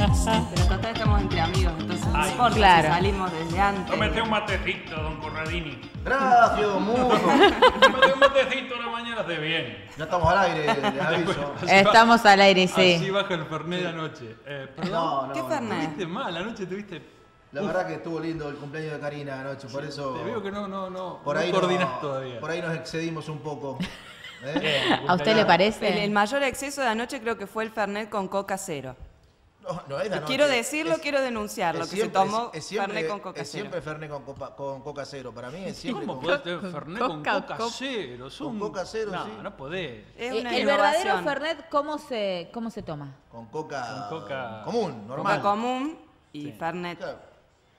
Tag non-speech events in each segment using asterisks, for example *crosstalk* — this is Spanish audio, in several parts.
Pero total estamos entre amigos, entonces no Ay, importa claro. si salimos desde antes. Tómete un matecito, don Corradini. Gracias, don Mudo. Tómate un matecito a la mañana, hace bien. Ya estamos al aire, les aviso. Estamos al aire, Así sí. baja el Fernet anoche. Eh, perdón. No, no. ¿Qué no. Fernet? Tuviste mal, anoche tuviste... La verdad que estuvo lindo el cumpleaños de Karina anoche, por eso. Te veo que no, no, no, por no ahí coordinas no- todavía. Por ahí nos excedimos un poco. ¿eh? ¿A usted le El, parece? el mayor exceso de anoche creo que fue el Fernet con coca cero. No, no es de anoche. Quiero decirlo, Es- quiero denunciarlo, es que siempre- se tomó es- es siempre- Fernet con coca Es cero. siempre Fernet con, copa- con coca cero. Para mí es siempre ¿Cómo con, podés tener Fernet con Coca, Coca Coca. cero? Es un- Con Coca cero, no, sí. No podés. Es Eh, una el verdadero. Fernet, ¿cómo se, cómo se toma? con coca, Con coca- común, normal. Coca común y Sí. Fernet, Claro.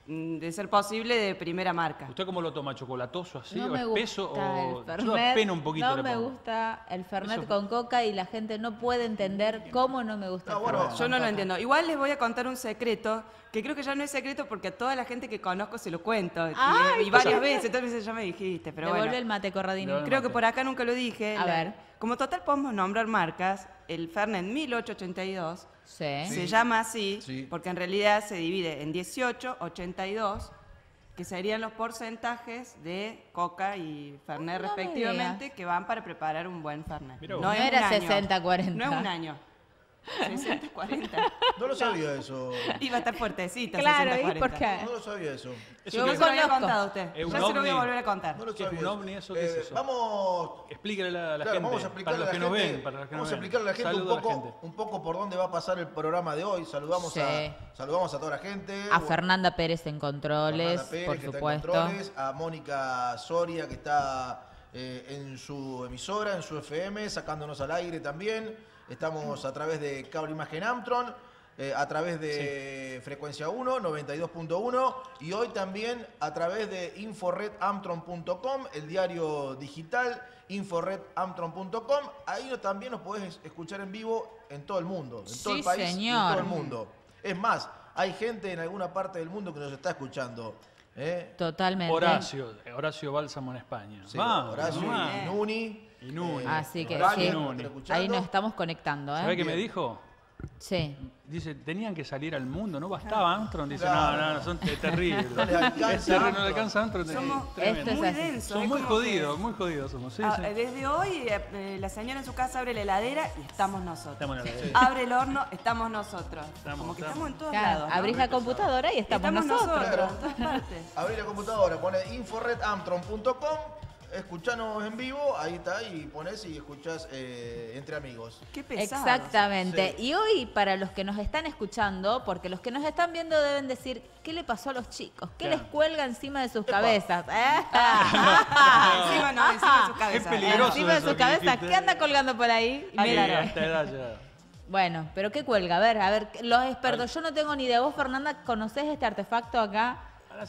Mm, de ser posible, de primera marca. ¿Usted cómo lo toma? ¿Chocolatoso así no o me espeso? gusta o... el Yo Fernet. apenas un poquito no me gusta el Fernet Eso- con coca y la gente no puede entender cómo no me gusta No, el bueno, Fernet Yo no lo entiendo. Igual les voy a contar un secreto, que creo que ya no es secreto porque a toda la gente que conozco se lo cuento. y- Ay, y, varias veces, entonces ya me dijiste, pero Devuelve bueno. el mate, Corradini. Creo que por acá nunca lo dije. A La- ver. Como total podemos nombrar marcas, el Fernet 1882 Sí. se llama así Sí. porque en realidad se divide en 18, 82, que serían los porcentajes de coca y Fernet No me respectivamente que van para preparar un buen Fernet. No es era un año. 60-40. No es un año. 60-40. No lo sabía eso. Iba a estar fuertecita. Claro, 60-40. ¿y por qué? No lo sabía eso. Eso Yo se lo había contado a usted. Ya se lo voy a volver a contar. No lo ¿Qué es sabía un eso. ovni? ¿Eso qué es Eh, eso? Vamos Explíquele a la, a la Claro, gente. vamos a explicarle para los a que la nos gente, ven. Para los que vamos nos a ven. explicarle a la gente un Saludo a la poco, gente. un poco por dónde va a pasar el programa de hoy. Saludamos, Sí. a, saludamos a toda la gente. A Fernanda Pérez en Fernanda controles, Pérez, por que está en supuesto. controles, a Mónica Soria, que está eh, en su emisora, en su FM, sacándonos al aire también. Estamos a través de Cable Imagen Amtron, eh, a través de Frecuencia 1, 92.1, y hoy también a través de inforedamtron.com, el diario digital inforedamtron.com. Ahí también nos podés escuchar en vivo en todo el mundo, en todo Sí, el país y en señor. todo el mundo. Es más, hay gente en alguna parte del mundo que nos está escuchando. ¿eh? Totalmente. Horacio, Horacio Bálsamo en España. Sí, Vamos, Horacio y Nuni. Nuni. Así que sí. y Nuni. Ahí nos estamos conectando, ¿Sabe ¿eh? qué me dijo? Sí. Dice, tenían que salir al mundo, ¿no bastaba Armstrong? Dice, Claro. no, no, son te- terribles. No le alcanza no le alcanza Armstrong. Somos tremendo. Esto es muy así. densos. Somos es muy jodidos, muy jodidos somos. Sí, Ah, sí. eh, Desde hoy, eh, eh, la señora en su casa abre la heladera y estamos nosotros. Estamos en la ley. Abre el horno, estamos nosotros. Estamos, como que estamos. estamos en todos Claro, lados. ¿no? abrís la computadora y estamos, nosotros. Claro. en todas partes. Abrí la computadora, pone inforedamtron.com, escuchanos en vivo, ahí está, y pones y escuchás eh, entre amigos. Qué pesado. Exactamente. Sí. Y hoy, para los que nos están escuchando, porque los que nos están viendo deben decir, ¿qué le pasó a los chicos? ¿Qué Claro. les cuelga encima de sus Epa. cabezas? ¿Eh? *laughs* encima no, encima de su cabeza. Es peligroso encima de eso su que cabeza. dijiste. ¿Qué anda colgando por ahí? Ah, edad ya. Bueno, pero ¿qué cuelga? A ver, a ver, los expertos, yo no tengo ni idea. ¿Vos, Fernanda, conocés este artefacto acá?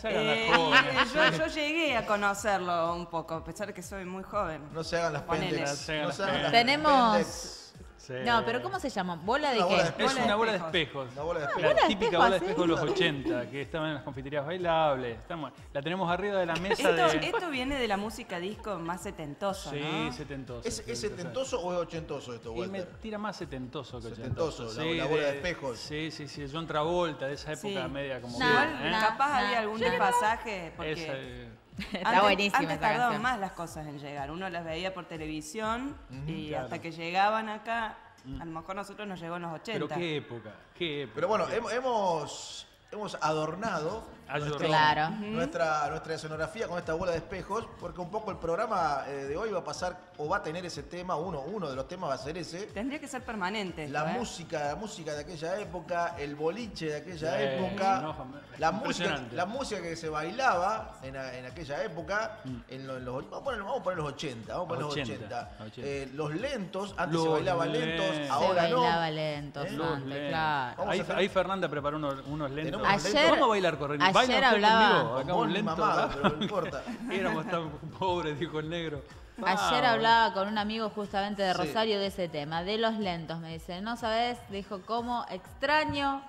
Hagan Eh, las jóvenes. yo, yo llegué a conocerlo un poco, a pesar de que soy muy joven. No se hagan las Ponele. pendex. No se hagan No las se hagan las Tenemos- pendex. Sí. No, pero ¿cómo se llama? ¿Bola de Una qué? bola de Es Bola de una bola de espejos. espejos. Una bola de La de típica espejo, bola de así. espejo de los 80, que estaba en las confiterías bailables. Estamos, la tenemos arriba de la mesa Esto, de... esto viene de la música disco más setentosa, Sí, ¿no? setentoso. ¿Es, ¿Es setentoso o es ochentoso esto, Y me Walter? tira más setentoso que Setentoso, ochentoso. la- la bola de espejos. Sí, sí, sí. John Travolta, de esa época Sí. media como... Igual, ¿eh? capaz había no- pasajes, porque Esa, eh, Está antes, buenísima antes esa tardaban canción. más las cosas en llegar. Uno las veía por televisión y claro. hasta que llegaban acá, a lo mejor nosotros nos llegó en los 80. pero qué época, qué época. Pero bueno, hem- hemos, hemos adornado Claro. nuestra, nuestra escenografía con esta bola de espejos, porque un poco el programa eh, de hoy va a pasar, o va a tener ese tema, uno, uno de los temas va a ser ese. Tendría que ser permanente. La esto, ¿eh? música, la música de aquella época, el boliche de aquella Sí, época, no, la música, la música que se bailaba en, aquella época, Mm. en, lo- en los, vamos, a poner, vamos a poner los 80, vamos a poner los 80, 80. 80. Eh, los lentos, antes Los se bailaba lentos, lentos. ahora se no. ¿Eh? Antes, claro. Ahí, ahí Fernanda preparó unos, unos lentos. Ayer- lentos. Vamos a bailar corriendo. Ayer ¿Bailan ustedes hablaba- mi lento. acá. pero no importa. *laughs* Éramos tan pobres, dijo el negro. Ayer Ah, hablaba con un amigo justamente de Sí. Rosario de ese tema, de los lentos. Me dice, no sabes, dijo, cómo extraño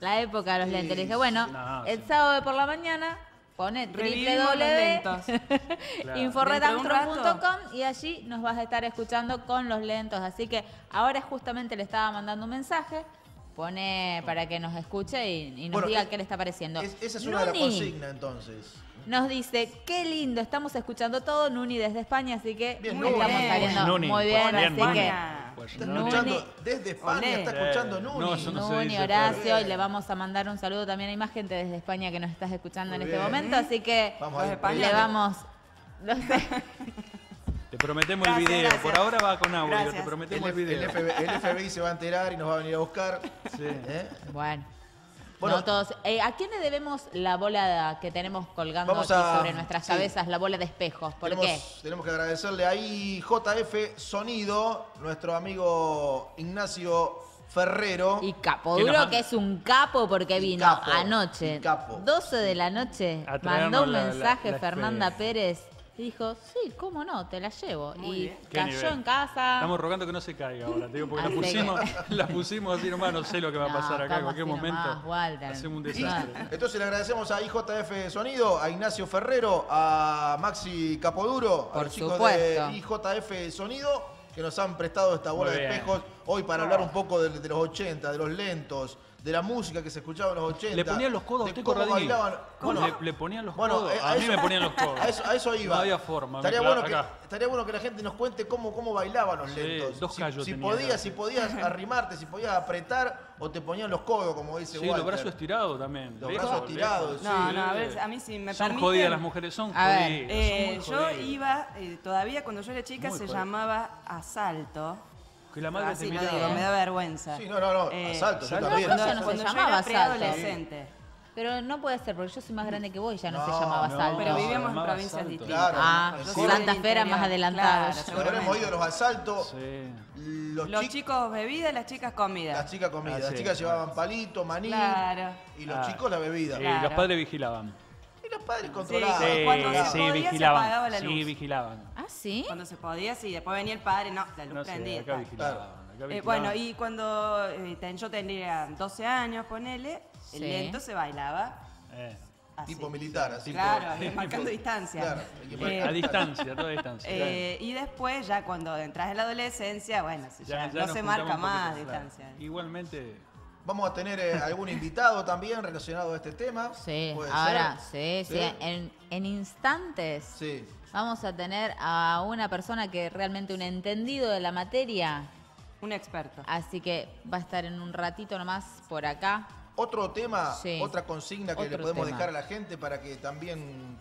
la época de los Sí, lentes. Le dije, bueno, no, el sí. sábado por la mañana pone lentos. *laughs* Inforredamtron.com y allí nos vas a estar escuchando con los lentos. Así que ahora justamente le estaba mandando un mensaje pone para que nos escuche y, y nos Bueno, diga es- qué le está pareciendo. Es- esa es una de las Nuni consignas, entonces. Nos dice, qué lindo, estamos escuchando todo, Nuni desde España, así que Bien, estamos Nuni. saliendo Nuni. muy bien, Bien, así Nuni. que... Pues, Nuni. escuchando desde España, Olé. está escuchando Nuni. no, eso no se Nuni, dice, Horacio, pero- y le vamos a mandar un saludo también. Hay más gente desde España que nos estás escuchando Muy en este bien. momento, así que Vamos a le vamos... no sé. *laughs* Te prometemos Gracias, el video. gracias. Por ahora va con audio. Gracias. Te prometemos el, el video. FBI, el FBI se va a enterar y nos va a venir a buscar. Sí. ¿eh? Bueno. Bueno. no todos. Eh, ¿A quién le debemos la bola que tenemos colgando aquí a- sobre nuestras sí. cabezas, la bola de espejos? ¿Por tenemos, qué? tenemos que agradecerle ahí JF Sonido, nuestro amigo Ignacio Ferrero. Y Capo Duro, que es un capo porque vino capo, anoche, capo. 12 de la noche, mandó un la- la- mensaje la Fernanda Pérez y dijo, sí, cómo no, te la llevo. Muy y bien. Cayó en casa. Estamos rogando que no se caiga ahora, te digo, porque la pusimos, *laughs* la pusimos así nomás, no sé lo que va a No, pasar acá en ¿cómo cualquier momento. nomás? Hacemos un Y desastre. *laughs* entonces le agradecemos a IJF Sonido, a Ignacio Ferrero, a Maxi Capoduro, a Por los chicos supuesto. de IJF Sonido, que nos han prestado esta bola Muy de bien. espejos hoy para hablar un poco de, de los 80, de los lentos, de la música que se escuchaba en los 80. Le ponían los codos a usted, Corradini. Bueno, le, le ponían los bueno, codos. eh, a, mí eso- me ponían los codos. *laughs* A eso, a eso iba. No había forma. Estaría bueno, que, acá. estaría bueno que la gente nos cuente cómo, cómo bailaban los Sí, lentos. dos si, callos si tenía podías, si podías *laughs* arrimarte, si podías apretar o te ponían los codos, como dice Sí, Walter. los brazos estirados también. Los brazos tirados, lejos. sí. No, no, a ver, a mí si me Son permiten. jodidas las mujeres, son A ver. jodidas. Eh, son yo iba, eh, todavía cuando yo era chica Muy se llamaba Asalto. Que la madre Así te lo miraba. digo, me da vergüenza. Sí, no, no, no, Eh, asalto, yo asalto. también. No, ya no se Cuando yo era Asalto. preadolescente. Pero no puede ser, porque yo soy más grande que vos y ya no, se No, llamaba no, Salto. Pero No, vivíamos en llamaba provincias Asalto. distintas. Claro. Ah, Yo soy Santa del Fe era más adelantado. claro, Habremos seguramente. oído los asaltos, Sí. los, Los chic- chicos bebida, las chicas comida. las chicas comidas. Ah, las sí. chicas llevaban palito, maní Claro. y los Ah. chicos la bebida. Sí, Claro. los padres vigilaban. Y los padres controlaban. sí, cuando se sí, podía, se vigilaban. apagaba la Sí, vigilaban. Ah, ¿sí? Cuando se podía, sí. Después venía el padre, no, la luz No sé, prendida. acá vigilaban. Acá Eh, vigilaban. bueno, y cuando eh, ten- yo tenía 12 años, ponele, el Sí. lento se bailaba Eh, así. Tipo militar, así. Claro, tipo- marcando *laughs* distancia. Claro, Eh, a distancia, a toda distancia. Eh, y después, ya cuando entras en la adolescencia, bueno, si ya, Ya- ya no se marca más claro. distancia. Igualmente, Vamos a tener eh, algún invitado también relacionado a este tema. Sí, ¿Puede ahora, sí, sí. En, en instantes Sí. vamos a tener a una persona que realmente un entendido de la materia. Un experto. Así que va a estar en un ratito nomás por acá. Otro tema, Sí. otra consigna que le podemos tema. dejar a la gente para que también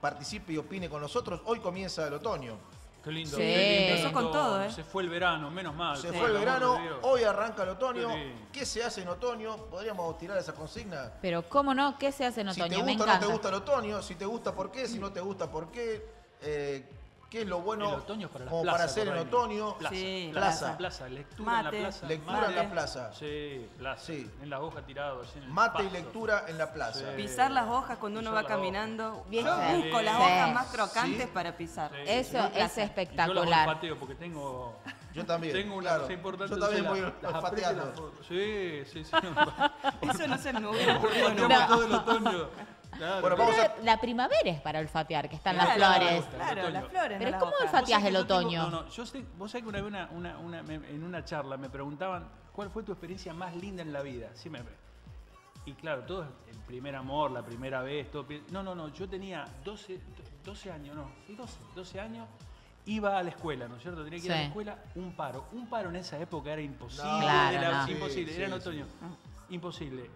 participe y opine con nosotros. Hoy comienza el otoño. Qué lindo. Sí. qué lindo Empezó con todo, ¿eh? Se fue el verano, menos mal. Se fue el verano, hoy arranca el otoño. Qué lindo. ¿Qué se hace en otoño? ¿Podríamos tirar esa consigna? Pero cómo no, ¿qué se hace en Si otoño? te Me gusta o no te gusta el otoño, si te gusta por qué, si no te gusta por qué, eh, qué es lo bueno El otoño para las como para hacer en otoño. Plaza, Sí, plaza, plaza. plaza, lectura en la plaza. Lectura en Mate. la plaza. Sí, plaza. Sí. En la hoja tirado, así en el Mate y lectura en la plaza. Sí. Pisar las hojas cuando uno Pisar va las hojas. caminando. Bien. Yo busco las Sí. hojas más crocantes Sí. para pisar. Sí. Eso es placer. Y yo las espectacular. olfateo porque tengo, Yo también. tengo una claro. cosa importante. Yo también voy las- las las foto. Sí, sí, sí. *laughs* Eso no se me hubiera ocurrido Olfateamos nunca. todo el otoño. Claro. Bueno, Pero vamos a- la primavera es para olfatear, que están las flores. Claro, otoño. las flores. Pero no ¿cómo olfateas el yo tengo- otoño? no, no, yo sé, vos sabés que una vez una, una- una- me- en una charla me preguntaban cuál fue tu experiencia más linda en la vida. Sí, me- y claro, todo es el primer amor, la primera vez, todo. No, no, no, yo tenía 12, 12 años, no, sí, 12, 12 años. Iba a la escuela, ¿no es cierto? Tenía que ir a la escuela, un paro. Un paro en esa época era imposible. No, Claro, era no. imposible, Sí, era en sí, otoño. Imposible.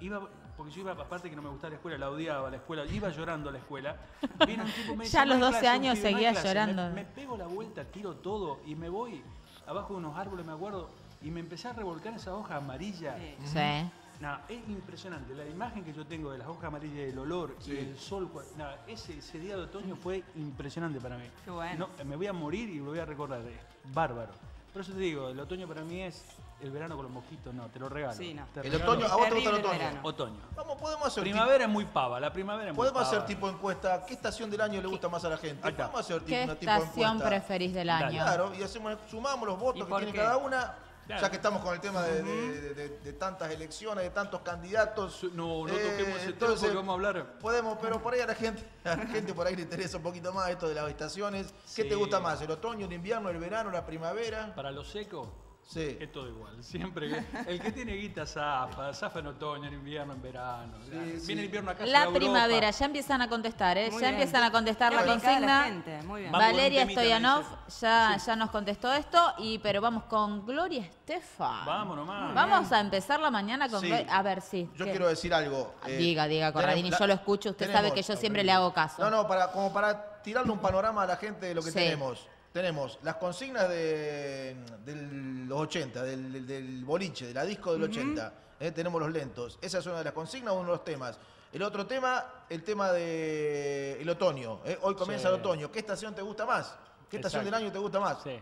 Iba, porque yo iba, aparte que no me gustaba la escuela, la odiaba la escuela, iba llorando a la escuela. *laughs* Vino un tipo, me dice, Ya a los "No hay 12 clase", un años pibe, "No seguía clase". Me- llorando. Me, pego la vuelta, tiro todo y me voy abajo de unos árboles, me acuerdo, y me empecé a revolcar esa hoja amarilla. Sí. Sí. Nada, es impresionante. La imagen que yo tengo de las hojas amarillas, el olor y el sol. nada, ese, ese día de otoño fue impresionante para mí. Qué bueno. No, me voy a morir y lo voy a recordar. Es bárbaro. Por eso te digo, el otoño para mí es el verano con los mosquitos. No, te lo regalo. Sí, no. Te El regalo. otoño, ¿a vos te gusta el otoño? verano. Otoño. Vamos, podemos hacer Primavera es muy pava. La primavera es muy podemos hacer pava. tipo encuesta. ¿Qué estación del año le gusta más a la gente? Ahí está. Podemos hacer tipo, ¿Qué una tipo estación encuesta. preferís del año? Claro, y hacemos, sumamos los ¿Y votos que tiene qué? cada una. Claro. Ya que estamos con el tema de, de- de- de- de tantas elecciones, de tantos candidatos. No, no Eh, toquemos ese tema entonces, porque vamos a hablar. Podemos, pero por ahí a la gente, a la gente por ahí le interesa un poquito más esto de las estaciones. ¿Qué Sí. te gusta más? ¿El otoño, el invierno, el verano, la primavera? Para los secos, Sí. Es todo igual. Siempre. que- el que tiene guita zafa. Zafa en otoño, en invierno, en verano. Sí, Viene sí. el invierno acá. se va a La Europa. primavera, ya empiezan a contestar, ¿eh? Muy ya bien. empiezan a contestar la consigna. la gente, muy bien. Valeria Stoyanov ya, Sí. ya nos contestó esto, y, pero vamos con Gloria Estefan. Vamos nomás. Vamos a empezar la mañana con Sí. Gloria. A ver, sí. Yo ¿qué? quiero decir algo. eh, Diga, diga, Corradini, yo lo escucho, usted sabe que yo siempre le hago caso. No, no, para, como para tirarle un panorama a la gente de lo que Sí. tenemos. Tenemos las consignas de, de los 80, del, boliche, de la disco del 80. eh, tenemos los lentos. Esa es una de las consignas, uno de los temas. El otro tema, el tema del otoño. eh. Hoy comienza Sí. el otoño. ¿Qué estación te gusta más? ¿Qué estación del año te gusta más? Sí.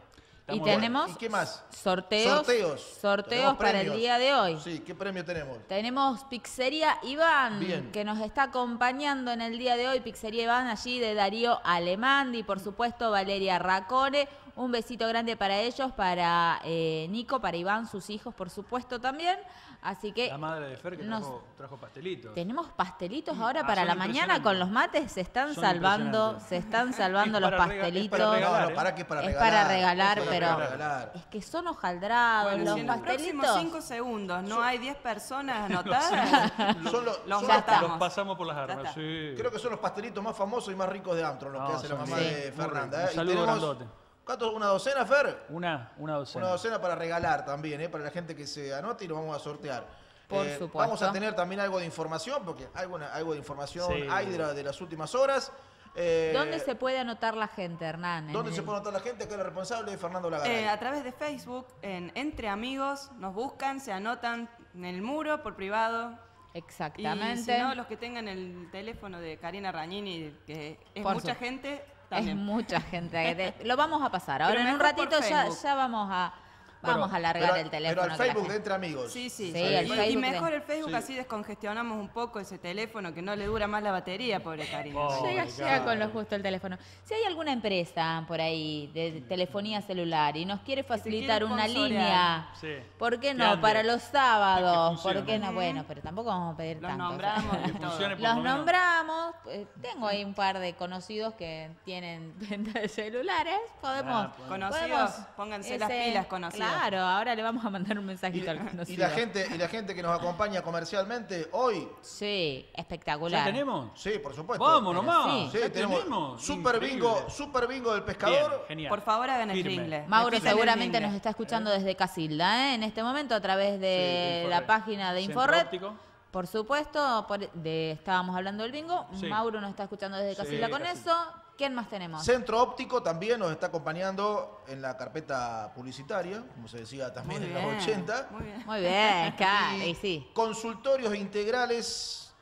Y tenemos ¿Y qué más? sorteos, Sorteos. sorteos para el día de hoy. Sí, ¿qué premio tenemos? Tenemos Pizzería Iván, Bien. que nos está acompañando en el día de hoy. Pizzería Iván, allí de Darío Alemandi, por supuesto Valeria Racone. Un besito grande para ellos, para eh, Nico, para Iván, sus hijos, por supuesto también. Así que La madre de Fer que nos- trajo, trajo pastelitos. tenemos pastelitos ahora Ah, para la mañana con los mates. Se están Son salvando, se *laughs* están salvando Es los para rega- es pastelitos. para regalar, no, no, ¿eh? para que para Es regalar. para regalar, es para pero- regalar. Es que son hojaldrados, Bueno, los si en los próximos pastelitos. cinco segundos no hay 10 personas *laughs* anotadas, *laughs* Son los- los son Ya los- está. Los pasamos por las armas. Sí. Creo que son los pastelitos más famosos y más ricos de Amtron, los que hace la mamá de Fernanda. ¿eh? Un Y saludo tenemos, grandote. ¿Cuántos? ¿Una docena, Fer? Una, una docena. Una docena para regalar también, ¿eh? para la gente que se anote y lo vamos a sortear. Eh, Por supuesto. Vamos a tener también algo de información, porque algo, algo de información Sí. hay de, la- de las últimas horas. Eh, ¿Dónde se puede anotar la gente, Hernán? ¿Dónde el- se puede anotar la gente? Que es la responsable de Fernando Lagaray. eh, a través de Facebook, en Entre Amigos, nos buscan, se anotan en el muro por privado. Y Exactamente. si no, los que tengan el teléfono de Karina Rañini, que es Por mucha su- gente, Es también. mucha gente. Te- Lo vamos a pasar. Ahora en un ratito ya vamos a vamos Bueno, a alargar pero, el teléfono. pero al Facebook de Entre Amigos. Sí, sí. Sí, Y- el mejor el Facebook, Sí. así descongestionamos un poco ese teléfono que no le dura más la batería, pobre Karina. Oh. Llega, llega con lo justo el teléfono. Si hay alguna empresa por ahí de telefonía celular y nos quiere facilitar quiere una línea, Sí. ¿por qué no? Para los sábados, ¿por qué no? Bueno, pero tampoco vamos a pedir Los tanto. nombramos Los menos. nombramos, eh, tengo ahí un par de conocidos que tienen *laughs* venta de celulares, podemos... Ah, pues. Conocidos, podemos pónganse las pilas, conocidos. Claro, ahora le vamos a mandar un Y, mensajito al y conocido. la gente, y la gente que nos acompaña comercialmente hoy, Sí, ¿Ya espectacular. tenemos? sí, por supuesto. Vamos nomás. sí. Sí, ya tenemos, super Increíble. bingo, super bingo del pescador. Bien, genial. Por favor, hagan el jingle. Mauro seguramente nos está escuchando desde Casilda, ¿eh? en este momento a través de Sí, la página de Inforred. Por supuesto, por- de, estábamos hablando del bingo. Sí. Mauro nos está escuchando desde Sí, Casilda con eso. ¿Quién más tenemos? Centro Óptico también nos está acompañando en la carpeta publicitaria, como se decía también Muy en bien, los 80. Muy bien. Muy bien, *laughs* claro, y sí. Consultorios integrales,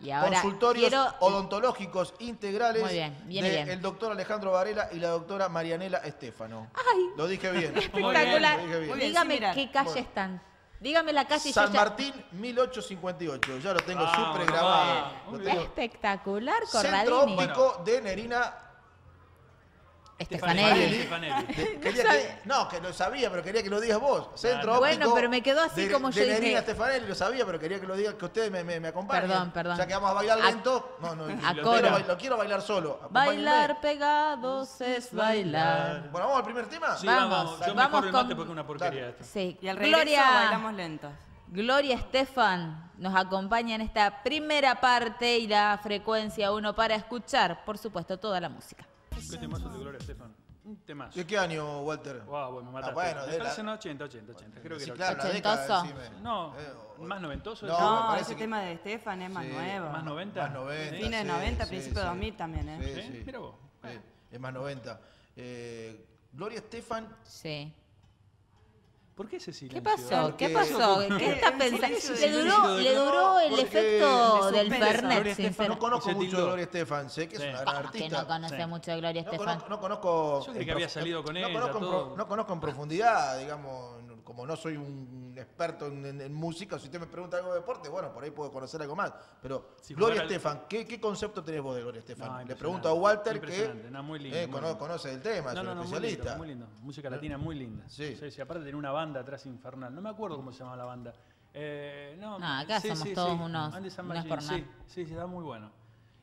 Y ahora consultorios quiero... odontológicos integrales Muy bien, viene de bien. el doctor Alejandro Varela y la doctora Marianela Estefano. ¡Ay! Lo dije bien. *laughs* Espectacular. Bien. Bien, Dígame sí, qué calle Bueno. están. Dígame la calle San ya- Martín 1858, ya lo tengo Vamos, súper grabado. Tengo. Espectacular, Centro Corradini. Óptico de Nerina Estefanelli. Stefanelli. De- *laughs* quería que, no, que lo sabía, pero quería que lo digas vos. Centro Claro. óptico. Bueno, pero me quedó así de, como de yo Nerina dije. Stefanelli, lo sabía, pero quería que lo digan, que ustedes me, me, me acompañen. Perdón, perdón. Ya que vamos a bailar A- lento. No, no, a lo, coro. quiero, bail- lo quiero bailar solo. Acompáñenme. Bailar pegados es bailar. Bueno, vamos al primer tema. Sí, Vamos, vamos. Yo vamos mejor el con- mate porque es una porquería esto. Sí. Y al regreso Gloria, bailamos lentos. Gloria Estefan nos acompaña en esta primera parte y la frecuencia 1 para escuchar, por supuesto, toda la música. ¿Qué temazo de Gloria Estefan? Un temazo. ¿De qué año, Walter? Wow, bueno, me mataste. Ah, bueno, me la- parece en 80, 80, 80. Creo que Sí, era claro, 80. la década. No, Eh, o- más noventoso. No, me No, ese que- tema de Estefan es más Sí, nuevo. Más 90. Más 90. Fines de sí, 90, sí, principio de sí. 2000 también, ¿eh? Sí, ¿Sí? sí. Mira vos. Sí, es más 90. Eh, Gloria Estefan Sí. ¿Por qué ese silencio? ¿Qué pasó? ¿Qué pasó? ¿Qué está pensando? Le duró, le duró el efecto de del. Fernet, Gloria Estefan sincero. no conozco mucho de Gloria Estefan, sé que es una gran Ah, que artista. no conoce Sí. mucho a Gloria No Estefan. conozco, no conozco Yo creí en que había salido con no ella, Conozco en todo. pro- no conozco en profundidad, digamos, como no soy un experto en, en- en música, si usted me pregunta algo de deporte, bueno, por ahí puedo conocer algo más. Pero Si Gloria Estefan, ¿qué, qué concepto tenés vos de Gloria Estefan? No, Le pregunto a Walter que no, muy lindo, eh, muy cono- lindo. conoce el tema, es No, un no, no, muy especialista. lindo, muy lindo. Música latina muy linda. Sí. sí, aparte tenía una banda atrás infernal. No me acuerdo cómo se llama la banda. Eh, no, No, acá sí, somos sí, todos sí. unos- nada. Sí, sí, sí, está muy bueno.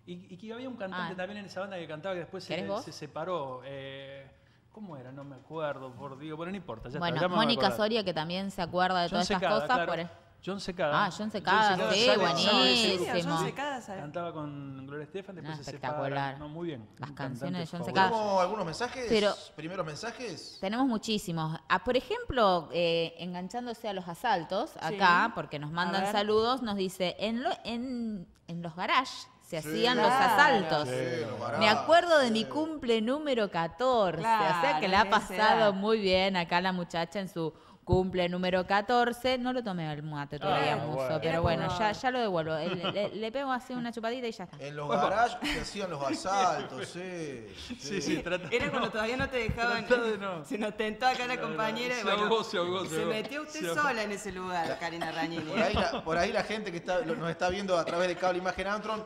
Y, y que había un cantante Ah. también en esa banda que cantaba que después se, se separó. eh, ¿Cómo era? No me acuerdo, por Dios. Bueno, no importa. Ya Bueno, está, ya Mónica. Soria, que también se acuerda de John todas estas Secada, cosas. claro. por- e- John Secada. Ah, John Secada, Secada sí, sale- buenísimo. John Secada sale. Cantaba con Gloria Estefan, después No, se espectacular. separaron. No, muy bien. Las canciones de John. Secada. ¿Tenemos algunos mensajes? Pero- ¿Primeros mensajes? Tenemos muchísimos. Ah, por ejemplo, eh, enganchándose a los asaltos, acá, porque nos mandan saludos, nos dice, en, lo- en, en los garages se Sí. hacían los Claro. asaltos. Sí, Me acuerdo de mi sí. cumple número 14. o sea que la ha pasado edad. muy bien acá la muchacha en su cumple número 14. No lo tomé el mate todavía, Ah, Muso, bueno. pero bueno, ya, ya lo devuelvo. Eh, Le, le- le pego así una chupadita y ya está. En los garages se hacían los asaltos, sí. Sí, sí, trata Era cuando todavía no te dejaban. De no. Se nos tentó acá la compañera. Se bueno, ahogó, se ahogó, se se metió usted Se sola en ese lugar, Karina Rañini. Por ahí, la, por ahí la gente que está, lo- nos está viendo a través de cable imagen Antron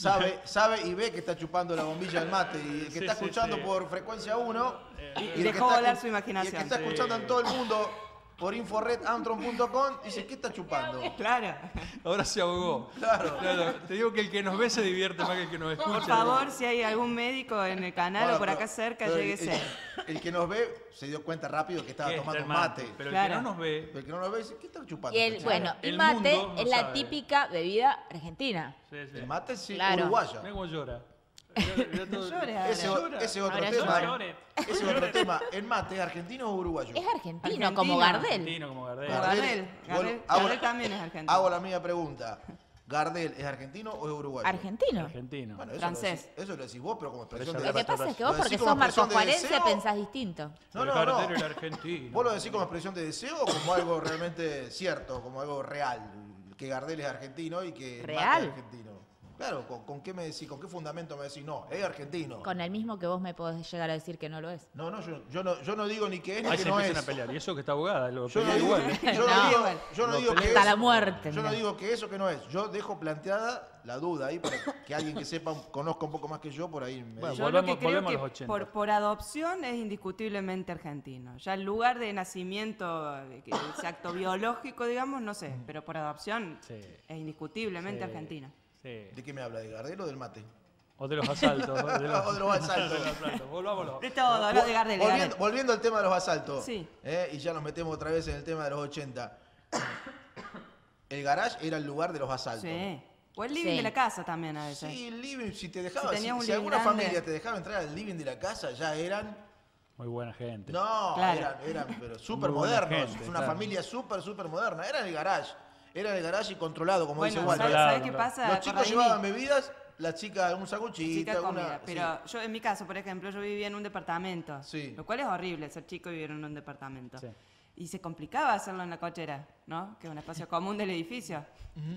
sabe, sabe y ve que está chupando la bombilla del mate. Y el que Sí, está sí, escuchando sí. por frecuencia 1 Y el que dejó está volar escu- su Y imaginación. el que está Sí. escuchando en todo el mundo por inforedantron.com dice, ¿qué está chupando? Claro. Ahora se ahogó. Claro. Claro, Te digo que el que nos ve se divierte más que el que nos escucha. Por favor, si hay algún médico en el canal Bueno, o por pero- acá cerca, lléguese. El, el que nos ve se dio cuenta rápido que estaba tomando el mate. Pero el que no nos ve. El que no nos ve dice, ¿qué está chupando? Y el, este chico?" bueno, y El mate no es la sabe. típica bebida argentina. Sí, sí. El mate sí, Claro. uruguaya. Cómo llora. *laughs* Ahora. Ese, otro Ahora tema. llore. Ese es otro tema. ¿El mate es argentino o uruguayo? Es argentino, Argentino. como Gardel. Argentino como Gardel. Gardel. Gardel, Bueno, hago- Gardel también es argentino. Hago la misma pregunta. ¿Gardel es argentino o es uruguayo? Argentino. Argentino. Bueno, eso Francés. Lo decís, eso lo decís vos, pero como expresión de Lo que pasa es que vos, ¿Lo porque sos de marcojuarense, deseo? pensás distinto. No, El no, Gardel no. era argentino. ¿Vos lo decís como expresión de deseo o como algo realmente cierto, como algo real? Que Gardel es argentino y que el mate ¿Real? es argentino. Claro, ¿con, con qué me decís? ¿Con qué fundamento me decís? No, es argentino. Con el mismo que vos me podés llegar a decir que no lo es. No, no, yo, yo no, yo no digo ni que es ni Ahí que se no empiezan es. a pelear. Y eso que está abogada, lo Yo no pelea digo, igual. yo *laughs* no No. digo, yo no digo que Hasta es- la muerte, Yo no digo que eso que no es. Yo dejo planteada la duda ahí para que alguien que sepa, conozca un poco más que yo, por ahí me Bueno, Yo volvemos- lo que creo a que los 80. por, por adopción es indiscutiblemente argentino. Ya el lugar de nacimiento, eh, que ese acto biológico, digamos, no sé, pero por adopción Sí. es indiscutiblemente Sí. argentino. Sí. ¿De qué me habla? ¿De Gardel o del mate? O de los asaltos. *laughs* o de los, O de los asaltos. *laughs* Volvámonos. De todo, habla de Gardel, de volviendo, Gardel. volviendo al tema de los asaltos. Sí. ¿eh? Y ya nos metemos otra vez en el tema de los 80. *coughs* El garage era el lugar de los asaltos. Sí. O el living Sí. de la casa también a veces. Sí, el living, si te dejaba, Si si, si living alguna grande. familia te dejaba entrar al living de la casa, ya eran, Muy buena gente. no, Claro. eran, eran pero súper modernos, gente, una claro. familia súper, súper moderna, era en el garage, era en el garage y controlado, como Bueno, dice ¿sabes, Walter. Sabes qué pasa? Los chicos llevaban bebidas, la chica un sacuchito, Chica una... comida, pero sí. yo en mi caso, por ejemplo, yo vivía en un departamento, Sí. lo cual es horrible ser chico y vivir en un departamento. Sí. Y se complicaba hacerlo en la cochera, ¿no? Que es un espacio común del edificio.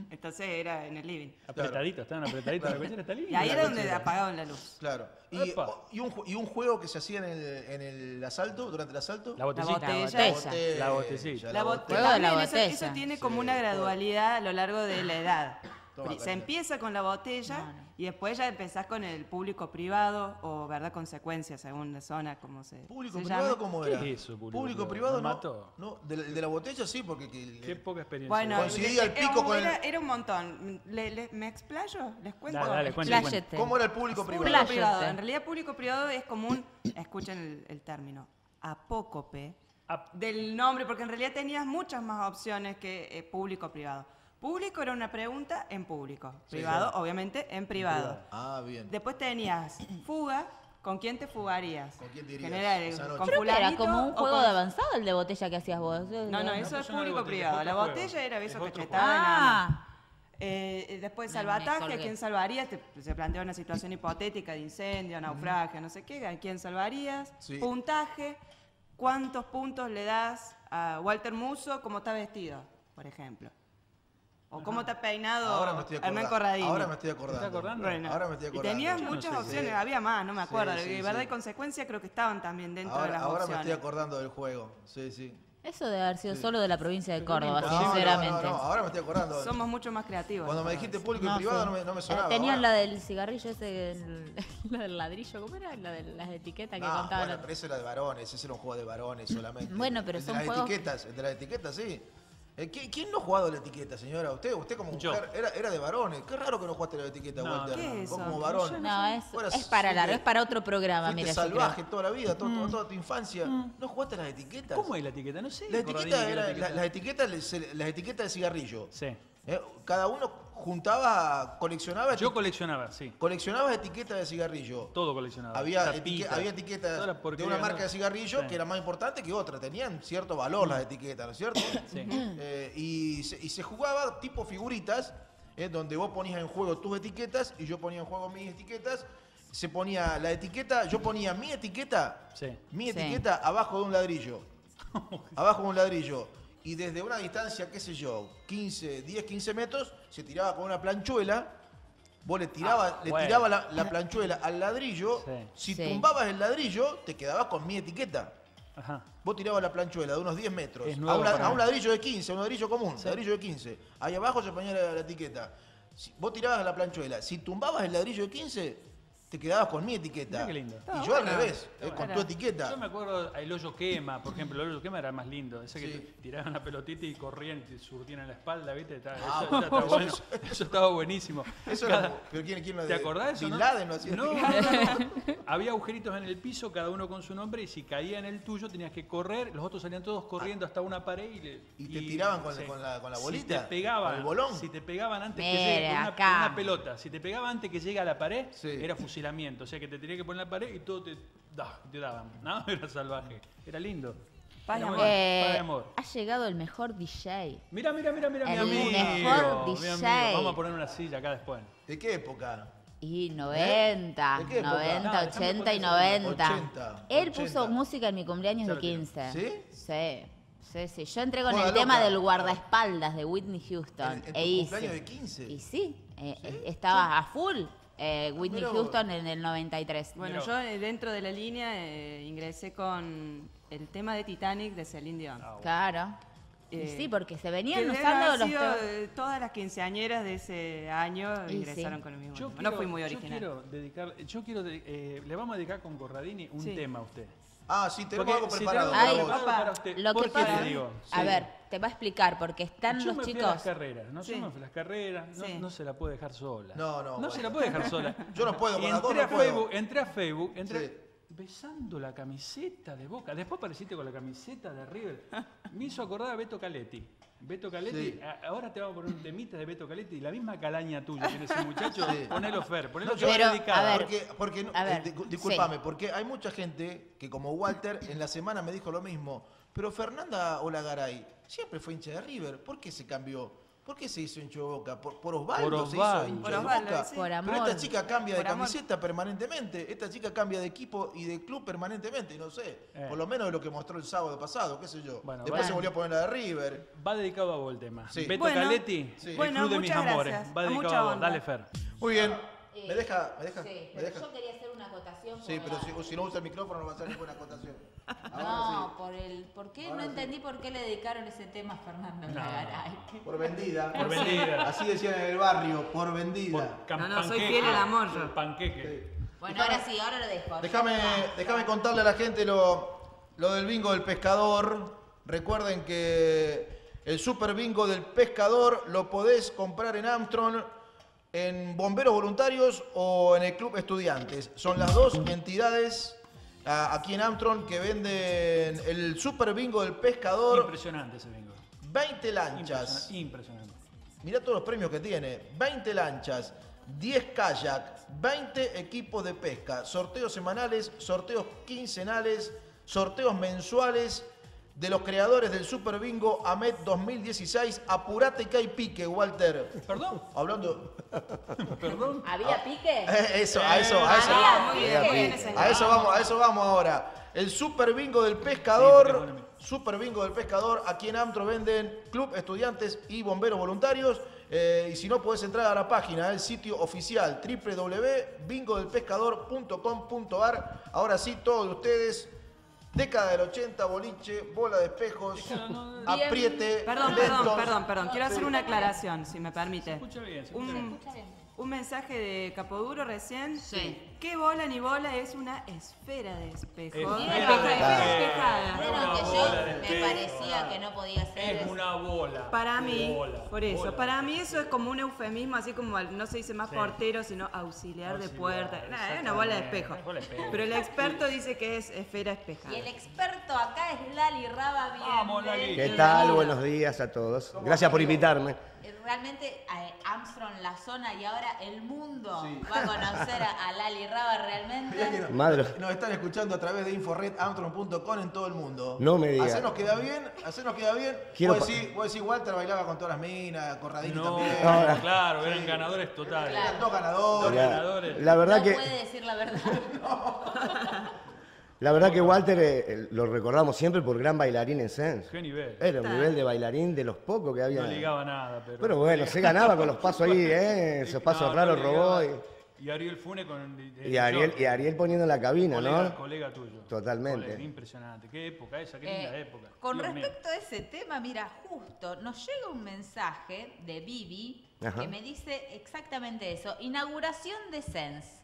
Entonces era en el living. Apretaditos, estaban apretaditos. La cochera está Y linda. ahí la era donde apagaban la luz. Claro. Y, y un, ju- y un juego que se hacía en el, en el asalto, durante el asalto. La botella. botella. La botellita. La botella. botella. Juego de la También eso, botella. eso tiene Sí, como una gradualidad a lo largo de la edad. Toma, se empieza con la botella No, no. y después ya empezás con el público privado o verdad consecuencias según la zona como se ¿Público se privado llame. cómo ¿Qué era? es eso, público privado privado? no. ¿Me mató? No, de, la- de la botella sí, porque que- Qué poca experiencia. Bueno, Coincidía el le- pico era- con el- era, era un montón. Le- le- ¿Me explayo? ¿Les cuento? Dale, dale, cuente, Expláyate. cuente. ¿Cómo era el público privado? Público privado. En realidad, público privado es común, *coughs* escuchen el, el término, apócope Ap- del nombre, porque en realidad tenías muchas más opciones que eh, público privado. Público era una pregunta en público, privado, obviamente, en privado. Ah, bien. Después tenías fuga, ¿con quién te fugarías? ¿Con quién te irías General, esa noche? con Creo que era como un juego con- de avanzado el de botella que hacías vos. No, no, No, eso es eso no era público botella, privado. es La juego. botella era Es beso nada más. Ah. Eh, después Me- me salvataje. ¿a quién salvarías? Te- se plantea una situación hipotética de incendio, naufragio, no sé qué, ¿a quién salvarías? Sí. Puntaje, ¿cuántos puntos le das a Walter Muso como está vestido, por ejemplo? O cómo está peinado Ahora me estoy Hernán acordando. Corradini. Ahora me estoy acordando. ¿Te estás acordando? Bueno, Ahora me estoy Y acordando. tenías Yo no muchas sé. opciones, Sí. había más, no me acuerdo. Sí, sí, y verdad sí. y consecuencia creo que estaban también dentro de Ahora, las ahora me opciones. estoy acordando del juego. Sí, sí. Eso debe haber sido solo de la provincia de Córdoba, No, sinceramente. No, no, ahora me estoy acordando. Somos mucho más creativos. Cuando me dijiste público No, y privado sí. no, me, no me Eh, sonaba. Tenían ahora. la del cigarrillo ese, el- *laughs* la del ladrillo, ¿cómo era? La de las etiquetas que No, contaban. bueno, pero ese era de varones, ese era un juego de varones solamente. Bueno, pero el son de las juegos- etiquetas, el de las etiquetas, sí. Eh, ¿qui- ¿Quién no ha jugado la etiqueta, señora? Usted, usted como Yo. mujer, era, era de varones. Qué raro que no jugaste la etiqueta, No, Walter. ¿qué es Vos como varón. No, es, Fueras- es para largo, es para otro programa, mira, salvaje toda la vida, to- toda, tu infancia. ¿No jugaste las etiquetas? ¿Cómo es la etiqueta? No sé. La etiqueta ¿qué es la era, etiqueta? la- las etiquetas, las etiquetas de cigarrillo. Sí. Eh, Cada uno juntaba, coleccionaba, Yo coleccionaba, sí. coleccionabas etiquetas de cigarrillo. Todo coleccionaba. Había, etique- había etiquetas de una ¿no? marca de cigarrillo Sí. que era más importante que otra. Tenían cierto valor las etiquetas, ¿no es cierto? *coughs* Sí. Eh, y, se, y se jugaba tipo figuritas, eh, donde vos ponías en juego tus etiquetas y yo ponía en juego mis etiquetas. Se ponía la etiqueta, yo ponía mi etiqueta, Sí. mi Sí. etiqueta abajo de un ladrillo. *laughs* abajo de un ladrillo. Y desde una distancia, qué sé yo, 15, 10, 15 metros, se tiraba con una planchuela. Vos le tirabas Ah, le tiraba la, la planchuela al ladrillo. Sí. Si Sí. tumbabas el ladrillo, te quedabas con mi etiqueta. Ajá. Vos tirabas la planchuela de unos 10 metros a, un a ladrillo de 15, a un ladrillo común, ladrillo de 15. Ahí abajo se ponía la, la etiqueta. Si- vos tirabas la planchuela. Si tumbabas el ladrillo de 15, te quedabas con mi etiqueta. Mirá qué lindo. Y yo al revés, eh, con tu etiqueta. Yo me acuerdo el hoyo quema, por ejemplo, el hoyo quema era más lindo. Ese que Sí. te tiraban la pelotita y corrían y te surtían en la espalda, ¿viste? Ah, eso, eso estaba *laughs* eso- bueno. Eso estaba buenísimo. Eso Cada- era, pero ¿quién, quién lo ¿Te de- acordás de eso? Bin no? Laden lo hacía. *laughs* No, no, no. Había agujeritos en el piso, cada uno con su nombre, y si caía en el tuyo tenías que correr, los otros salían todos corriendo hasta una pared y, le- ¿Y te tiraban con- con la- con la bolita? Si te pegaban, ¿Con el bolón? Si te pegaban antes que llegue con una, acá. con una pelota, si te pegaban antes que llegue a la pared, Sí. era fusilamiento. O sea que te tenías que poner en la pared y todo te, da, te daban. ¿no? *laughs* Era salvaje. Era lindo. Paz amor. Eh, Paz amor. ha llegado el mejor DJ. Mira, mira, mira, mira, mi El amigo. mejor mi DJ. amigo. Vamos a poner una silla acá después. ¿De qué época? Y 90, ¿De qué época? 90, Ah, déjame 80 y poner 90. 80, Él 80. puso música en mi cumpleaños de lo tengo. 15. ¿Sí? Sí. Sí, sí. Yo entré con Joda el tema loca. del guardaespaldas de Whitney Houston. ¿En- en tu e hice- cumpleaños de 15? Y sí, eh, eh, estaba a full eh, Whitney Mirá vos. Houston en el 93. Bueno, yo eh, dentro de la línea eh, ingresé con el tema de Titanic de Celine Dion. Ah, bueno. Claro. Y Eh, sí, porque se venían usando los sido, eh, todas las quinceañeras de ese año Y ingresaron sí. con el mismo Yo tema. quiero- no fui muy Yo original. quiero dedicar, yo quiero, de- eh, le vamos a dedicar con Corradini un Sí. tema a usted. Ah, sí, tenemos Porque algo si preparado. tenemos Ay, algo para vos. preparado para usted. Lo ¿Por que qué pasa, te digo? a Sí. ver, te va a explicar, porque están Yo los me fui a chicos. las carreras, ¿no? Sí. Yo me fui a las carreras, no, Sí. no se la puede dejar sola. No, no, No bueno. se la puede dejar sola. *laughs* Yo no puedo, con las dos entré, no a puedo. Facebook, entré a Facebook, entré. Besando la camiseta de Boca. Después apareciste con la camiseta de River. *laughs* Me hizo acordar a Beto Caletti. Beto Caletti, Sí. ahora te vamos a poner un temita de Beto Caletti y la misma calaña tuya tiene ese muchacho. *laughs* Sí. Ponelo Fer, ponelo No, Pero, a ver, Porque, porque no- A ver, eh, discúlpame, porque hay mucha gente que como Walter en la semana me dijo lo mismo, pero Fernanda Olagaray siempre fue hincha de River, ¿por qué se cambió? ¿Por qué se hizo hincha de Boca? ¿Por, por Osvaldo Por se hizo Osvaldo. Por de Osvaldo, Boca? sí. Por Pero amor. esta chica cambia de Por amor. camiseta permanentemente, esta chica cambia de equipo y de club permanentemente, y no sé, Eh. por lo menos de lo que mostró el sábado pasado, qué sé yo. Bueno, Después va- se volvió a poner la de River. Va dedicado a vos el tema. Sí. Beto Bueno, Caletti, sí. el Bueno, club de mis amores. Va dedicado a vos. Dale, Fer. Muy bien. Eh, ¿Me deja? ¿Me deja? Sí, ¿Me pero deja? yo quería hacer una acotación. Sí, pero la- si, si no usa el micrófono no va a ser ninguna acotación. Ahora No, por el. ¿Por qué? Ahora no sí. entendí por qué le dedicaron ese tema a Fernando No. Sí. Por vendida. Por vendida. Así decían en el barrio, por vendida. Por No, no, soy fiel al amor yo. Panqueque. Bueno, ahora sí, ahora lo dejo. Déjame, déjame contarle a la gente lo, lo del bingo del pescador. Recuerden que el super bingo del pescador lo podés comprar en Amtron, en Bomberos Voluntarios o en el Club Estudiantes. Son las dos entidades ah, aquí en Amtron que venden el super bingo del pescador. Impresionante ese bingo. 20 lanchas. Impresionante. Impresionante. Mirá todos los premios que tiene. 20 lanchas, 10 kayak, 20 equipos de pesca, sorteos semanales, sorteos quincenales, sorteos mensuales de los creadores del Super Bingo AMET 2016. Apurate que hay pique, Walter. ¿Perdón? Hablando... ¿Perdón? ¿Había pique? *laughs* Eh, Eso, a eso, a eso. Ah, muy bien, muy bien ese A eso vamos, a eso vamos ahora. El Super Bingo del Pescador. Sí, Super Bingo del Pescador. Aquí en Amtro venden Club Estudiantes y Bomberos Voluntarios. Eh, y si no, puedes entrar a la página, el sitio oficial www.bingodelpescador.com.ar. Ahora sí, todos ustedes, década del 80, boliche, bola de espejos, no, Bien. apriete. Perdón, lentos. perdón, perdón, perdón. Quiero hacer una aclaración, si me permite. escucha bien, se escucha bien. Escucha bien. Un mensaje de Capoduro recién. Sí. ¿Qué bola ni bola es una esfera de espejo? Esfera de Espejo, espejo. despejada. No es Vieron una que bola yo de me parecía que no podía ser. Es una bola. Para mí, Bola, por eso, bola. para mí eso es como un eufemismo, así como no se dice más Sí. portero, sino auxiliar, de puerta. Es una bola de espejo. es bola de espejo. Pero el experto dice que es esfera espejada. Y el experto acá es Lali Raba. Vamos, Lali. ¿Qué tal? Buenos días a todos. Gracias por invitarme. Realmente eh, Armstrong, la zona y ahora el mundo va a conocer a, a Lali Raba realmente. Madre. Nos están escuchando a través de inforedarmstrong.com en todo el mundo. No me digas. Hacernos queda bien, hacernos queda bien. Quiero Vos decís, vos decís, Walter bailaba con todas las minas, Corradini No, también. No, claro, eran ganadores totales. Claro. Eran dos ganadores. Los La, ganadores. la verdad no que puede decir la verdad. *laughs* la verdad que Walter eh, eh, lo recordamos siempre por gran bailarín en Sense. Qué nivel. Era un nivel de bailarín de los pocos que había. No ligaba nada, pero. Pero bueno, se ganaba con los *laughs* pasos ahí, ¿eh? Esos pasos No, raros no robó. Y, Y Ariel Fune con. y Ariel, y Ariel poniendo la cabina, colega, ¿no? colega tuyo. Totalmente. Colega, impresionante. Qué época esa, qué linda Eh, época. Con Dios mío. respecto a ese tema, mira, justo nos llega un mensaje de Vivi Ajá. que me dice exactamente eso. Inauguración de Sense.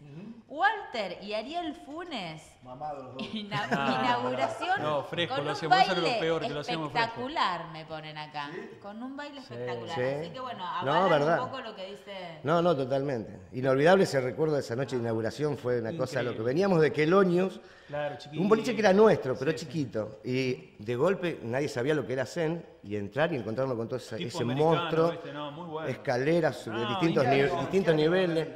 Walter y Ariel Funes. Mamados los dos. *laughs* ina- Ah, inauguración no, fresco, con lo hacíamos, eso lo peor, que lo hacíamos fresco. espectacular, me ponen acá. Con un baile espectacular. Sí. Así que bueno, No, verdad. un poco lo que dice... No, no, totalmente. Inolvidable ese recuerdo de esa noche de inauguración, fue una cosa lo que veníamos de Quelonius, Claro, chiquito. un boliche que era nuestro, pero Sí, sí. chiquito. Y de golpe nadie sabía lo que era Zen y entrar y encontrarnos con todo ese, ese monstruo, muy bueno. escaleras de No, distintos, increíble. nive- distintos niveles.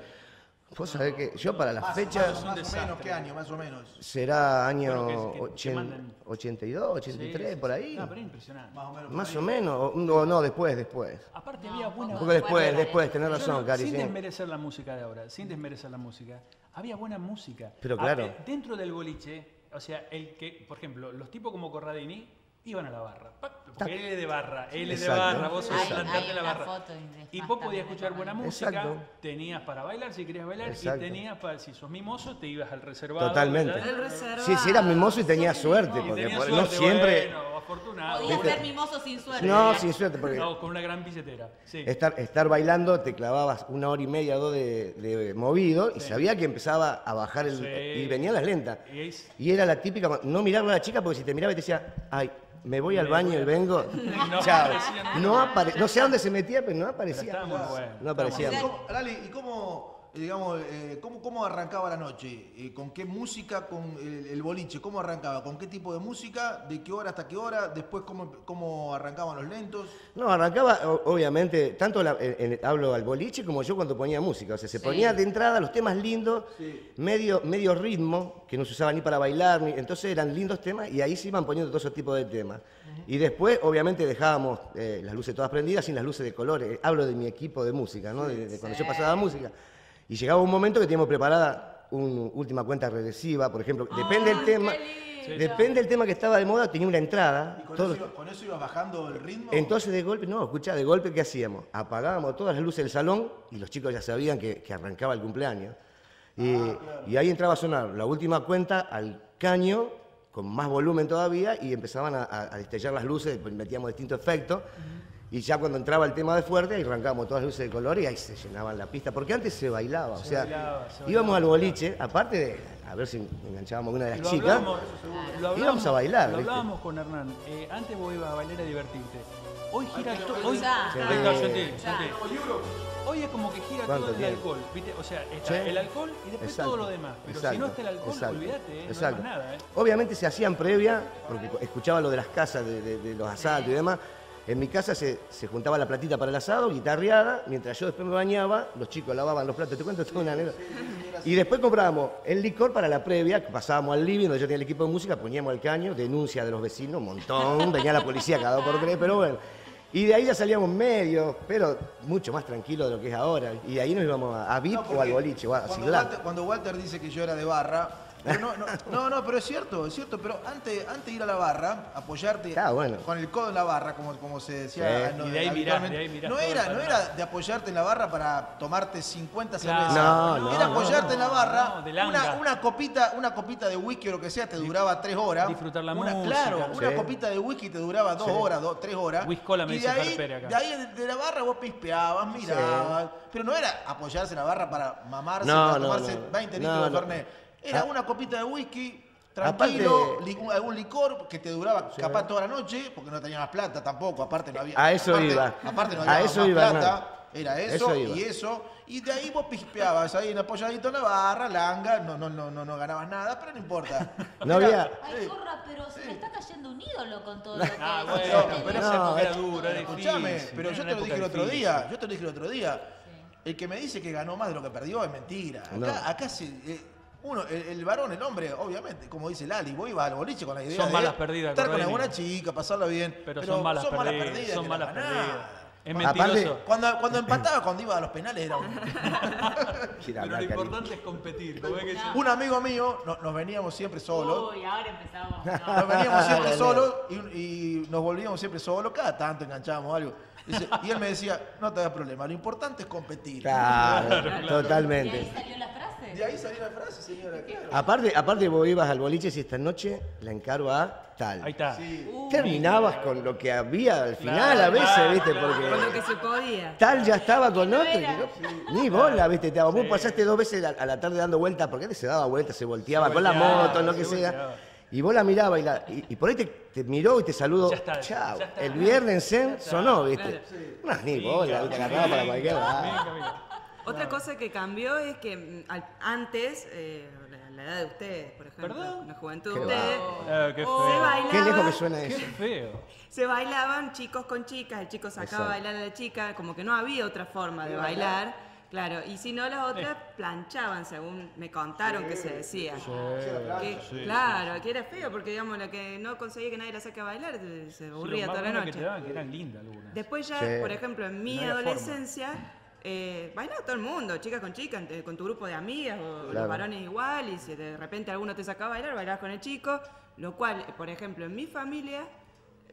Vos sabés que yo para las Más, fechas más, más o menos, ¿qué año? Más o menos. será año Bueno, que- que- que ochen- manden. 82, 83, Sí, sí, por ahí. No, pero impresionante. Más o menos. Más ahí. o menos, o o no, después, después. Aparte No, había un buena poco Porque después, Bueno, después, tenés razón, no- Cari. Sin sí. desmerecer la música de ahora, sin desmerecer la música, había buena música. Pero claro. eh, dentro del boliche, o sea, el que, por ejemplo, los tipos como Corradini iban a la barra. Porque él es de barra, él es de barra, vos sos hay en la barra. foto de y vos podías de escuchar buena música, Exacto. tenías para bailar si querías bailar, Exacto. y tenías para, si sos mimoso, te ibas al reservado. Totalmente. ¿verdad? El reservado. Sí, sí, era mimoso y tenía suerte, porque tenías por- no suerte, siempre... Bueno, afortunado. Podía ¿Viste? ser mimoso sin suerte. No, sin suerte, porque No, con una gran billetera. Sí. estar, estar bailando te clavabas una hora y media, dos de, de movido y sabía que empezaba a bajar el, Sí. y venían las lentas. Y es- Y era la típica, no mirarla a la chica porque si te miraba y te decía, ay, me voy al baño y vengo, *laughs* No chao. No, apare- no sé a dónde se metía, pero no Pero aparecía. estaba muy bueno. No aparecía. O sea, ¿Cómo- Lali, ¿y cómo, digamos, eh, cómo, cómo arrancaba la noche? Eh, ¿Con qué música? ¿Con el, el boliche? ¿Cómo arrancaba? ¿Con qué tipo de música? ¿De qué hora hasta qué hora? Después, ¿cómo, cómo arrancaban los lentos? No, arrancaba, obviamente, tanto la- en- en- hablo al boliche como yo cuando ponía música. O sea, se Sí. ponía de entrada los temas lindos, medio, medio ritmo, que no se usaba ni para bailar, ni- entonces eran lindos temas y ahí se iban poniendo todos esos tipos de temas. Y después, obviamente, dejábamos eh, las luces todas prendidas sin las luces de colores. Hablo de mi equipo de música, ¿no? De, de cuando yo pasaba música. Y llegaba un momento que teníamos preparada una última cuenta regresiva, por ejemplo. Depende del tema. Depende del tema que estaba de moda, tenía una entrada. ¿Y con, eso, iba- con eso ibas bajando el ritmo? entonces de golpe, no, escuchá, de golpe, ¿qué hacíamos? Apagábamos todas las luces del salón y los chicos ya sabían que, que arrancaba el cumpleaños. Y, y ahí entraba a sonar la última cuenta al caño, con más volumen todavía, y empezaban a, destellar las luces, metíamos distintos efectos. Y ya cuando entraba el tema de fuerte, ahí arrancábamos todas las luces de color y ahí se llenaban la pista. Porque antes se bailaba, o sea, bailaba, se íbamos bailaba. al boliche, aparte de a ver si enganchábamos a una de las Lo chicas. lo Íbamos a bailar, Lo ¿viste? hablábamos con Hernán. Eh, antes vos ibas a bailar a divertirte. Hoy gira todo. Hoy, Ya. Ahí está, yo te- yo Ya. te- Hoy es como que gira ¿Cuánto todo el tiempo? alcohol. ¿viste? O sea, está Sí. el alcohol y después Exacto, todo lo demás. Pero si no está el alcohol, exacto, olvídate, eh, no nada. ¿eh? Obviamente se hacían previa, porque escuchaba lo de las casas, de, de- de los asaltos y demás. En mi casa se, se juntaba la platita para el asado, guitarreada, mientras yo después me bañaba, los chicos lavaban los platos, te cuento *laughs* toda una anécdota. Y después comprábamos el licor para la previa, pasábamos al living, donde yo tenía el equipo de música, poníamos el caño, denuncia de los vecinos, un montón, *laughs* venía la policía cada dos por tres, pero bueno. Y de ahí ya salíamos medio, pero mucho más tranquilo de lo que es ahora. Y ahí nos íbamos a, a VIP No, o al boliche, o a cuando. Walter, cuando Walter dice que yo era de barra, no, no, no, no, pero es cierto, es cierto. Pero antes, antes de ir a la barra, apoyarte Está bueno. con el codo en la barra, como, como se decía. Sí. no, Y de ahí mirás, habitualmente. de ahí mirás no era, no era de apoyarte en la barra para tomarte 50 Claro. cervezas. No, no, era no, apoyarte en la barra, no, de una, una copita, una copita de whisky o lo que sea te duraba tres horas. disfrutar la Una- música. Claro, una Sí. copita de whisky te duraba dos horas, dos, tres horas. Whiscola me y de ahí, acá. de ahí de, la barra vos pispeabas, mirabas. Pero no era apoyarse en la barra para mamarse, No, para no, tomarse no. 20 No, litros de no. Era Ah. una copita de whisky, tranquilo, Aparte- li- un- algún licor que te duraba capaz toda la noche, porque no tenías más plata tampoco, aparte no había. A eso aparte, iba. Aparte no A había eso más iba, plata. Era eso, y eso. Y de ahí vos pispeabas ahí en apoyadito en la barra, langa, no, no, no, no, no ganabas nada, pero no importa. *laughs* No había- Ay, Corra, pero se me está cayendo un ídolo con todo lo que Ah, bueno, pero pero no, esa era dura, era Escuchame, difícil, pero yo te lo dije el otro día, yo te lo dije el otro día. El que me dice que ganó más de lo que perdió es mentira. Acá, No. acá se, eh, uno, el, el varón, el hombre, obviamente, como dice Lali, vos ibas al boliche con la idea Son de malas perdidas, estar con alguna chica, pasarla bien. Pero, son malas perdidas, perdidas, son malas perdidas. Es Aparte- mentiroso. Cuando, cuando empataba, cuando iba a los penales, era un, *laughs* Gira Pero lo importante es competir. como es que sí. un amigo mío, no- nos veníamos siempre solos. Uy, ahora empezamos. Nos veníamos siempre *laughs* solos y, y nos volvíamos siempre solos, cada tanto enganchábamos algo. Dice- y él me decía, no te hagas problema, lo importante es competir. Claro, ¿Y ahí totalmente. salió la frase? De ahí salió la frase, señora. claro. Aparte, aparte vos ibas al boliche y esta noche la encargo a tal. Ahí está. Terminabas con lo que había al final Claro, a veces, claro, ¿viste? claro. Porque Con lo que se podía. tal ya estaba con otro. ni bola, ¿viste? Te, vos pasaste dos veces a, la tarde dando vueltas, porque antes se daba vueltas, se volteaba Se con la moto, lo que se sea. volteaba. Y vos la mirabas y, la- y- y por ahí te, te miró y te saludó. Ya está, Chao. ya está. El viernes en sonó, ¿viste? claro. No, ni bola, ¿viste? Agarraba para cualquier lado. Otra cosa que cambió es que mm, al- antes, eh, la, la edad de ustedes, por ejemplo, ¿Perdón? la juventud de Qué ustedes, Ah, qué se feo. bailaba, Qué lejos que suena Qué eso. feo. se bailaban chicos con chicas, el chico sacaba a Exacto. bailar a la chica, como que no había otra forma de bailar. Claro, y si no las otras planchaban, según me contaron que se decía. Que- claro, que era feo, porque digamos, la que no conseguía que nadie la saque a bailar, se- Sí, aburría toda la noche. que daban, que eran lindas algunas. Después ya, Sí. por ejemplo, en mi No adolescencia, eh, bailaba todo el mundo, chicas con chicas, eh, con tu grupo de amigas, o los varones igual, y si de repente alguno te sacaba a bailar, bailabas con el chico, lo cual, por ejemplo, en mi familia,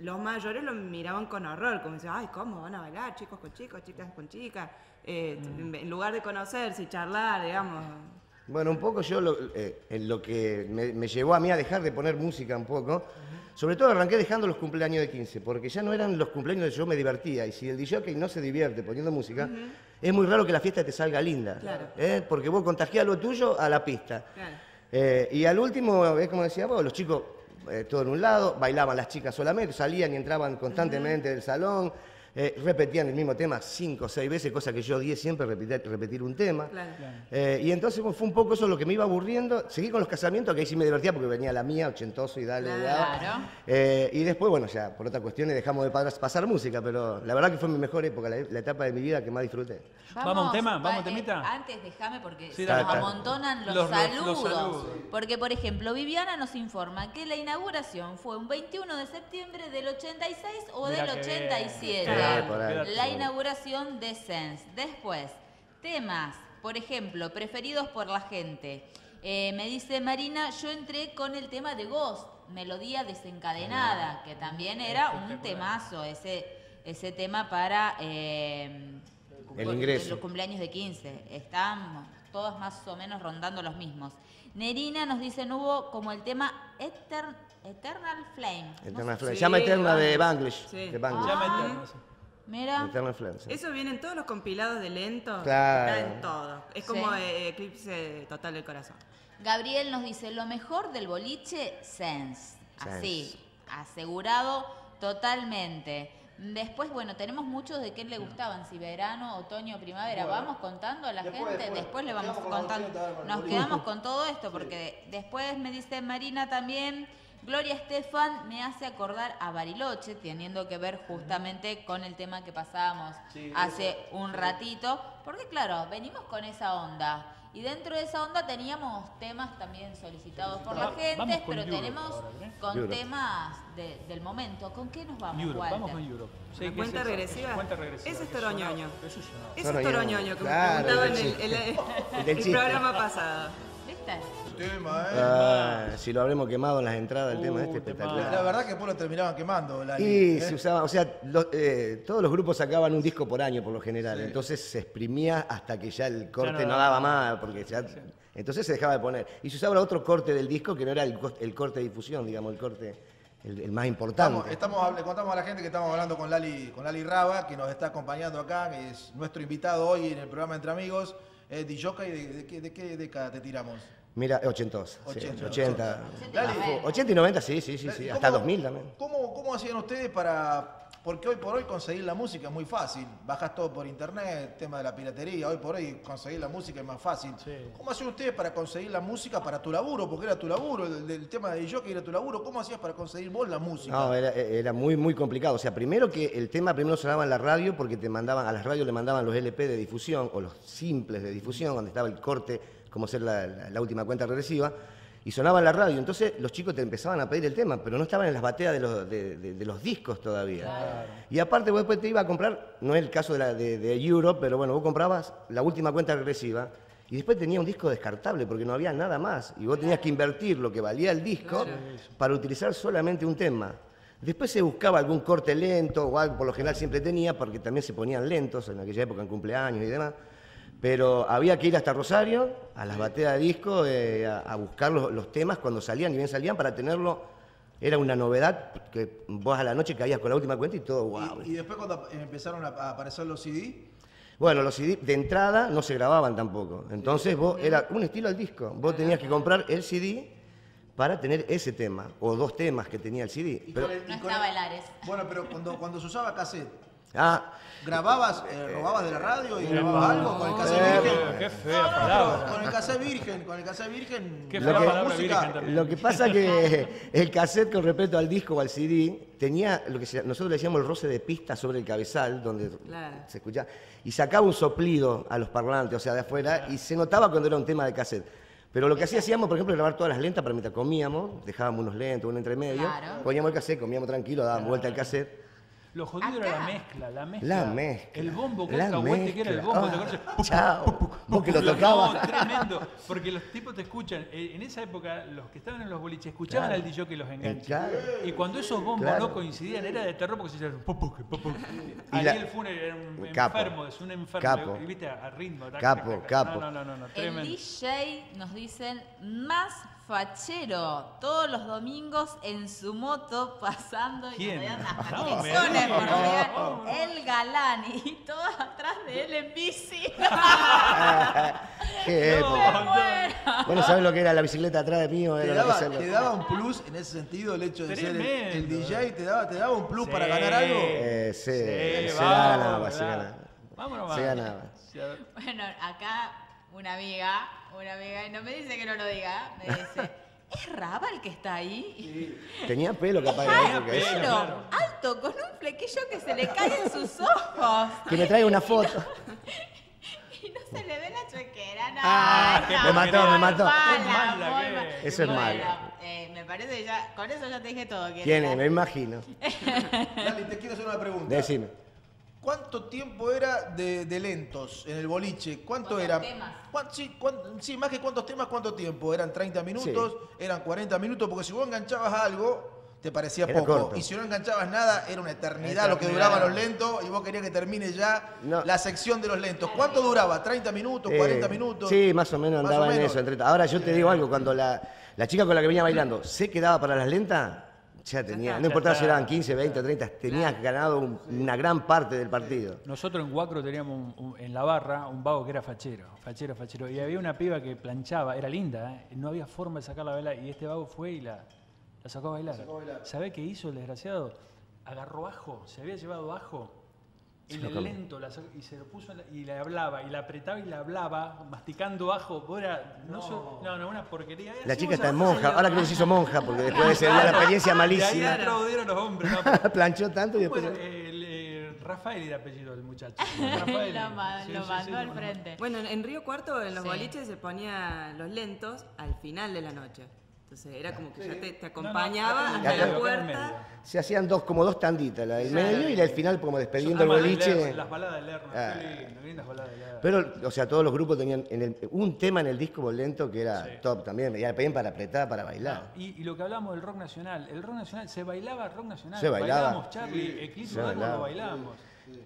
los mayores lo miraban con horror, como decían, ay, ¿cómo van a bailar chicos con chicos, chicas con chicas? Eh, Mm. en- lugar de conocerse y charlar, digamos. Bueno, un poco yo lo, eh, en lo que me, me llevó a mí a dejar de poner música un poco, sobre todo arranqué dejando los cumpleaños de 15, porque ya no eran los cumpleaños de yo me divertía, y si el DJ no se divierte poniendo música, es muy raro que la fiesta te salga linda, Claro. ¿eh? porque vos contagiás lo tuyo a la pista. Claro. Eh, y al último, es como decía vos, los chicos eh, todo en un lado, bailaban las chicas solamente, salían y entraban constantemente del salón, eh, repetían el mismo tema cinco o seis veces, cosa que yo odié siempre, repetir, repetir un tema. Claro. Eh, y entonces fue un poco eso lo que me iba aburriendo. Seguí con los casamientos, que ahí sí me divertía porque venía la mía, ochentoso y dale. Claro. dale. Eh, y después, bueno, ya por otras cuestiones dejamos de pas- pasar música, pero la verdad que fue mi mejor época, la, la etapa de mi vida que más disfruté. ¿Vamos a un tema? ¿Vamos a un eh, temita? antes déjame porque Sí, se nos amontonan los, Los- los- los saludos. Porque, por ejemplo, Viviana nos informa que la inauguración fue un 21 de septiembre del 86 o Mirá del qué 87. Por ahí. La inauguración de Sense. Después, temas, por ejemplo, preferidos por la gente. Eh, me dice Marina, yo entré con el tema de Ghost, Melodía Desencadenada, que también era un temazo, ese, ese tema para... eh, El ingreso. Los cumpleaños de 15. Están todos más o menos rondando los mismos. Nerina nos dice, no hubo como el tema Etern- Eternal Flame. No Eterna sé- Flame. Sí, Llama Eterna de Banglish. Banglish. Sí. De Banglish. Ya me Ah. eterno, sí. Mira, Eternal Flame, sí. Eso viene en todos los compilados de lento. Claro. Está en todo. Es Sí. como eh, Eclipse Total del Corazón. Gabriel nos dice, lo mejor del boliche, Sense. Así, Sense. asegurado totalmente. Después, bueno, tenemos muchos de qué le gustaban, si verano, otoño, primavera. Vamos contando a la Después, gente, después. después le Nos vamos quedamos con los contando. 80 ahora con el Nos quedamos con todo esto, porque después me dice Marina también, Gloria Estefan me hace acordar a Bariloche, teniendo que ver justamente con el tema que pasábamos hace un ratito, porque claro, venimos con esa onda. Y dentro de esa onda teníamos temas también solicitados por la gente, pero Europe tenemos ahora, ¿eh? con Europe. temas de- del momento. ¿Con qué nos vamos, Europe, Walter? vamos con Europe. Sí, ¿La ¿qué cuenta es regresiva? Cuenta regresiva. Ese es Toroñoño. Eso es Toroñoño, que claro, me preguntaba en el el, chiste. el- *laughs* El el del chiste. programa pasado. ¿Viste? ¿viste? Tema, ¿eh? Ah, si lo habremos quemado en las entradas, el tema Uh, este tema. espectacular. La verdad que después lo terminaban quemando. Lali, Y ¿eh? se usaba, o sea, lo- eh, todos los grupos sacaban un disco por año por lo general, entonces se exprimía hasta que ya el corte no no, daba más, porque ya, entonces se dejaba de poner. Y se usaba otro corte del disco que no era el, el corte de difusión, digamos, el corte, el, el más importante. Estamos, estamos le contamos a la gente que estamos hablando con Lali, con Lali Raba, que nos está acompañando acá, que es nuestro invitado hoy en el programa Entre Amigos. Eh, ¿de, de qué, ¿de qué década te tiramos? Mira, 80, sí, 80, 80. Lali, 80 y 90, sí, sí, sí, sí, ¿cómo- hasta 2000 también. ¿cómo, ¿Cómo hacían ustedes para...? Porque hoy por hoy conseguir la música es muy fácil. Bajas todo por internet, tema de la piratería. Hoy por hoy conseguir la música es más fácil. Sí. ¿Cómo hacían ustedes para conseguir la música para tu laburo? Porque era tu laburo, el, el tema de DJ era tu laburo. ¿Cómo hacías para conseguir vos la música? No, era, era muy, muy complicado. O sea, primero que el tema primero sonaba en la radio porque te mandaban, a las radios le mandaban los LP de difusión o los simples de difusión, donde estaba el corte, como ser la, la- la última cuenta regresiva, y sonaba en la radio. Entonces los chicos te empezaban a pedir el tema, pero no estaban en las bateas de los, de, de- de los discos todavía. Y aparte vos después te iba a comprar, no es el caso de, la, de, de Europe, pero bueno, vos comprabas la última cuenta regresiva. Y después tenía un disco descartable porque no había nada más. Y vos tenías que invertir lo que valía el disco para utilizar solamente un tema. Después se buscaba algún corte lento, o algo, por lo general siempre tenía, porque también se ponían lentos en aquella época, en cumpleaños y demás. Pero había que ir hasta Rosario, a las bateas de disco, eh, a, a buscar los, los temas cuando salían, y bien salían, para tenerlo. Era una novedad que vos a la noche caías con la última cuenta y todo, wow. Y, y después cuando empezaron a, aparecer los CD, Bueno, los CD de entrada no se grababan tampoco. Entonces vos, era un estilo al disco. Vos tenías que comprar el CD para tener ese tema, o dos temas que tenía el CD. Y Pero- con el- No estaba el- el Ares. Bueno, pero cuando, cuando se usaba cassette, ah, ¿grababas, eh, robabas de la radio y grababas algo con el cassette virgen? qué fea palabra. Con el cassette virgen, con el cassette virgen. Qué fea la palabra música- virgen también. Lo que pasa que *laughs* el cassette con respecto al disco o al CD tenía lo que nosotros le decíamos el roce de pista sobre el cabezal, donde Claro. se escuchaba, y sacaba un soplido a los parlantes, o sea, de afuera, y se notaba cuando era un tema de cassette. Pero lo que así hacíamos, por ejemplo, era grabar todas las lentas para mientras comíamos, dejábamos unos lentos, un entre medio, Claro. poníamos el cassette, comíamos tranquilo, dábamos vuelta al cassette. Lo jodido era la mezcla, la mezcla. La mezcla. El bombo, alcahuete que era el bombo. Ah, chao. Vos que lo No, tocabas. tremendo. Porque los tipos te escuchan. eh, En esa época, los que estaban en los boliches escuchaban Claro. al DJ que los enganchaba. Claro. Y cuando esos bombos Claro. no coincidían, era de terror porque se decían. "Popo, que popo". Y la- Ariel Funes era un Capo. enfermo, es un enfermo. Capo. Y viste a ritmo. tac, Capo, tac, tac. capo. No, no, no, no, El tremendo. DJ nos dicen más fachero todos los domingos en su moto *laughs* pasando y hasta No, direcciones por digas. ver el galán y *laughs* todos atrás de él en bici. *laughs* Qué No, época. no. Bueno, ¿sabes lo que era la bicicleta atrás de mío? Te Era lo que daba, se- te daba un plus en ese sentido el hecho de ser el. DJ, te daba, te daba un plus para Sí. ganar algo. Eh, sí, se vamos, ganaba, se ganaba. Vámonos, Se ganaba. Sí. Bueno, acá una amiga, una amiga, y no me dice que no lo diga, me dice, *laughs* ¿es Raba el que está ahí? Tenía pelo capaz de pelo, claro. alto, con un flequillo que se le cae en sus ojos. Que me traiga una foto. *laughs* Y no se le ve la chuequera, no. Ah, no, Me mató, me mató. mala, Qué mala muy que mala. es. Eso es Bueno, malo. eh, me parece que ya, con eso ya te dije todo. ¿quién es? Me imagino. *laughs* Lali, te quiero hacer una pregunta. Decime. ¿Cuánto tiempo era de, de lentos en el boliche? ¿Cuánto ¿Cuántos era? temas? ¿Cuán- sí, cuán- sí, más que cuántos temas, ¿cuánto tiempo? ¿Eran 30 minutos? ¿Eran 40 minutos? Porque si vos enganchabas algo, te parecía Era poco. corto. Y si no enganchabas nada, era una eternidad, lo que duraban los lentos y vos querías que termine ya No. la sección de los lentos. ¿Cuánto duraba? ¿30 minutos? ¿40 Eh, minutos? Sí, más o menos Más andaba o en eso. entre- Ahora yo te digo algo, cuando la, la chica con la que venía bailando se quedaba para las lentas, ya tenía, no importaba si eran 15, 20, 30, tenías ganado un- una gran parte del partido. Nosotros en Huacro teníamos un- un- en la barra un vago que era fachero, fachero, fachero. Y había una piba que planchaba, era linda, ¿eh? no había forma de sacarla a bailar. Y este vago fue y la, la sacó a bailar. ¿Sabés qué hizo el desgraciado? Agarró ajo, se había llevado ajo. El comió. lento la y se lo puso la- y le hablaba, y la apretaba y le hablaba, masticando ajo. Era- no, so- no, no, una porquería. La chica está en monja, ahora creo que se hizo monja, porque después de día la *laughs* experiencia Y ahí malísima. aplaudieron los hombres. ¿no? *laughs* Planchó tanto y después... Bueno, el, eh, Rafael era el apellido del muchacho. *laughs* Rafael. Lo, ma- Sí, lo sí, mandó sí, al frente. Bueno, en Río Cuarto, en los Sí. boliches, se ponían los lentos al final de la noche. Entonces era como que ya te, te acompañaba acá hasta en el la puerta. Se hacían dos, como dos tanditas, la del medio y la del final como despidiendo el boliche. Lerner, Las baladas de Lerner, Ah. qué lindo, lindas baladas de Lerner. Pero, o sea, todos los grupos tenían en el- un tema en el disco Volento que era Sí. top también, y era bien para apretar, para bailar. Y, y lo que hablamos del rock nacional, el rock nacional, se bailaba rock nacional. Se bailaba. Bailábamos, Charlie, Eclipse Se Moderno bailaba. lo bailábamos.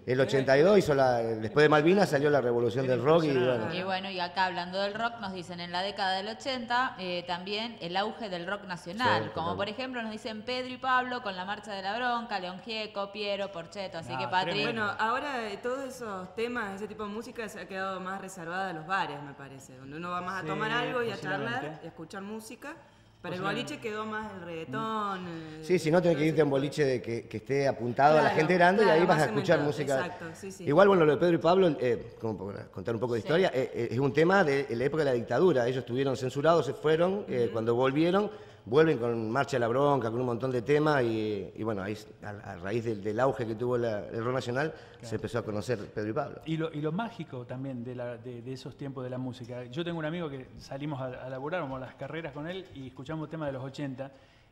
El 82 hizo la, después de Malvinas salió la revolución del rock y bueno, Y bueno, y acá hablando del rock, nos dicen en la década del 80 eh, también el auge del rock nacional. Sí, como por ejemplo nos dicen Pedro y Pablo con la marcha de la bronca, León Gieco, Piero, Porcheto. Así que Patri. tremendo. Bueno, ahora eh, todos esos temas, ese tipo de música se ha quedado más reservada a los bares, me parece, donde uno va más a Sí, tomar algo y a charlar y a escuchar música. Para el boliche quedó más el reggaetón. Sí, si no, tenés que irte a un boliche de que, que esté apuntado a la gente grande y ahí vas a escuchar música. exacto, sí, sí. Igual, bueno, lo de Pedro y Pablo, eh, como para contar un poco de Sí. historia, eh, eh, es un tema de la época de la dictadura. Ellos estuvieron censurados, se fueron, eh, cuando volvieron, vuelven con Marcha de la Bronca, con un montón de temas y, y bueno, ahí a, a raíz del, del auge que tuvo la- el rock nacional, se empezó a conocer Pedro y Pablo. Y lo, y lo mágico también de, la- de- de esos tiempos de la música. Yo tengo un amigo que salimos a, a laburar, vamos a las carreras con él y escuchamos temas de los 80.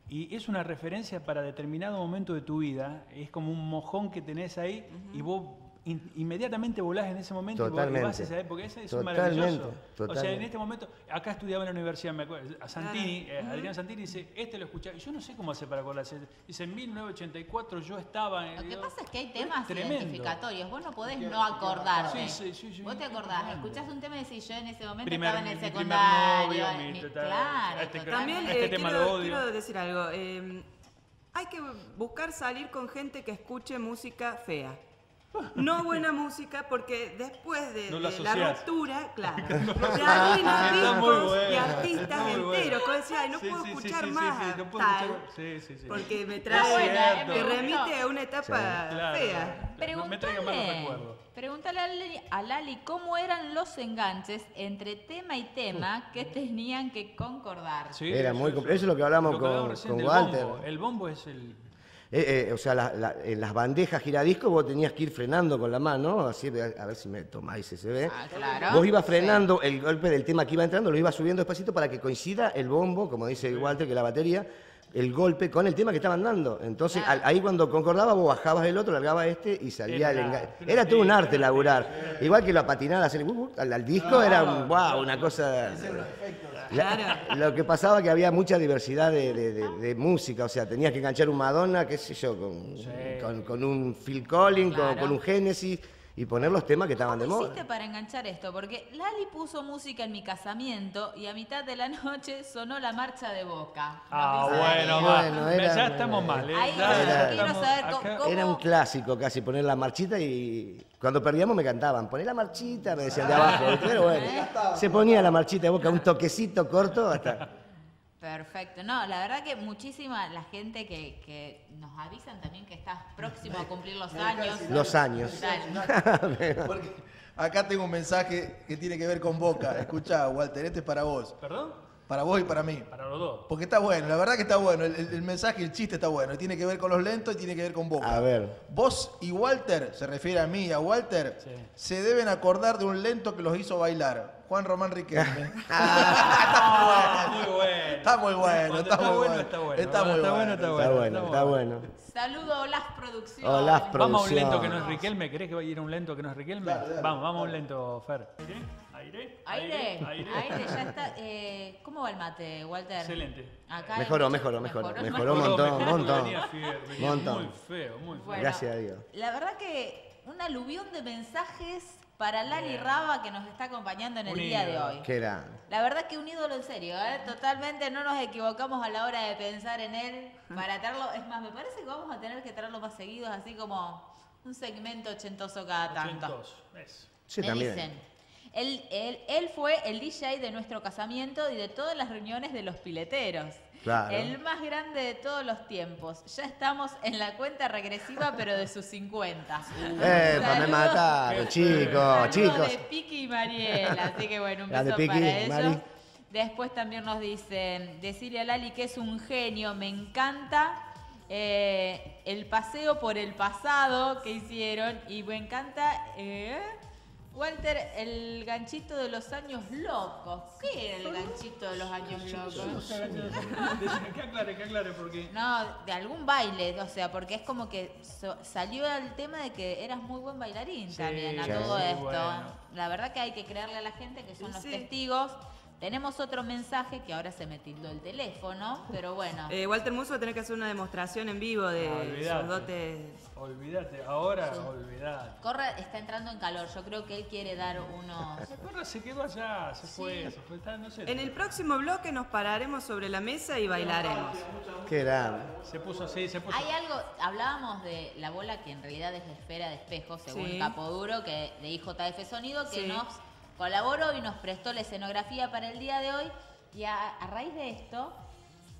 Y es una referencia para determinado momento de tu vida. Es como un mojón que tenés ahí y vos in- inmediatamente volás en ese momento vos- y vas a Totalmente. esa época. Ese es Totalmente, maravilloso. O sea, en totalmente. este momento, acá estudiaba en la universidad, me acuerdo, a Santini, eh, Adrián Santini dice, este lo escuchaba. Y yo no sé cómo hace para acordarse. Dice, en 1984 yo estaba en... Lo que digo, pasa es que hay temas identificatorios. Vos no podés no acordarte. Sí, sí, sí, sí. Vos te acordás, escuchás un tema y decís, yo en ese momento Primer- estaba en el secundario. novio, en mi- mi- tal, claro, este totalmente. También Este eh, tema quiero, lo odio. quiero decir algo. eh, hay que buscar salir con gente que escuche música fea. No buena música, porque después de, No la de ruptura, claro, *laughs* se arruinan Está muy discos y artistas bueno. enteros. Como decía, "Ay, no Sí, puedo sí, sí, más no puedo escuchar- porque me trae, me remite a una etapa Claro, fea. no Pregúntale, pregúntale a Lali, a Lali cómo eran los enganches entre tema y tema que tenían que concordar. Sí, Era muy eso es lo que hablamos Lo con- con Walter. bombo. El bombo es el... Eh, eh, o sea, la- la- en las bandejas giradiscos vos tenías que ir frenando con la mano, así, a ver si me tomáis se ve. Ah, claro. Vos ibas frenando el golpe del tema que iba entrando, lo ibas subiendo despacito para que coincida el bombo, como dice Walter, que la batería, el golpe con el tema que estaban dando. Entonces, Claro. ahí cuando concordaba, vos bajabas el otro, largabas este y salía Era el una Era todo un arte laburar. Igual que la patinada, hacer al, al disco era un, wow, una cosa... La- lo que pasaba que había mucha diversidad de, de- de- de música, o sea, tenías que enganchar un Madonna, qué sé yo, con, con- con un Phil Collins, con- con, un Genesis y poner los temas que estaban de ¿Cómo moda. hiciste para enganchar esto? Porque Lali puso música en mi casamiento y a mitad de la noche sonó la marcha de Boca. Ah, bueno. Bueno, era- ya estamos mal. ¿eh? Ahí Ya quiero estamos saber acá. cómo- Era un clásico casi poner la marchita y cuando perdíamos me cantaban, poné la marchita, me decían de abajo, pero bueno, se ponía la marchita de boca, un toquecito corto hasta... Perfecto. No, la verdad que muchísima la gente que, que nos avisan también que estás próximo a cumplir los años. Los años. Dale. *laughs* Porque acá tengo un mensaje que tiene que ver con Boca. Escucha, Walter, este es para vos. ¿Perdón? Para vos y para mí. Para los dos. Porque está bueno, la verdad que está bueno. El, el- el mensaje, el chiste está bueno. Tiene que ver con los lentos y tiene que ver con Boca. A ver. Vos y Walter, se refiere a mí y a Walter, Sí. se deben acordar de un lento que los hizo bailar. Juan Román Riquelme. Ah, muy bueno. Está muy bueno, está muy bueno. Está bueno, Está muy está bueno. está Está bueno. está bueno. Saludo a Olaf Producciones. Olaf Vamos a un Producción. lento que no es Riquelme. ¿Querés que vaya a ir a un lento que no es Riquelme? Vamos, vamos a un lento, Fer. ¿Aire? Aire, Aire. aire, ya está. *laughs* Eh, ¿Cómo va el mate, Walter? Excelente. Acá Mejoró, mejoró, mejoró, *laughs* mejoró Mejoró, un montón, mejoró, montón. Venía feo, venía Montón. muy feo, muy feo. Bueno, Gracias a Dios. La verdad que un aluvión de mensajes para Lali Raba que nos está acompañando en el Un día de hoy. Qué era. La verdad que un ídolo en serio, ¿eh? totalmente no nos equivocamos a la hora de pensar en él para traerlo. Es más, me parece que vamos a tener que traerlo más seguidos, así como un segmento ochentoso cada tanto. Ochentoso, eso. Sí, Me también. dicen. Él, él- él fue el DJ de nuestro casamiento y de todas las reuniones de los pileteros. Claro. El más grande de todos los tiempos. Ya estamos en la cuenta regresiva, pero de sus 50. *laughs* Eh, me mataron, chicos, chicos. de Piqui y Mariela. Así que bueno, un beso Piqui, para ellos. Mari. Después también nos dicen, decirle a Lali que es un genio, me encanta. eh, el paseo por el pasado que hicieron y me encanta eh, Walter, el ganchito de los años locos. ¿Qué era el ganchito de los años locos? *laughs* que aclare, que aclare, porque... No, de algún baile, o sea, porque es como que so- salió el tema de que eras muy buen bailarín Sí, también a todo sí, esto. bueno. La verdad que hay que creerle a la gente que son los Sí. testigos. Tenemos otro mensaje que ahora se me tildó el teléfono, pero bueno. Eh, Walter Musso va a tener que hacer una demostración en vivo de Ah, olvidate. sus dotes. Olvídate, ahora olvidate. Corra está entrando en calor, yo creo que él quiere dar unos... Corra se quedó allá, se fue, se fue, está, no sé. En el próximo bloque nos pararemos sobre la mesa y bailaremos. Qué grande. Se puso así, se puso... Hay algo, hablábamos de la bola que en realidad es la esfera de espejo, según Sí. Capoduro, que de IJF Sonido, que Sí. nos colaboró y nos prestó la escenografía para el día de hoy. Y a, a raíz de esto,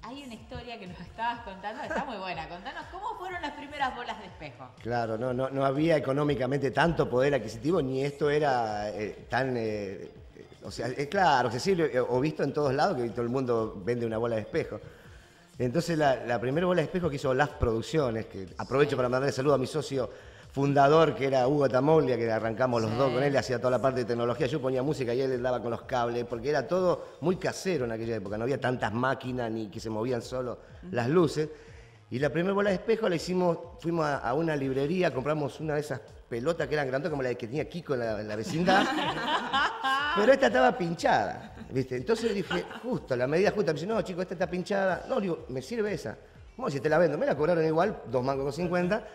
hay una historia que nos estabas contando, está muy buena. Contanos, ¿cómo fueron las primeras bolas de espejo? Claro, no, no, no había económicamente tanto poder adquisitivo, ni esto era eh, tan, eh, eh, o sea, es claro, accesible o visto en todos lados, que todo el mundo vende una bola de espejo. Entonces la, la primera bola de espejo que hizo Las Producciones, que aprovecho para mandarle saludo a mi socio fundador, que era Hugo Tamoglia, que arrancamos los Sí. dos con él, hacía toda la parte de tecnología, yo ponía música y él daba con los cables, porque era todo muy casero en aquella época, no había tantas máquinas ni que se movían solo las luces. Y la primera bola de espejo la hicimos, fuimos a, a una librería, compramos una de esas pelotas que eran grandes como la que tenía Kiko en la, en la vecindad, *laughs* pero esta estaba pinchada, ¿viste? Entonces dije, justo, la medida justa, me dice, no, chico, esta está pinchada. No, digo, me sirve esa. Bueno, si te la vendo, me la cobraron igual, dos mangos con 50.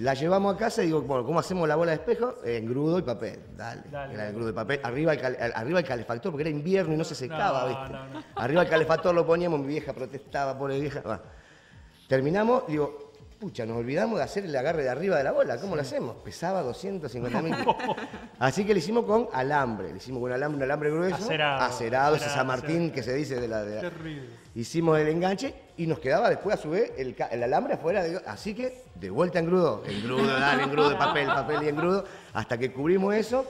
La llevamos a casa y digo, bueno, ¿cómo hacemos la bola de espejo? Engrudo y papel. Dale. Dale. Era engrudo y papel. Arriba el, cal- arriba el calefactor, porque era invierno y no se secaba, No, ¿viste? no, no. Arriba el calefactor lo poníamos, mi vieja protestaba, pobre vieja. Terminamos, digo, pucha, nos olvidamos de hacer el agarre de arriba de la bola, ¿cómo lo hacemos? Pesaba 250 mil. *laughs* Así que lo hicimos con alambre, le hicimos con alambre, un alambre grueso. Acerado. Acerado, ese San Martín acerado. que se dice de la... de la- Terrible. Hicimos el enganche y nos quedaba después a su vez el, alambre afuera. de- así que de vuelta engrudo, engrudo, dale, engrudo, papel, papel y engrudo. Hasta que cubrimos eso,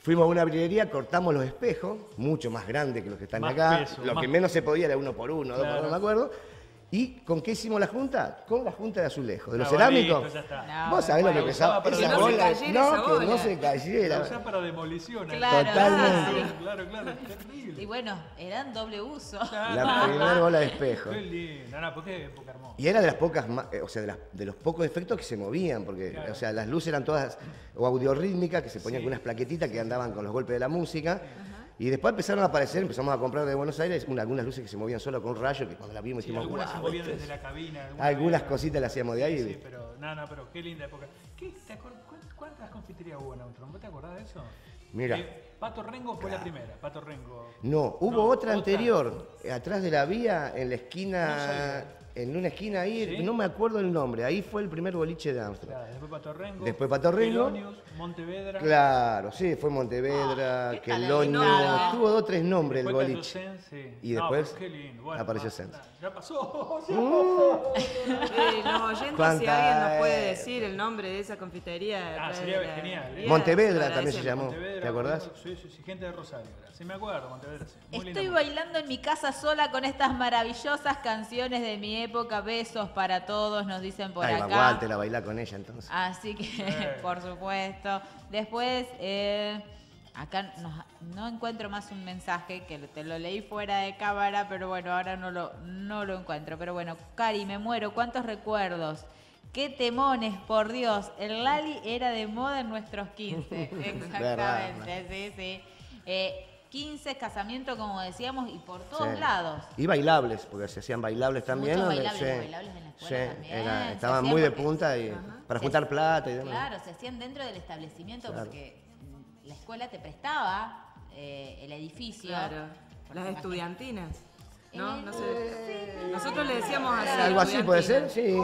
fuimos a una brillería, cortamos los espejos, mucho más grandes que los que están Más acá. peso, Lo que menos se podía era uno por uno, dos por uno, no me acuerdo. ¿Y con qué hicimos la junta? Con la junta de azulejo, de los Ah, cerámicos. bonito, ya está. No, Vos sabés lo que pesaba esa que no se cayera No, esa que no se La cayera. usás para demolición. Claro, Totalmente. Claro, claro, terrible. Y bueno, eran doble uso. La primera bola de espejo. Qué lindo. No, no, qué época hermosa. Y era de las pocas, ma- eh, o sea, de, las- de los pocos efectos que se movían, porque, Claro. o sea, las luces eran todas o audiorítmicas, que se ponían Sí. con unas plaquetitas que andaban con los golpes de la música. Y después empezaron a aparecer, empezamos a comprar de Buenos Aires una- algunas luces que se movían solo con rayos, que cuando las vimos Sí, dijimos, algunas se "Guau, movían esto es-". desde la cabina. Algunas veía- cositas las hacíamos de ahí. Sí, pero, no, no, pero qué linda época. ¿Qué, te ¿Cuántas confiterías hubo en Neutron? ¿Vos te acordás de eso? Mira. Eh, Pato Rengo fue la primera. Pato Rengo. No, hubo No, otra otra. anterior, atrás de la vía, en la esquina. En una esquina ahí, ¿Sí? no me acuerdo el nombre, ahí fue el primer boliche de Amsterdam. Claro, después Pato Rengo. Después Pato Rengo. Quelonius, Montevedra. Claro, sí, fue Montevedra, Ah, tuvo dos o tres nombres el boliche. Cayusen, sí. Y No, después pero qué lindo. Bueno, apareció Sens. Ya pasó. *laughs* ya Eh, los oyentes, ¿Cuánta- si alguien nos puede decir el nombre de esa confitería. Ah, sería la genial. guía, Montevedra también se llamó. Montevedra, ¿Te acordás? Sí, sí, sí, gente de Rosario. Sí, me acuerdo, Montevedra. Sí. Muy Estoy lindo. bailando en mi casa sola con estas maravillosas canciones de mi época. Besos para todos, nos dicen por Ahí va acá. Walter a bailar con ella entonces. Así que, *laughs* por supuesto. Después, eh, acá no, no encuentro más un mensaje que te lo leí fuera de cámara, pero bueno, ahora no lo, no lo encuentro. Pero bueno, Cari, me muero. ¿Cuántos recuerdos? Qué temones, por Dios. El Lali era de moda en nuestros 15. *laughs* Exactamente, sí, sí. Eh, 15 casamientos, como decíamos, y por todos Sí. lados. Y bailables, porque se hacían bailables también. Muchos bailables, sí, bailables en la escuela sí, también, era- estaban muy de punta y para Se juntar plata y demás. Claro, se hacían dentro del establecimiento Claro. porque mm, la escuela te prestaba eh, el edificio. Claro, las imagínate- estudiantinas. ¿No? Eh, no sé. Nosotros le decíamos así. Algo así puede ser, sí.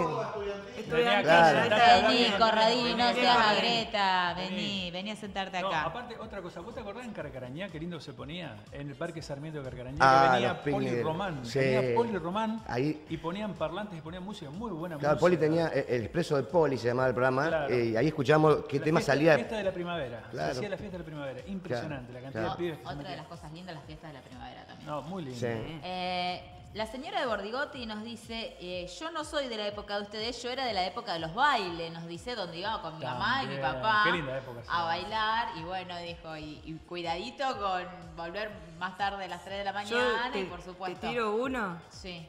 Claro. está. Vení, Corradini, no seas agreta, vení, vení a sentarte No, acá. aparte, otra cosa, ¿vos te acordás en Carcarañá qué lindo se ponía? En el Parque Sarmiento de Carcarañá, Ah, que venía Poli. Román. Sí. Venía Poli Román Ahí- y ponían parlantes y ponían música, muy buena Claro, música. Poli tenía eh, el expreso de Poli, se llamaba el programa, Claro. eh, y ahí escuchamos qué La tema fiesta, salía. fiesta de la primavera. Claro. Se hacía la fiesta de la primavera. Impresionante la cantidad claro. de pibes que se Otra de las cosas lindas, las fiestas de la primavera también. No, muy lindo. Sí. Eh, la señora de Bordigotti nos dice, eh, yo no soy de la época de ustedes, yo era de la época de los bailes, nos dice, donde iba con mi mamá y mi papá Qué linda época, sí. a bailar. Y bueno, dijo, y, y cuidadito con volver más tarde a las 3 de la Yo mañana te, y por supuesto. te tiro uno. Sí.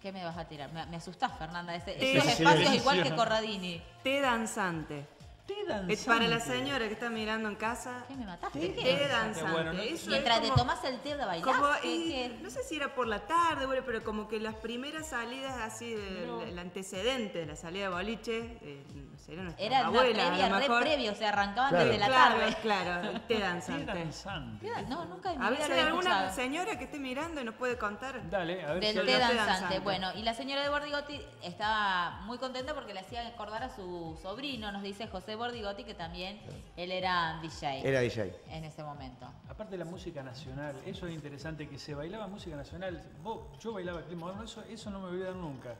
¿Qué me vas a tirar? Me, me asustás, Fernanda. Ese, esos espacios igual que Corradini. Té danzante. Té danzante. Es para la señora que está mirando en casa. ¿Qué me mataste? Té, ¿Qué? té danzante. Bueno, no- Eso es Mientras te tomas el té de bailar. Como, ¿qué- y qué? no sé si era por la tarde, bueno, pero como que las primeras salidas así, del el antecedente de la salida de boliche, eh, no sé, eran nuestras Era una abuelas, previa, a lo re previa, o sea, arrancaban Claro. desde la claro, tarde. claro, el té Té danzante. danzante. ¿Qué da- No, nunca en mi A ver vida si hay alguna escuchado. señora que esté mirando y nos puede contar. Dale, a ver Del si té té danzante. danzante. Bueno, y la señora de Bordigotti estaba muy contenta porque le hacía acordar a su sobrino, nos dice José Bordigotti, que también él era DJ Era DJ. en ese momento. Aparte de la música nacional, eso es interesante, que se bailaba música nacional. Vos, yo bailaba clima moderno, eso, eso no me voy a olvidar nunca.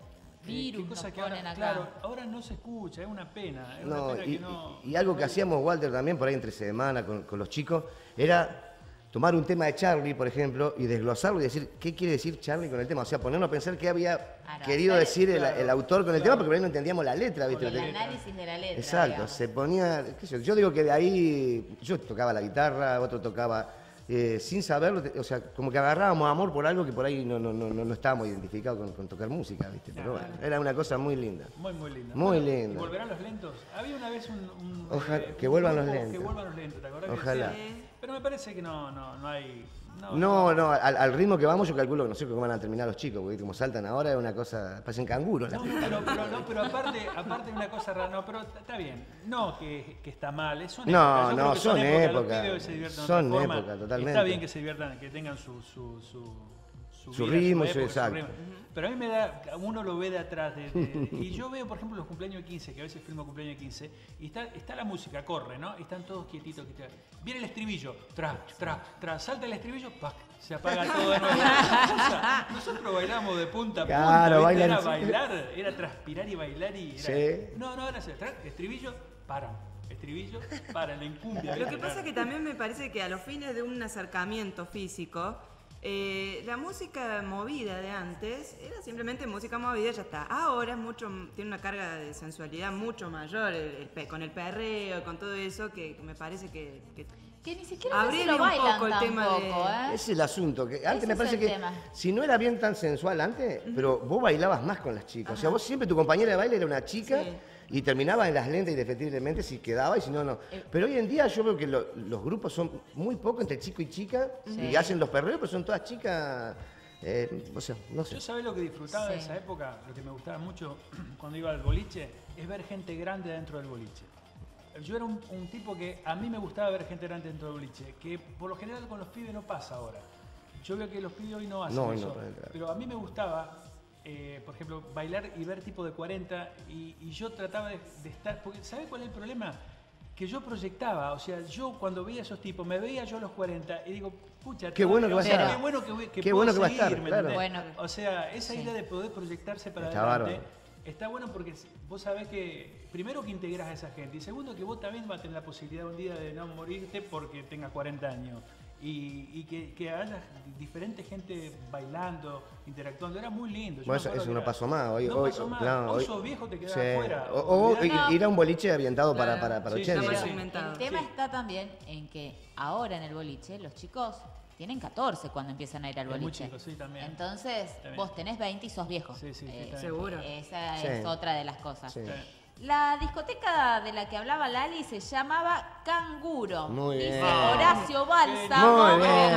Virus qué cosa nos que ahora, ponen acá. claro, ahora no se escucha, es una pena. Es una No, pena y, que no. y- y algo que hacíamos, Walter, también por ahí entre semana con, con los chicos, era tomar un tema de Charlie, por ejemplo, y desglosarlo y decir qué quiere decir Charlie con el tema. O sea, ponernos a pensar qué había querido decir el, autor con el claro. tema, porque por ahí no entendíamos la letra, ¿viste? El análisis de la letra. Exacto, digamos. se ponía, qué sé yo, yo digo que de ahí yo tocaba la guitarra, otro tocaba, eh, sin saberlo, o sea, como que agarrábamos amor por algo que por ahí no, no, no, no, no estábamos identificados con, con tocar música, ¿viste? Pero bueno, era una cosa muy linda. Muy, muy linda. Muy Bueno, linda. ¿y ¿Volverán los lentos? Había una vez un. un, Ojalá- eh, que un vuelvan los lentos. Que vuelvan los lentos, ¿te acordás? que Ojalá. decían? Pero me parece que no, no, no hay. No, No, no, al, al ritmo que vamos yo calculo que no sé cómo van a terminar los chicos, porque como saltan ahora es una cosa, parecen canguros. No, no, pero, pero, no, pero aparte, aparte una cosa rara, no, pero está bien. No que, que está mal, es una No, época. No, son épocas, Son épocas, totalmente. Está bien que se diviertan, que tengan su, su, su, Su vida, ritmo, su- época, exacto. ritmo. Pero a mí me da, uno lo ve de atrás. de- de- y yo veo, por ejemplo, los cumpleaños de 15, que a veces filmo cumpleaños de 15, y está, está la música, corre, ¿no? Y están todos quietitos. quietitos. Viene el estribillo, tra, tra, tra, salta el estribillo, ¡pac! Se apaga todo de nuevo. *laughs* Nosotros bailamos de punta a punta. Claro, bailan- Era bailar, era transpirar y bailar y era- Sí. No, no, era hacer tra- estribillo, para. Estribillo, para, la encumbia. Lo que pasa es que también me parece que a los fines de un acercamiento físico, eh, la música movida de antes era simplemente música movida y ya está. Ahora es mucho, tiene una carga de sensualidad mucho mayor, el- el pe- con el perreo, con todo eso, que me parece que... que- Que ni siquiera a veces Abrele lo un poco el tema de- ¿eh? Ese es el asunto, que antes Ese me parece que tema. si no era bien tan sensual antes, pero vos bailabas más con las chicas. O sea, vos siempre tu compañera de baile era una chica Sí. Y terminaba en las lentes indefectiblemente si quedaba y si no, no. Eh. Pero hoy en día yo veo que lo- los grupos son muy pocos entre chico y chica Sí. y hacen los perreos, pero son todas chicas, eh, o sea, no sé. Yo sabés lo que disfrutaba de Sí. esa época, lo que me gustaba mucho *clears throat* cuando iba al boliche, es ver gente grande dentro del boliche. Yo era un, un tipo que a mí me gustaba ver gente grande dentro del boliche, que por lo general con los pibes no pasa ahora. Yo veo que los pibes hoy no hacen No, no eso. entrar. pero a mí me gustaba, eh, por ejemplo, bailar y ver tipo de 40 y, y yo trataba de, de estar, porque ¿sabes cuál es el problema? Que yo proyectaba, o sea, yo cuando veía a esos tipos, me veía yo a los 40 y digo, pucha, Qué bueno que o va a sea, estar. Qué bueno que, que Qué bueno que va a estar, ¿me claro. Bueno. O sea, esa Sí. idea de poder proyectarse para Está adelante bárbaro. está bueno porque vos sabés que, primero que integrás a esa gente y segundo que vos también vas a tener la posibilidad un día de no morirte porque tengas 40 años. Y, y que, que haya diferente gente bailando, interactuando, era muy lindo. Yo Bueno, eso, no pasó más. Hoy, no hoy, pasó más. no, Hoy hoy- sos viejo, te quedás sí. afuera. O, ir a un boliche ambientado para, Claro. para, para Sí, 80. sí, segmentado. El tema Sí. está también en que ahora en el boliche los chicos tienen 14 cuando empiezan a ir al boliche. chico, sí, también. Entonces, También. vos tenés 20 y sos viejo. Sí, sí, sí, Eh. Seguro. Esa Sí. es otra de las cosas. La discoteca de la que hablaba Lali se llamaba Canguro. Muy Dice bien. Horacio Bálsamo. Muy bien.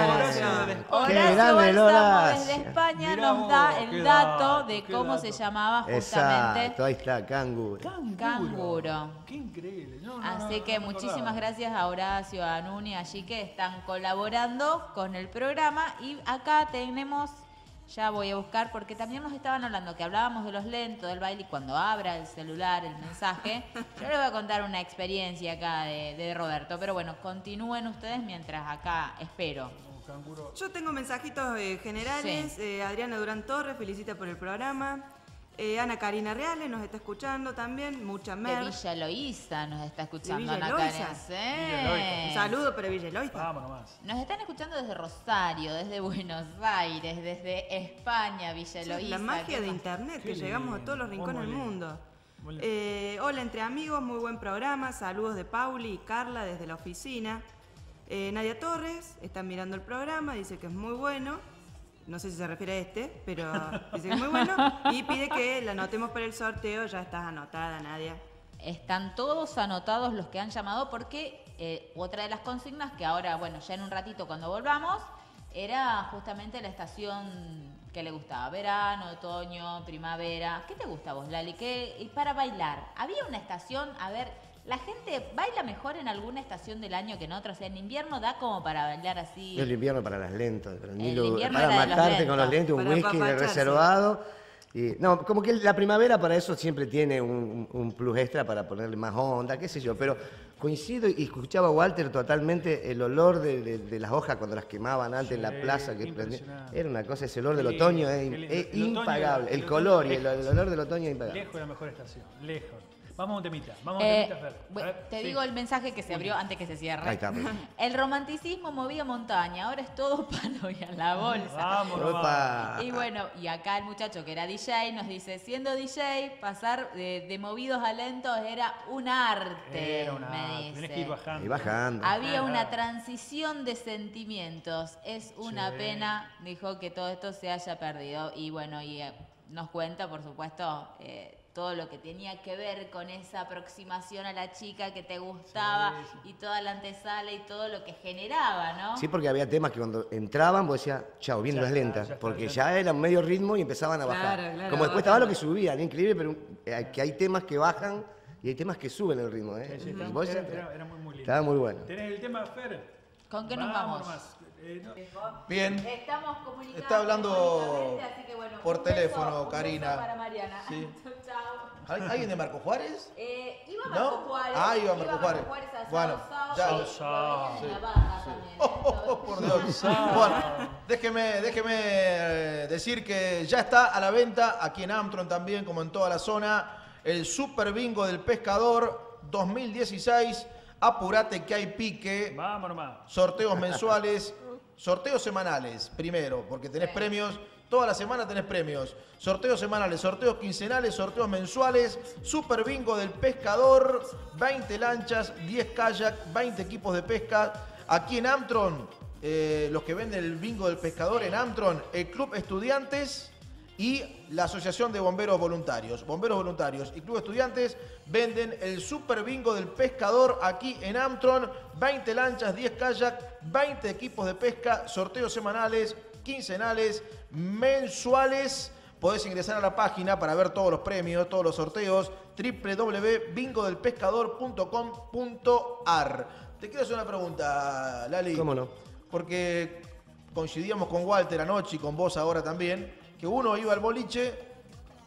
Horacio Bálsamo Horacio. desde España Mirá nos da vos, el qué dato dato, de qué cómo dato. se llamaba justamente. Exacto, ahí está, canguro. Canguro. Canguro. Qué increíble. No, no, Así no, que muchísimas gracias a Horacio, a Nuni, allí que están colaborando con el programa. Y acá tenemos, ya voy a buscar, porque también nos estaban hablando que hablábamos de los lentos del baile y cuando abra el celular el mensaje, *laughs* yo les voy a contar una experiencia acá de, de Roberto. Pero bueno, continúen ustedes mientras acá espero. Yo tengo mensajitos eh, generales. Sí. Eh, Adriana Durán Torres felicita por el programa. Eh, Ana Karina Reales nos está escuchando también, mucha De mer. Villa Eloísa nos está escuchando Villa Ana. Karen, sí. Villa. Un saludo para Villa Eloísa. Vamos nomás. Nos están escuchando desde Rosario, desde Buenos Aires, desde España, Villa Sí, Eloísa. la magia ¿qué de más? internet, que llegamos a todos los rincones del mundo. Eh, hola entre amigos, muy buen programa. Saludos de Pauli y Carla desde la oficina. Eh, Nadia Torres está mirando el programa, dice que es muy bueno. No sé si se refiere a este, pero dice que es muy bueno. Y pide que la anotemos para el sorteo. Ya estás anotada, Nadia. Están todos anotados los que han llamado porque eh, otra de las consignas que ahora, bueno, ya en un ratito cuando volvamos, era justamente la estación que le gustaba, verano, otoño, primavera. ¿Qué te gusta vos, Lali? ¿Qué, y para bailar, ¿había una estación? A ver, ¿la gente baila mejor en alguna estación del año que en otra? O sea, en invierno da como para bailar así. El invierno para las lentas, para, el Nilo, invierno para era de los matarte con los lentos. lentes, un whisky reservado. Y, no, como que la primavera para eso siempre tiene un, un plus extra para ponerle más onda, qué sé yo. Pero coincido y escuchaba a Walter totalmente el olor de, de- de las hojas cuando las quemaban antes en la plaza. que. Era una cosa, ese olor del otoño es, El impagable. el color y el, olor del otoño es impagable. Lejos de la mejor estación. Lejos. Vamos a un temita. Vamos a un Eh, temita, Fer. A bueno, ver, te sí. digo el mensaje que se abrió antes que se cierre. Ahí está, pues. *laughs* El romanticismo movía montaña, ahora es todo *laughs* palo y a la bolsa. Vamos. Opa. Y bueno, y acá el muchacho que era DJ nos dice, siendo DJ, pasar de, de movidos a lentos era un arte, Era una. me Tenés que ir dice. bajando. Y bajando. Había una transición de sentimientos. Es una Sí. pena, dijo, que todo esto se haya perdido. Y bueno, y eh, nos cuenta, por supuesto, eh, todo lo que tenía que ver con esa aproximación a la chica que te gustaba Sí, y toda la antesala y todo lo que generaba, ¿no? Sí, porque había temas que cuando entraban vos decías, chao, vienen Ya las lentas, ya está, porque ya ya era medio ritmo y empezaban a bajar. Claro, claro, Como después estaba lo que subían, increíble, pero eh, que hay temas que bajan y hay temas que suben el ritmo. ¿eh? Sí, sí, Y está- vos era, decías, era- era muy, muy lindo. Estaba muy bueno. ¿Tenés el tema, Fer? ¿Con qué nos vamos? Eh, no- Bien. Estamos comunicando Está hablando telefónicamente, así que bueno, por un beso, teléfono, un beso Karina. para Mariana. Sí. *laughs* Chao. ¿Al- ¿Alguien de Marco Juárez? Eh, iba ¿No? Marco Juárez. Ah, iba Marco Juárez. Bueno, ya- la barra también, Oh, oh, oh, por Dios. Bueno, déjeme, déjeme eh, decir que ya está a la venta aquí en Amtron también, como en toda la zona, el Super Bingo del Pescador 2016. Apurate que hay pique. Vamos nomás. Sorteos mensuales, *laughs* sorteos semanales, primero, porque tenés premios, toda la semana tenés premios. Sorteos semanales, sorteos quincenales, sorteos mensuales, Super Bingo del Pescador, 20 lanchas, 10 kayak, 20 equipos de pesca. Aquí en Amtron, eh, los que venden el bingo del pescador en Amtron, el Club Estudiantes y la Asociación de Bomberos Voluntarios. Bomberos Voluntarios y Club Estudiantes venden el Super Bingo del Pescador aquí en Amtron. 20 lanchas, 10 kayak, 20 equipos de pesca, sorteos semanales, quincenales, mensuales. Podés ingresar a la página para ver todos los premios, todos los sorteos, www.bingodelpescador.com.ar. Te quiero hacer una pregunta, Lali. ¿Cómo no? Porque coincidíamos con Walter anoche y con vos ahora también, que uno iba al boliche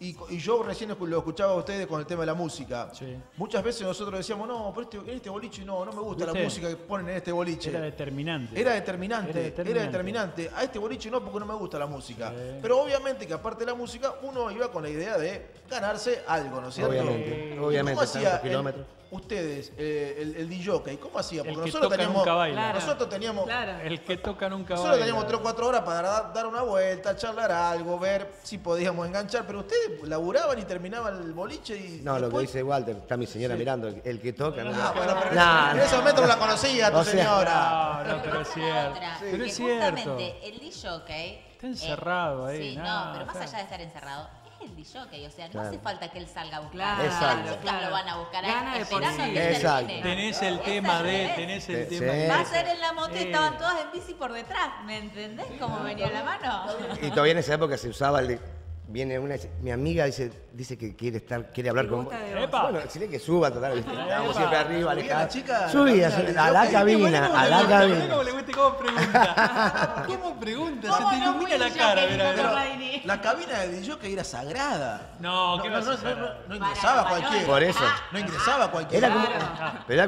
y, y yo recién lo escuchaba a ustedes con el tema de la música. Sí. Muchas veces nosotros decíamos, no, pero este- en este boliche no, no me gusta la música que ponen en este boliche. Era determinante. Era determinante, Era era determinante. A este boliche no, porque no me gusta la música. Sí. Pero obviamente que aparte de la música, uno iba con la idea de ganarse algo, ¿no es cierto? Obviamente, ¿Y obviamente, ¿Cómo hacía tantos el- kilómetros. Ustedes, eh, el, el DJ, cómo hacía? El Porque que nosotros toca teníamos, nunca baila. Claro. nosotros teníamos, Claro. El que toca nunca nosotros baila. teníamos 3 o 4 horas para dar, dar una vuelta, charlar algo, ver si podíamos enganchar, pero ustedes laburaban y terminaban el boliche y No, lo que dice Walter, está mi señora mirando, el, el que toca. ¿no? Ah, bueno, pero No, en ese momento no la conocía tu O sea- señora. No, no, pero es cierto. Pero es cierto. justamente el DJ Está encerrado ahí, Sí, nada, no, pero más allá de estar encerrado, es el DJ, o sea, no Claro. hace falta que él salga a buscar. Claro, chicas claro. lo van a buscar a él, Gana de por esperando sí. que Exacto. termine. Tenés el tema de, tenés el Sí, tema sí. Va a ser en la moto y estaban todas en bici por detrás, ¿me entendés? Cómo venía la mano. Y todavía en esa época se usaba el de. Viene una, mi amiga dice, dice que quiere estar, quiere hablar con vos. Bueno, si que suba, total, Epa. siempre arriba, Subía alejados. la chica, Subía, la subía, cabina a la cabina, a la cabina. cómo le gusta cómo pregunta. *laughs* ¿Cómo pregunta? Se ¿Cómo te ilumina la cara, que. Corradini? La cabina de DJ era sagrada. No, ¿qué no, a no, ingresaba cualquiera. Por eso. No ingresaba cualquiera. Era como, Claro. pero era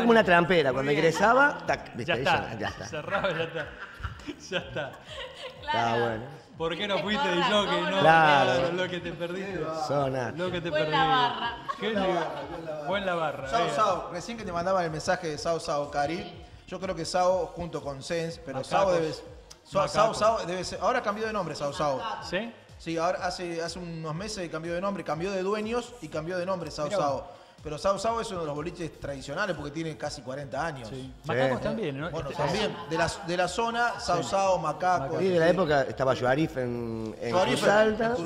como, una, trampera. Cuando ingresaba, tac, Ya está. ya está. Cerrado, ya está. *laughs* Ya está. Está bueno. ¿Por qué no Te fuiste de jockey? ¿cómo No, no? Claro. lo que te perdiste. Zona. Lo que te perdiste. la barra. Fue en la barra. Sao eh. Sao, recién que te mandaban el mensaje de Sao Sao Cari, yo creo que Sao junto con Sens, pero Sao debe Sao. Sao debe ser, ahora cambió de nombre Sao Sao. ¿Sí? Sí, ahora hace, hace unos meses cambió de nombre, cambió de dueños y cambió de nombre Sao Sao. Pero Sao Sao es uno de los boliches tradicionales porque tiene casi 40 años. Sí. Macacos Sí. también, ¿no? Bueno, Este- también de la, de la zona, Sao Sao, Macaco. Y de la época estaba Joarif en, en Cruz Alta.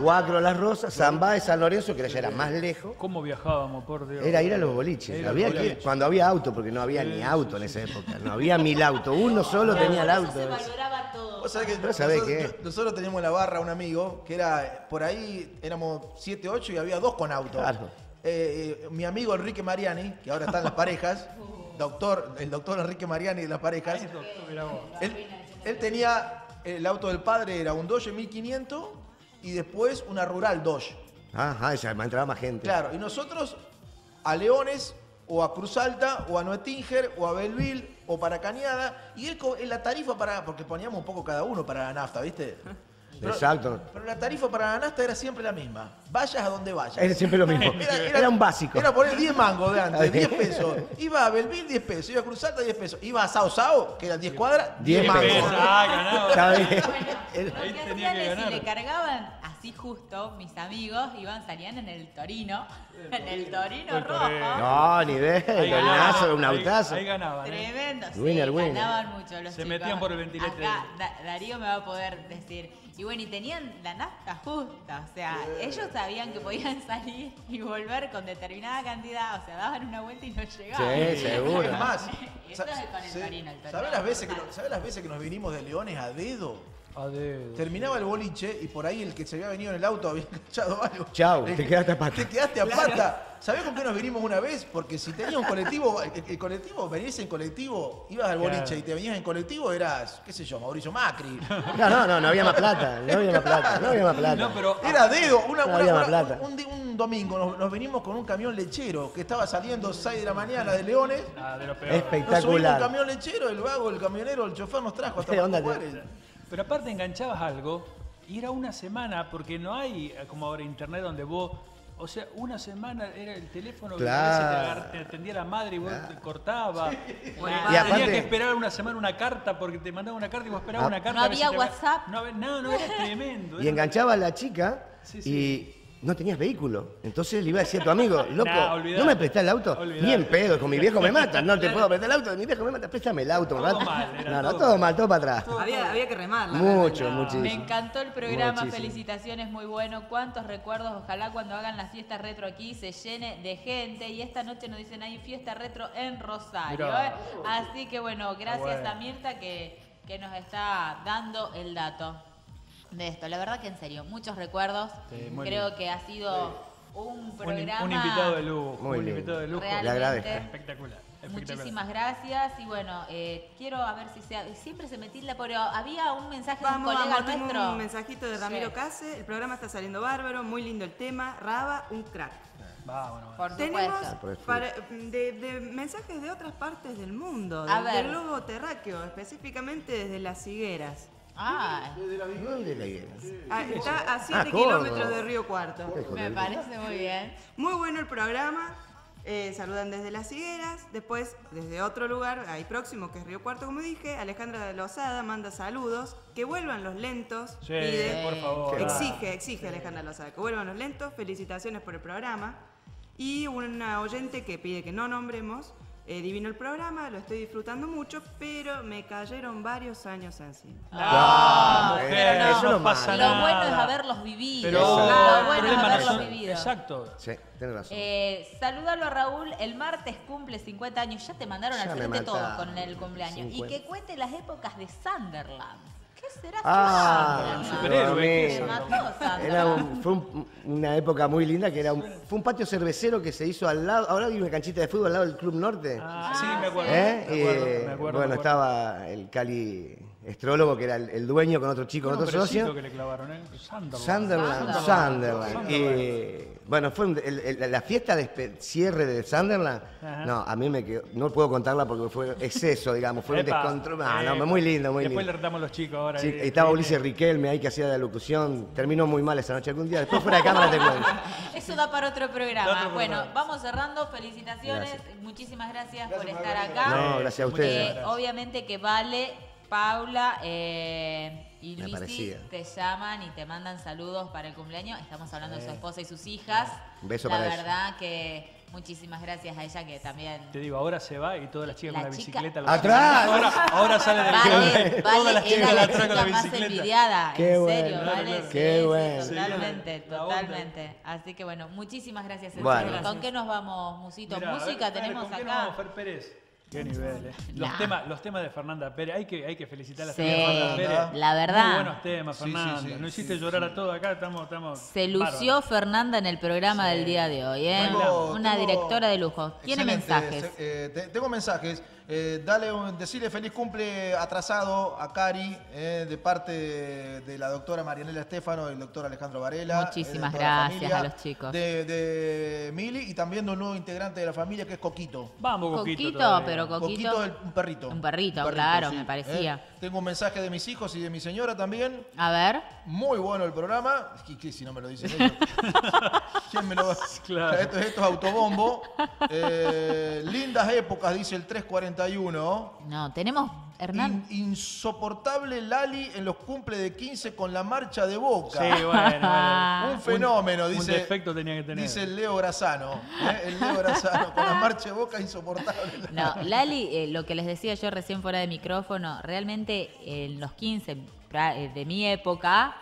Guacro Las Rosas, Zambá de San Lorenzo, que ya era más lejos. ¿Cómo viajábamos, por Dios? Era ir a los boliches. Era Había el que boliche. ir cuando había auto, porque no había ni auto en esa época. No había mil autos. Uno solo tenía el auto. se valoraba todo. Vos sabés que sabés nosotros, qué. nosotros teníamos en la barra un amigo que era, por ahí éramos 7, 8 y había dos con auto. Claro. Eh, eh, mi amigo Enrique Mariani, que ahora está en las parejas, *laughs* doctor, el doctor Enrique Mariani de las parejas, él, él tenía, el auto del padre era un Dodge 1500 y después una Rural Dodge. Ajá, ya me entraba más gente. Claro, y nosotros a Leones o a Cruz Alta o a Noetinger o a Belville o para Cañada y él la tarifa para porque poníamos un poco cada uno para la nafta, ¿viste? *laughs* Pero- Exacto. Pero la tarifa para la nafta era siempre la misma. Vayas a donde vayas. Era siempre lo mismo. Era, un básico. Era poner 10 mangos de antes, Está bien. 10 pesos. Iba a Belville 10 pesos, iba a Cruz Alta 10 pesos. Iba a Sao Sao, que eran 10 cuadras, 10 Qué mangos. pesa, ah, ganaba. Está bien. Lo Ahí que tenía que es, si ganar. le cargaban así justo, mis amigos iban, salían en el Torino, en el Torino El rojo. No, ni de Ahí el ganaban, nazo, un ahí- autazo. Ahí ganaban. ¿eh? Tremendo, sí, Winner, winner. ganaban mucho los Se chicos. metían por el ventilete. Acá Da- Darío me va a poder decir. Y bueno, y tenían la nafta justa, o sea, ellos sabían que podían *laughs* salir y volver con determinada cantidad, o sea, daban una vuelta y no llegaban. Sí, seguro. Es más, *laughs* Eso sa- es con el sí, Torino, el Torino. ¿sabés las, veces que, no- ¿sabés las veces que nos vinimos de Leones a dedo? A dedo. Terminaba el boliche y por ahí el que se había venido en el auto había *laughs* enganchado algo. Chau, te quedaste a pata. Te quedaste a pata. ¿Sabés con qué nos vinimos una vez? Porque si tenías un colectivo, el, el colectivo, venís en colectivo, ibas al boliche Claro. y te venías en colectivo, eras, qué sé yo, Mauricio Macri. *laughs* No, no, no, no había más plata. No había más plata. No había más plata. No, pero Era dedo. Una, No una- había una- más plata. un, di- un domingo nos, nos vinimos con un camión lechero que estaba saliendo 6 de la mañana de Leones. Ah, de lo peor. Nos subimos Espectacular. un camión lechero, el vago, el camionero, el chofer nos trajo hasta ¿Qué onda Marco te- Juárez. Pero aparte enganchabas algo y era una semana, porque no hay eh, como ahora internet donde vos. O sea, una semana era el teléfono que te, Claro. te atendía la madre y vos te cortabas. Bueno, y tenías aparte- que esperar una semana una carta porque te mandaba una carta y vos esperabas Ah. una carta. No había te- WhatsApp. No, había- no, no, era tremendo. *laughs* Y era- enganchaba a la chica Sí, y no tenías vehículo. Entonces le iba a decir a tu amigo, *laughs* loco, Nah, olvidate. ¿no me prestás el auto? Olvidate. Ni en pedo, con mi viejo me mata. No te puedo prestar el auto, mi viejo me mata. Préstame el auto Todo mal, no, no, todo todo mal, todo para atrás. Había, había que remarla. Mucho, No. muchísimo. Me encantó el programa, Muchísimo. felicitaciones, muy bueno. Cuántos recuerdos, ojalá cuando hagan la fiesta retro aquí se llene de gente. Y esta noche nos dicen hay fiesta retro en Rosario. ¿eh? Así que bueno, gracias bueno. a Mirta que, que nos está dando el dato de esto. La verdad que en serio, muchos recuerdos. Sí, Creo que ha sido un un, programa un invitado de lujo. Muy un invitado de lujo. Realmente. Le agradezco. Espectacular. espectacular. Muchísimas gracias y bueno, eh, quiero a ver si sea, siempre se me tilda, pero había un mensaje de un Vamos, colega vamos, tengo nuestro. un mensajito de Ramiro Sí. Case. El programa está saliendo bárbaro, muy lindo el tema. Raba, un crack. Vámonos. Por Tenemos supuesto. Por el para- de, de mensajes de otras partes del mundo, A del, ver. del globo terráqueo, específicamente desde las higueras. Ah, ¿Dónde la higuera? Ah, está a 7 Córdoba. kilómetros de Río Cuarto. me parece muy bien. Muy bueno el programa. eh, saludan desde Las Higueras. Después, desde otro lugar, ahí próximo, que es Río Cuarto, como dije, Alejandra de Lozada manda saludos. Que vuelvan los lentos. Sí, pide. por favor. Exige, exige Alejandra Lozada que vuelvan los lentos. Felicitaciones por el programa. Y una oyente que pide que no nombremos. Eh, divino el programa, lo estoy disfrutando mucho, pero me cayeron varios años encima. Ah, Pero mujer, no, no, eso no pasa. Lo nada. bueno es haberlos vivido. Pero lo el bueno es haberlos vivido. Exacto. Sí, tenés razón. Eh, salúdalo a Raúl, el martes cumple 50 años, ya te mandaron Ya al frente todos con el cumpleaños. 50. Y que cuente las épocas de Sunderland. ¿Qué será Ah, superhéroe. Era un- fue un- una época muy linda que era un, fue un patio cervecero que se hizo al lado. Ahora hay una canchita de fútbol al lado del Club Norte. Ah, sí, me acuerdo. ¿Eh? Me Y, acuerdo, eh, me acuerdo, bueno, me acuerdo. estaba el Cali, estrólogo que era el, el dueño con otro chico, con otro socio. que le clavaron, ¿eh? Sunderland. Sunderland, Sunderland. Sunderland. Y, bueno, fue un- el- el- la fiesta de cierre de Sunderland. Ajá. No, a mí me quedó, no puedo contarla porque fue exceso, digamos, fue un descontrol. No, epa. no, muy lindo, muy Después lindo. le retamos los chicos ahora. Sí, ahí. estaba Ulises Riquelme ahí que hacía la locución. Terminó muy mal esa noche algún día. Después fuera de cámara te cuento. *laughs* Eso da para otro programa. Bueno, programa. vamos cerrando. Felicitaciones. Gracias. Muchísimas gracias, por estar acá. No, gracias a ustedes. Eh, obviamente que Vale, Paula eh, y Luisi te llaman y te mandan saludos para el cumpleaños. Estamos hablando de su esposa y sus hijas. Un beso La para ella. verdad que muchísimas gracias a ella que también Te digo, ahora se va y todas las chicas La con la chica- bicicleta. ¡Atrás! siguen. Ahora, ahora sale del Vale, club. Todas Vale las chicas la atrás con la más bicicleta. envidiada, Qué en serio, bueno, ¿vale? claro, Sí, Qué sí, bueno. totalmente, La onda. totalmente. Así que bueno, muchísimas gracias. en Bueno. serio. ¿Con qué nos vamos, Musito? Mirá, ver, Música dale, tenemos ¿con qué nos acá. vamos, Fer Pérez? Qué nivel, eh. Los, Nah. temas, los temas de Fernanda Pérez, hay que, hay que felicitar a Sí, Fernanda Pérez. la verdad. Muy buenos temas, Sí, sí, Fernanda. sí, no sí, hiciste llorar a todos acá, estamos... estamos Se lució bárbaros. Fernanda en el programa del día de hoy, ¿eh? Tengo- Una tengo- directora de lujo. Tiene mensajes. eh, te- tengo mensajes. Eh, dale un, decirle feliz cumple atrasado a Cari eh, de parte de, de la doctora Marianela Estefano y el doctor Alejandro Varela. Muchísimas eh, la gracias familia, a los chicos. De, de Mili y también de un nuevo integrante de la familia que es Coquito. Vamos, Coquito. Coquito, pero Coquito. Coquito, el- un perrito. Un perrito, claro, me parecía. eh. Tengo un mensaje de mis hijos y de mi señora también. A ver. Muy bueno el programa. ¿Qué, qué si no me lo dicen ellos? *laughs* ¿Quién me lo va Claro. Esto, esto es autobombo. Eh, lindas épocas, dice el 341. No, tenemos Hernán. In- insoportable Lali en los cumple de 15 con la marcha de Boca. Sí, bueno, bueno. Un fenómeno, un dice. defecto tenía que tener. Dice el Leo Grazano. ¿eh? El Leo Grazano con la marcha de Boca insoportable. No, Lali, eh, lo que les decía yo recién fuera de micrófono, realmente en los 15 pra- eh, de mi época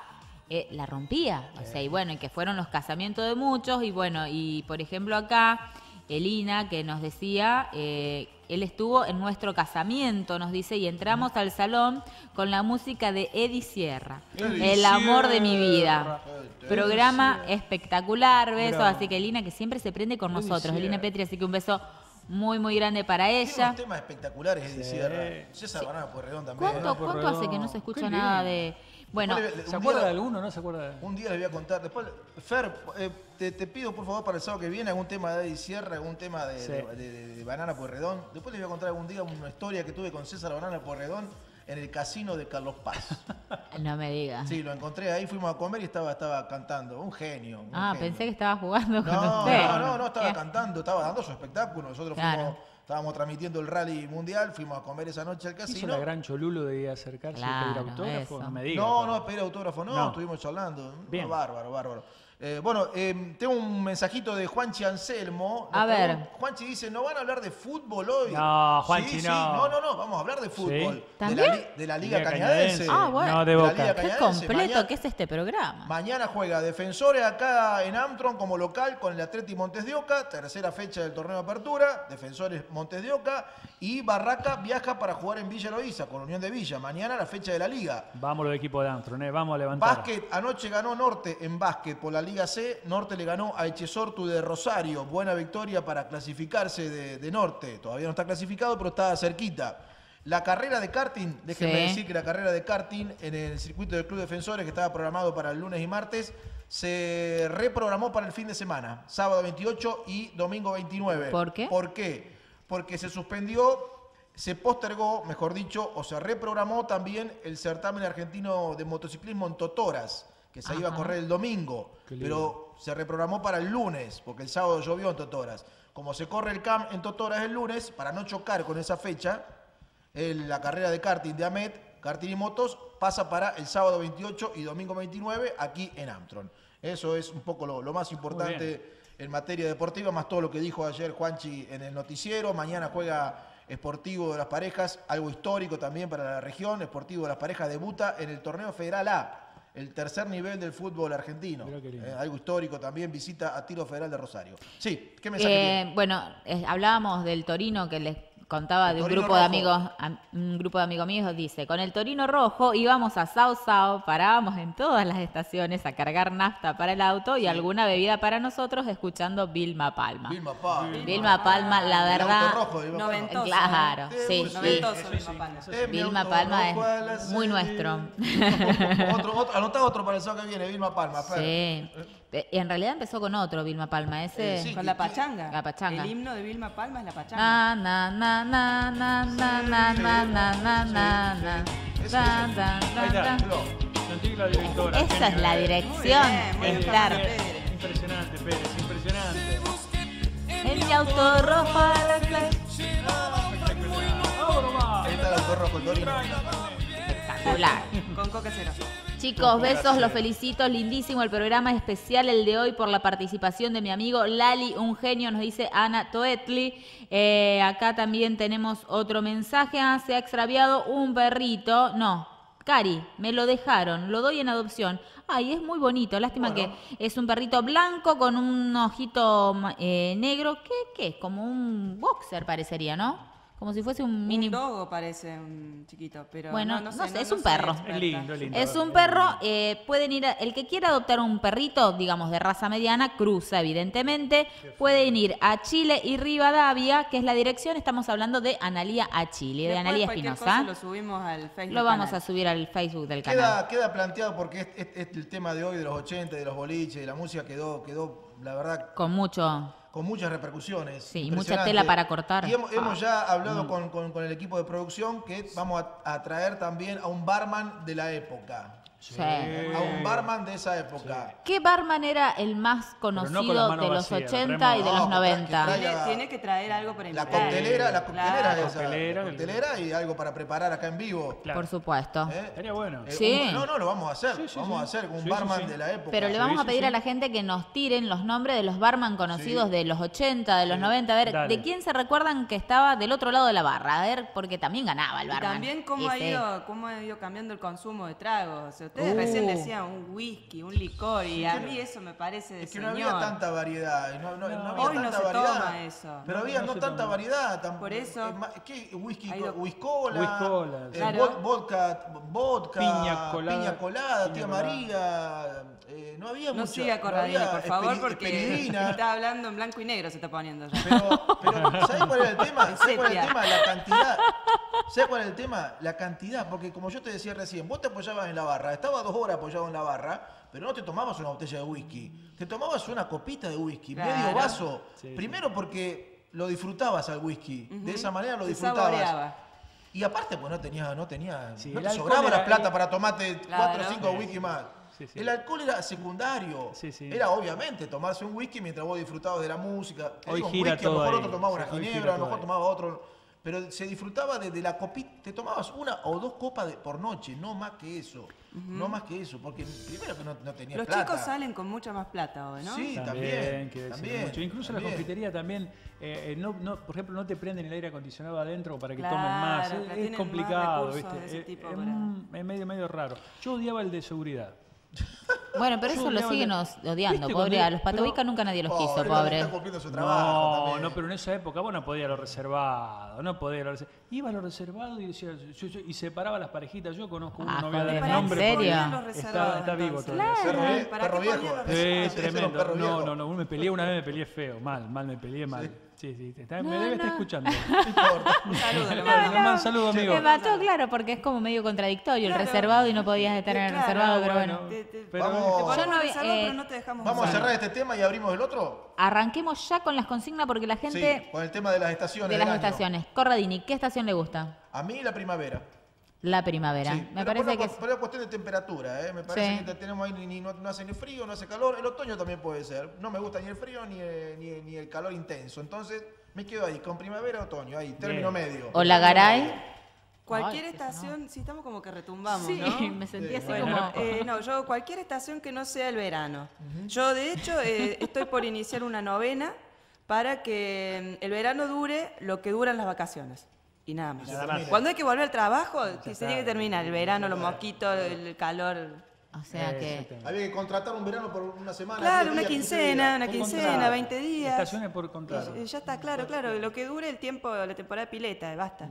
eh, la rompía. O sea, y bueno, y que fueron los casamientos de muchos. Y bueno, y por ejemplo acá, Elina, que nos decía, eh, él estuvo en nuestro casamiento, nos dice, y entramos al salón con la música de Eddie Sierra. Eddie el amor de mi vida. Sierra. Programa espectacular, beso. Bravo. Así que Elina, que siempre se prende con Eddie nosotros. Elina Sierra. Petri, así que un beso muy, muy grande para Tiene ella. unos temas espectaculares de Sí. Sierra. César Banana Pueyrredón también. ¿Cuánto, Por cuánto hace que no se escucha Qué nada lindo. de... Bueno, le- ¿Se acuerda día- de alguno? ¿No se acuerda? de- Un día les voy a contar. Después, Fer, eh, te, te pido por favor para el sábado que viene algún tema de Eddie Sierra, algún tema de, Sí. de- de- de Banana Pueyrredón. Después les voy a contar algún día una historia que tuve con César Banana Pueyrredón en el casino de Carlos Paz. *laughs* no me digas. Sí, lo encontré ahí, fuimos a comer y estaba, estaba cantando. Un genio. un ah, genio. pensé que estaba jugando con No, usted. no, no, no, estaba ¿Qué? cantando, estaba dando su espectáculo. Nosotros Claro. fuimos, estábamos transmitiendo el rally mundial, fuimos a comer esa noche al ¿Hizo casino. la gran Cholulo de acercarse y Claro, pedir autógrafo? eso. No me digas. No, no, pedir autógrafo, no, No. estuvimos charlando. Bien. No, bárbaro, bárbaro. Eh, bueno, eh, tengo un mensajito de Juanchi Anselmo. A ver. Juanchi dice, ¿no van a hablar de fútbol hoy? No, Juanchi, sí, sí. no. no. No, no, vamos a hablar de fútbol. De la, ¿También? de la Liga, Liga Cañadense. Ah, bueno. No, de De la Boca. Liga Qué completo Mañana- que es este programa. Mañana juega Defensores acá en Amtron como local con el Atleti Montes de Oca, tercera fecha del torneo de apertura, Defensores Montes de Oca y Barraca viaja para jugar en Villa Loíza con Unión de Villa, mañana la fecha de la liga. Vamos los equipos de Antron, eh, vamos a levantar. Básquet, anoche ganó Norte en básquet por la Liga C, Norte le ganó a Echesortu de Rosario, buena victoria para clasificarse de, de Norte, todavía no está clasificado pero está cerquita. La carrera de karting, déjenme Sí. decir que la carrera de karting en el circuito del Club Defensores que estaba programado para el lunes y martes, se reprogramó para el fin de semana, sábado 28 y domingo 29. ¿Por qué? ¿Por qué? Porque se suspendió, se postergó, mejor dicho, o se reprogramó también el certamen argentino de motociclismo en Totoras, que se iba a correr el domingo, pero se reprogramó para el lunes, porque el sábado llovió en Totoras. Como se corre el CAM en Totoras el lunes, para no chocar con esa fecha, el- la carrera de karting de Amet, karting y motos, pasa para el sábado 28 y domingo 29 aquí en Amtron. Eso es un poco lo, lo más importante en materia deportiva, más todo lo que dijo ayer Juanchi en el noticiero. Mañana juega Esportivo de las Parejas, algo histórico también para la región. Esportivo de las Parejas debuta en el torneo Federal A, el tercer nivel del fútbol argentino. Eh, algo histórico también, visita a Tiro Federal de Rosario. Sí, ¿qué mensaje Eh, tiene? bueno, eh, hablábamos del Torino que les contaba de un grupo de amigos, am- un grupo de amigos míos, dice, con el Torino Rojo íbamos a Sao Sao, parábamos en todas las estaciones a cargar nafta para el auto y alguna bebida para nosotros escuchando Vilma Palma. Vilma Palma. Vilma Palma, la El auto verdad, rojo Vilma Palma. Noventoso. claro, Sí, sí. Noventoso, Vilma Palma. Es Vilma Palma muy nuestro. *laughs* otro, otro, anotá otro para el sábado que viene, Vilma Palma. Sí. En realidad empezó con otro Vilma Palma, ese... Eh, sí. Con la pachanga. La pachanga. El himno de Vilma Palma es la pachanga. Na, na, na, na, na, na, na, na, na, na, na, la. Esa es la dirección. Impresionante, Pérez, impresionante. En mi auto rojo a las seis. Vámonos más. Ahí está el auto rojo, el Torino. Espectacular. Con coca cero. Chicos, besos, los felicito, lindísimo el programa especial el de hoy por la participación de mi amigo Lali, un genio, nos dice Ana Toetli. Eh, acá también tenemos otro mensaje, ah, se ha extraviado un perrito, no, Cari, me lo dejaron, lo doy en adopción. Ay, es muy bonito, lástima que es un perrito blanco con un ojito eh, negro, ¿qué, qué es? Como un boxer parecería, ¿no? Como si fuese un mini... Un dogo parece un chiquito, pero Bueno, no, no, no sé, es no un perro. Es lindo, es lindo. Es un perro, eh, pueden ir, a- el que quiera adoptar un perrito, digamos, de raza mediana, cruza, evidentemente. Pueden ir a Chile y Rivadavia, que es la dirección, estamos hablando de Analía a Chile, de Analía Espinosa. Lo subimos al Facebook. Lo vamos canal. a subir al Facebook del canal. Queda, queda planteado porque es, es- es el tema de hoy de los 80, de los boliches, de la música quedó, quedó la verdad, Con mucho. Con muchas repercusiones. Sí, y mucha tela para cortar. Y hemos, hemos Ah. ya hablado con, con- con el equipo de producción que vamos a, a traer también a un barman de la época. Sí. A un barman de esa época. ¿Qué barman era el más conocido manos de los vacías, 80 y de traemos- los No, que tra- que 90? traiga- Tiene, que traer algo para La invitar. coctelera, la coctelera Claro. esa. Coctelera, la coctelera y algo para preparar acá en vivo. Claro. Por supuesto. ¿eh? Estaría bueno. Eh, Sí. un- no, no, lo vamos a hacer. Sí, sí, vamos sí. a hacer con un barman sí. de la época. Pero le vamos a pedir sí. a la gente que nos tiren los nombres de los barman conocidos de los 80, de los 90. A ver, Dale. ¿de quién se recuerdan que estaba del otro lado de la barra? A ver, porque también ganaba el Y barman. también cómo ha, ido, cómo ha ido cambiando el consumo de tragos. O sea, ustedes Uh. recién decían un whisky, un licor, y a mí eso me parece de Es que no había tanta variedad. No, no- no había Hoy no tanta se variedad. toma eso. Pero No, había no no, tanta toma. variedad. tam- Por eso. eh, ¿Qué? Whisky, whiskola, Whiskola, eh. Claro. vodka, vodka, Piña colada. piña colada, Piña tía colada. María. eh, no había No mucha. siga no Corradini, había por favor, porque *laughs* está hablando en blanco y negro, se está poniendo ya. Pero, pero ¿sabes cuál es el tema? *laughs* ¿Sabes cuál es el tema? La cantidad. ¿Sabes cuál es el tema? La cantidad. Porque como yo te decía recién, vos te apoyabas en la barra, estabas dos horas apoyado en la barra, pero no te tomabas una botella de whisky. Te tomabas una copita de whisky, medio Claro. vaso. Sí. Primero porque lo disfrutabas al whisky. De esa manera lo Se disfrutabas. saboreaba. Y aparte, pues no tenía, no tenía, Sí, no te sobraba la plata para tomarte Claro. cuatro o cinco Sí, whisky más. El alcohol era secundario. Era obviamente tomarse un whisky mientras vos disfrutabas de la música. Hoy digo, gira whisky, a lo todo mejor ahí. otro tomaba una ginebra, a lo todo mejor ahí. tomaba otro. Pero se disfrutaba de, de la copita, te tomabas una o dos copas de- por noche, no más que eso. No más que eso, porque primero que no, no tenías Los plata. chicos salen con mucha más plata hoy, ¿no? Sí, También, también. que decir también, mucho. Incluso la confitería también, eh, eh, no, no, por ejemplo, no te prenden el aire acondicionado adentro para que Claro, tomen más. Es- Es, tienen más complicado, ¿viste? de ese tipo es, para- un- es medio, medio raro. Yo odiaba el de seguridad. Bueno, pero *laughs* eso lo siguen os- odiando, ¿Viste pobre. cuando- A los pero- patobicas nunca nadie los quiso, Pobre, pobre. Está cumpliendo su trabajo No, también. no, pero en esa época vos no podías lo reservado, no podías lo reservado. Iba a lo reservado y decía, yo- yo- y separaba las parejitas. Yo conozco uno, Ah, no voy a dar joder, el ¿en nombre. serio? porque ¿Ponían los Está, está vivo todavía. Claro. Perro, vie- ¿Para perro qué viejo. ponían los Sí, Ese era un tremendo. perro No, viejo. no, no, me peleé una vez, me peleé feo, mal, mal me peleé mal. Sí, sí, está- me debe estar escuchando. *laughs* *laughs* Saludo, saludo, amigo. Me mató, claro, porque es como medio contradictorio. El reservado y no podías estar en el Claro, reservado, pero bueno. Te- te- Pero- te Vamos- eh, pero no te dejamos Vamos a cerrar este tema y abrimos el otro. Arranquemos ya con las consignas porque la gente Sí, con el tema de las estaciones. de las estaciones. Corradini, ¿qué estación le gusta? A mí la primavera. La primavera. Sí, Me pero parece por que por una cuestión de temperatura, ¿eh? me parece Sí. que te- tenemos ahí, ni, ni- no, no hace ni frío, no hace calor. El otoño también puede ser. No me gusta ni el frío ni, eh, ni, ni el calor intenso. Entonces me quedo ahí, con primavera, otoño, ahí, término medio. O la Garay. Cualquier Ay, estación, sí, estamos como que retumbamos, Sí, ¿no? *laughs* me sentí Sí. así Bueno, como... eh, no, yo cualquier estación que no sea el verano. Yo, de hecho, eh, estoy por iniciar una novena para que mm, el verano dure lo que duran las vacaciones. Y nada más. Nada más. Cuando hay que volver al trabajo, se tiene que terminar. El verano, los mosquitos, el calor. O sea Eh, que... Había que contratar un verano por una semana. Claro, 10 una días, 15 quincena, una Por quincena, contrato. 20 días. Estaciones por contrato. Y- y ya está, claro, claro. Lo que dure el tiempo, la temporada de pileta, basta.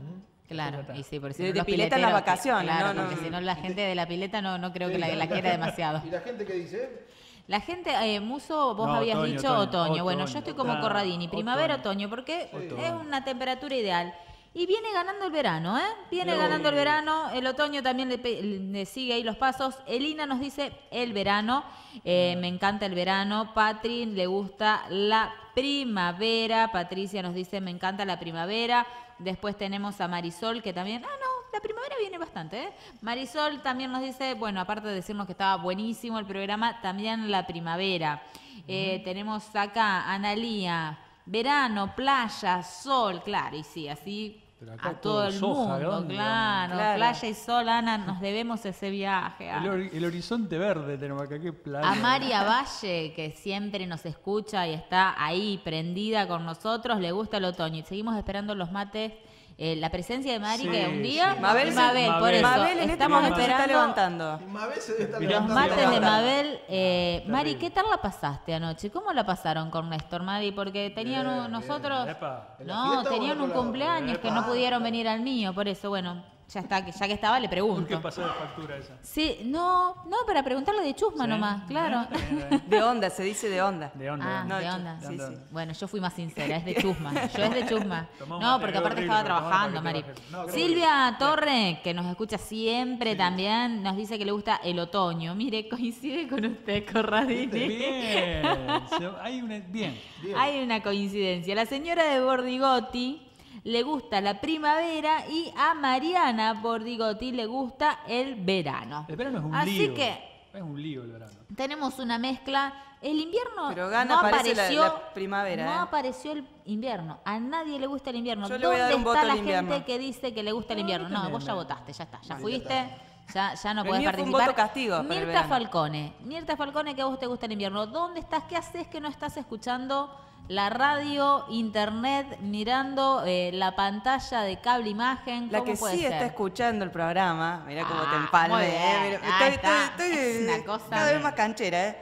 Claro, y sí, porque si De- no de los pileta en las vacaciones, claro, no, no. porque si no la gente de la pileta no, no creo que la, la quiera demasiado. ¿Y la gente qué dice? La gente, eh, Muso, vos No, habías otoño, dicho otoño. otoño, Bueno, otoño. yo estoy como Corradini, primavera, otoño. otoño, porque es una temperatura ideal. Y viene ganando el verano, ¿eh? Viene ganando el verano, el otoño también le, sigue ahí los pasos. Elina nos dice el verano, eh, me encanta el verano. Patri le gusta la primavera. Patricia nos dice me encanta la primavera. Después tenemos a Marisol que también, ah, no, la primavera viene bastante, ¿eh? Marisol también nos dice, bueno, aparte de decirnos que estaba buenísimo el programa, también la primavera. Eh, tenemos acá Analía, verano, playa, sol, claro, y sí, así Pero acá a todo el soja, mundo, ¿dónde claro, Claro. playa y sol, Ana, nos debemos ese viaje. El, hor- el horizonte verde tenemos acá, qué playa. A María Valle, que siempre nos escucha y está ahí prendida con nosotros, le gusta el otoño. Y seguimos esperando los mates. Eh, la presencia de Mari, Sí, que un día. sí. Mabel se- Mabel, por Mabel. eso. Mabel en este estamos momento se está esperando levantando. Y Mabel se debe estar los levantando mates de. Mabel. Eh, Mari, ¿qué tal la pasaste anoche? ¿Cómo la pasaron con Néstor, Mari? Porque tenían un- Bien, nosotros. Epa. ¿En la No, tenían en un cumpleaños que no pudieron venir al mío, por eso, bueno, ya está, que ya que estaba, le ¿Por qué pregunto. pasó de factura esa? Sí, no, no, para preguntarle de chusma Sí. nomás, claro. Está bien, está bien. De onda, se dice de onda. De onda. Ah, No, de onda. sí, sí. Bueno, yo fui más sincera, es de chusma. Yo es de chusma. *laughs* No, porque aparte horrible, estaba trabajando, Mari. No, Silvia Torre, que nos escucha siempre también, nos dice que le gusta el otoño. Mire, coincide con usted, Corradini. Bien. *laughs* Hay una, bien. Hay una coincidencia. La señora de Bordigotti le gusta la primavera y a Mariana Bordigotti le gusta el verano. El verano es un Así lío. que Es un lío el verano. tenemos una mezcla. El invierno Pero gana, no la- apareció. la primavera, No ¿eh? apareció el invierno. A nadie le gusta el invierno. Yo le voy a dar ¿Dónde está la gente que dice que le gusta el invierno? No, vos ya votaste, ya está. Ya fuiste. ya Ya, ya no podés fue un participar. voto castigo Mirta verano. Falcone. Mirta Falcone, que a vos te gusta el invierno. ¿Dónde estás? ¿Qué haces que no estás escuchando la radio, internet, mirando eh, la pantalla de cable imagen? La ¿Cómo que puede sí ser? está escuchando el programa, mira cómo te Ah, empalme, muy eh, Ahí estoy, está. estoy- estoy, Es una cosa- cada vez más canchera, ¿eh?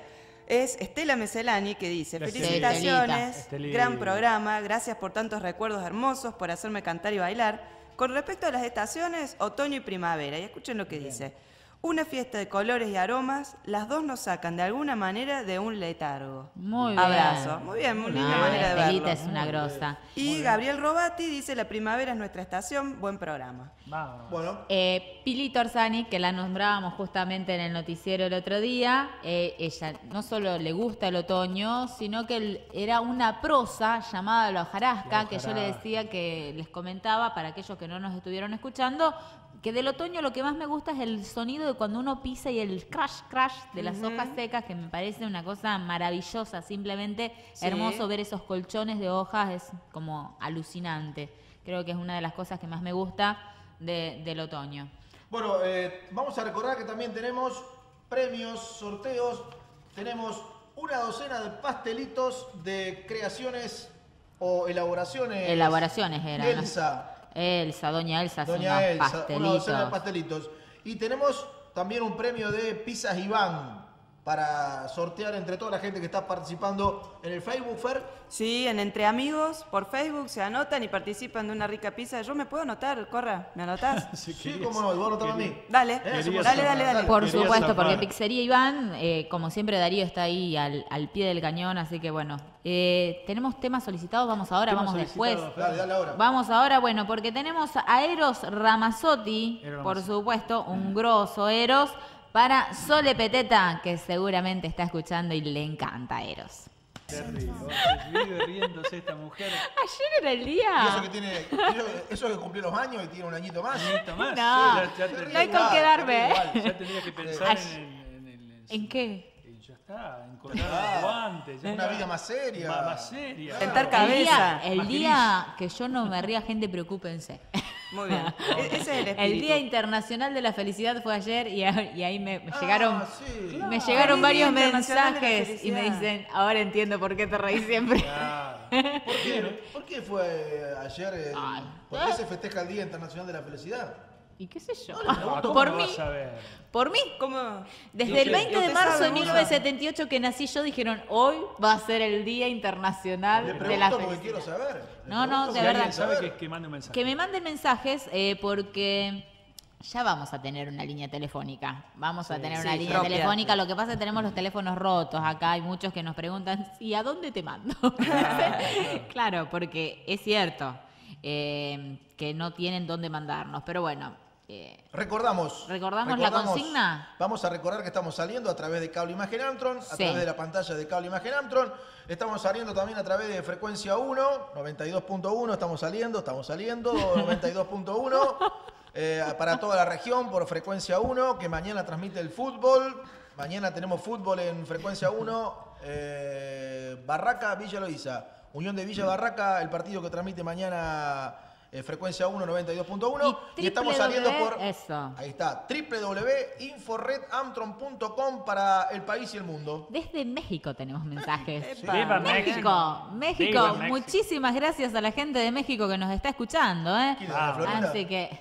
Es Estela Meselani que dice, felicitaciones, Estelita. gran programa, gracias por tantos recuerdos hermosos, por hacerme cantar y bailar. Con respecto a las estaciones, otoño y primavera, y escuchen lo que dice. Una fiesta de colores y aromas, las dos nos sacan de alguna manera de un letargo. Muy bien. Abrazo. Muy bien, muy linda No, manera de Estelita verlo. es una grosa. Y Gabriel Robati dice, la primavera es nuestra estación, buen programa. Vamos. Bueno, Eh, Pili que la nombrábamos justamente en el noticiero el otro día, eh, ella no solo le gusta el otoño, sino que era una prosa llamada La hojarasca, La que yo le decía que les comentaba, para aquellos que no nos estuvieron escuchando, que del otoño lo que más me gusta es el sonido de cuando uno pisa y el crash, crash de las hojas secas, que me parece una cosa maravillosa, simplemente Sí. hermoso ver esos colchones de hojas, es como alucinante. Creo que es una de las cosas que más me gusta de- del otoño. Bueno, eh, vamos a recordar que también tenemos premios, sorteos. Tenemos una docena de pastelitos de creaciones o elaboraciones. Elaboraciones eran. ¿no? Elsa, doña Elsa, doña unos Elsa, una pastelitos. docena de pastelitos. Y tenemos también un premio de Pizzas Iván para sortear entre toda la gente que está participando en el Facebook Fair. Sí, en Entre Amigos, por Facebook, se anotan y participan de una rica pizza. ¿Yo me puedo anotar, Corra? ¿Me anotás? *laughs* Sí, querías- cómo no, y vos a mí. Dale, Eh, dale, dale, dale, dale. Por Quería supuesto, zafar. porque Pizzería Iván, eh, como siempre Darío está ahí al, al pie del cañón, así que bueno. Eh, tenemos temas solicitados, vamos ahora, vamos después. Dale, dale ahora. Vamos ahora, bueno, porque tenemos a Eros Ramazzotti, Eros por supuesto, un grosso Eros, para Sole Peteta, que seguramente está escuchando y le encanta Eros. Terrible. Se vive riéndose esta mujer. Ayer era el Y eso día. que tiene, eso, que cumplió los años y tiene un añito más. Añito más. No, Ya- ya te- no hay con qué darme, ¿eh? Ya tendría que pensar Ay. en, en, en, en- ¿En qué? Ya está, en cortar los guantes. ya Una vida más seria. Más, más seria. Sentar El cabeza. día, el día que yo no me ría, gente, preocúpense. Muy bien. *laughs* E- Ese es el. El Día Internacional de la Felicidad fue ayer y, a- y ahí me, me Ah, llegaron, sí. me llegaron varios mensajes y me dicen, ahora entiendo por qué te reís siempre. Claro. ¿Por qué, ¿Por qué fue ayer? el-. ¿Por qué se festeja el Día Internacional de la Felicidad? ¿Y qué sé yo? Ah, ¿cómo por no mí, vas a ver? por mí. ¿Cómo? Desde el ¿Y 20 de marzo de Musa? 1978 que nací yo, dijeron, hoy va a ser el Día Internacional Le de la Felicidad. quiero saber. Le No, no, de Si verdad. sabe que, que mande un mensaje. Que me manden mensajes eh, porque ya vamos a tener una línea telefónica. Vamos a tener una Sí, línea propia. telefónica. Lo que pasa es que tenemos los teléfonos rotos. Acá hay muchos que nos preguntan, ¿y a dónde te mando? claro, *laughs* porque es cierto eh, que no tienen dónde mandarnos. Pero bueno, eh, Recordamos. ¿Recordamos la consigna? Vamos a recordar que estamos saliendo a través de Cable Imagen Amtron, a Sí. través de la pantalla de Cable Imagen Amtron. Estamos saliendo también a través de frecuencia 1, 92.1, estamos saliendo, estamos saliendo, *laughs* 92.1. eh, para toda la región por frecuencia 1, que mañana transmite el fútbol. Mañana tenemos fútbol en frecuencia 1, eh, Barraca, Villa Loíza. Unión de Villa Barraca, el partido que transmite mañana eh, frecuencia 1, 92.1. Y, estamos saliendo por... Eso. Ahí está, www.inforedamtron.com para el país y el mundo. Desde México tenemos mensajes. Viva México, México, Viva México. muchísimas gracias a la gente de México que nos está escuchando, ¿eh? Así que,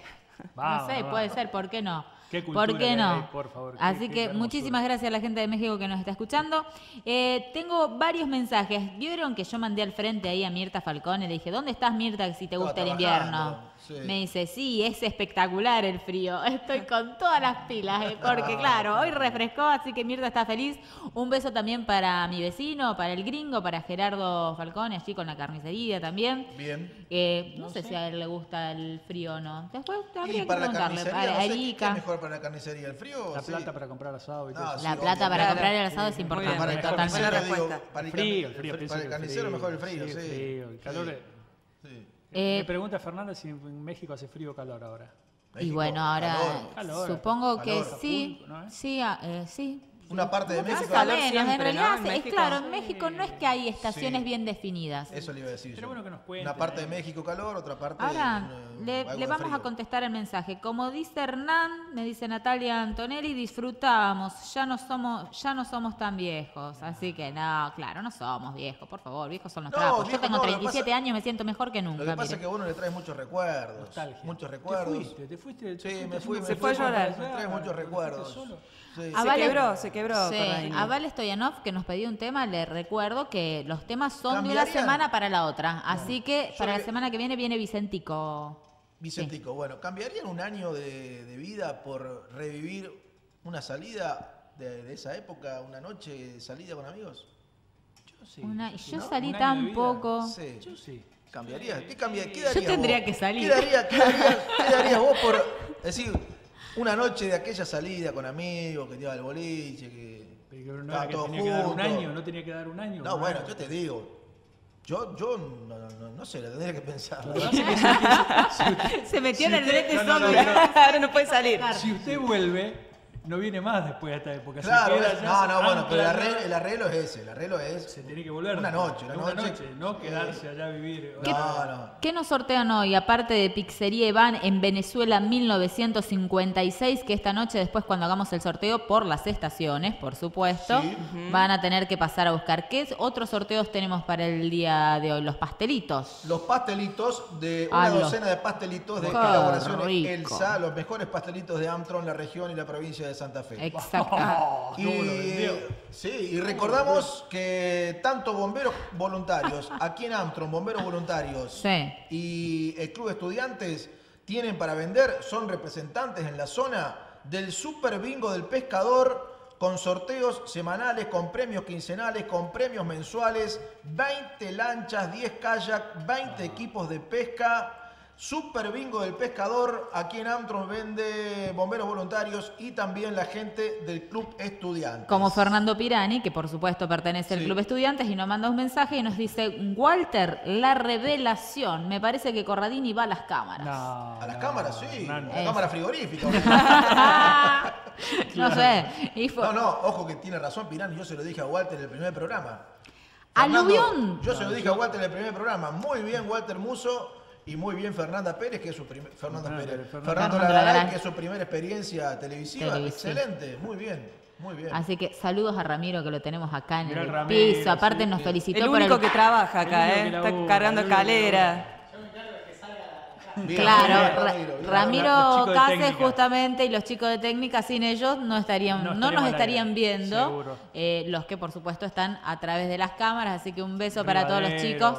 no sé, puede ser, ¿por qué no? Qué cultura ¿Por qué hay, no? por favor, qué- Así qué que muchísimas gracias a la gente de México que nos está escuchando. Eh, tengo varios mensajes. Vieron que yo mandé al frente ahí a Mirta Falcón y le dije, ¿dónde estás Mirta si te gusta el invierno? Sí. Me dice, sí, es espectacular el frío. *laughs* Estoy con todas las pilas, eh, porque claro, hoy refrescó, así que Mirta está feliz. Un beso también para mi vecino, para el gringo, para Gerardo Falcón, allí con la carnicería también. Bien. Eh, no, sé si a él le gusta el frío o no. Después habría Y que para la preguntarle. carnicería, Para no sé, ¿qué- ¿qué Erika. es mejor para la carnicería? ¿El frío? La Sí. plata para comprar asado y No, todo eso. La obvio. plata para Claro. comprar el asado es importante, Para el carnicero, digo, respuesta. para el, frío, carni- el frío, para pienso el que el carnicero frío, mejor el frío, sí. el frío, el calor. Sí. Eh, Me pregunta Fernanda si en México hace frío o calor ahora. Y bueno, ahora calor. Calor. supongo que Calor. sí, Acapulco, ¿no? sí, ah, eh, sí. Una parte de Más México. o menos, en realidad ¿no? es México. claro, en México no es que hay estaciones Sí. bien definidas. Eso le iba a decir. Pero yo. bueno que nos cuenten, Una parte de México calor, otra parte. Ahora le, algo le de vamos a contestar el mensaje. Como dice Hernán, me dice Natalia Antonelli, disfrutamos, ya no somos, ya no somos tan viejos. Así que no, claro, no somos viejos, por favor, viejos son los No, trapos. Yo tengo no, lo que 37 pasa- años y me siento mejor que Lo nunca. que pasa mire. es que a uno le trae muchos recuerdos. Nostalgia. Muchos ¿Te recuerdos. fuiste? ¿Te fuiste? ¿Te Sí, fuiste me fui. Se fue a llorar. Me trae muchos ¿Te recuerdos. Ah, Se Vale. quebró, se quebró. Sí, Corraini. a Val Stoyanov, que nos pidió un tema, le recuerdo que los temas son de una semana para la otra. Así que Yo para la semana que viene viene Vicentico. Vicentico, bueno, ¿cambiarían un año de, de vida por revivir una salida de, de esa época, una noche de salida con amigos? Yo sí. Una- sí, yo ¿no? salí Un tan poco. Sí. Yo sí. ¿Cambiaría? ¿Qué, cambia, qué Yo tendría vos? que salir. ¿Qué, daría, qué, darías, qué darías vos por decir una noche de aquella salida con amigos, que te iba al boliche, que Pero no era que tenía que dar un año, no tenía que dar un año. No, bueno, yo te digo. Yo, yo no, no, no, no sé, lo tendría que pensar. *laughs* Se metió en el brete no, no, no, zombie. no. *laughs* Ahora no puede salir. Si usted vuelve, no viene más después de esta época. Se Claro, queda es- ya, no, no, bueno, pero el arreglo, el arreglo es ese, el arreglo es Se tiene que volver. una noche, una, una noche. noche, no quedarse allá a vivir. No, no. ¿Qué nos sortean hoy? Aparte de Pizzería Iván en Venezuela 1956, que esta noche después cuando hagamos el sorteo por las estaciones, por supuesto, Sí. van a tener que pasar a buscar. ¿Qué otros sorteos tenemos para el día de hoy? Los pastelitos. Los pastelitos de Ah, una los- docena de pastelitos de Qué elaboración rico. Elsa, los mejores pastelitos de Amtron, la región y la provincia de Santa Fe. Exacto. *laughs* Y, ¿Cómo lo vendió? sí, y recordamos que tanto bomberos voluntarios, aquí en Amtron, bomberos voluntarios Sí. y el Club Estudiantes tienen para vender, son representantes en la zona del Super Bingo del Pescador con sorteos semanales, con premios quincenales, con premios mensuales, 20 lanchas, 10 kayak, 20 equipos de pesca. Super Bingo del Pescador, aquí en Amtron vende bomberos voluntarios y también la gente del Club Estudiantes. Como Fernando Pirani, que por supuesto pertenece al Sí. Club Estudiantes, y nos manda un mensaje y nos dice, Walter, la revelación. Me parece que Corradini va a las cámaras. No, A las no, cámaras, sí, no, a no. la cámara frigorífica. *laughs* no sé. Y fue- No, no, ojo que tiene razón Pirani, yo se lo dije a Walter en el primer programa. Aluvión. Yo se lo dije a Walter en el primer programa. Muy bien Walter Muso y muy bien Fernanda Pérez, que es su primer Fernanda Fernanda Pérez. Fernando Fernando Lagaray, Lagaray. que es su primera experiencia televisiva. Televisiva. Excelente, muy bien, muy bien. Así que saludos a Ramiro que lo tenemos acá en Mirá el Ramiro, piso. Aparte sí, nos felicitó El por único el... que trabaja acá, ¿eh? Está cargando escalera. Bien, Claro, bien, Ramiro, bien. Ramiro Cáceres justamente y los chicos de técnica sin ellos no estarían, No nos estarían viendo, eh, los que por supuesto están a través de las cámaras, así que un beso para todos los chicos,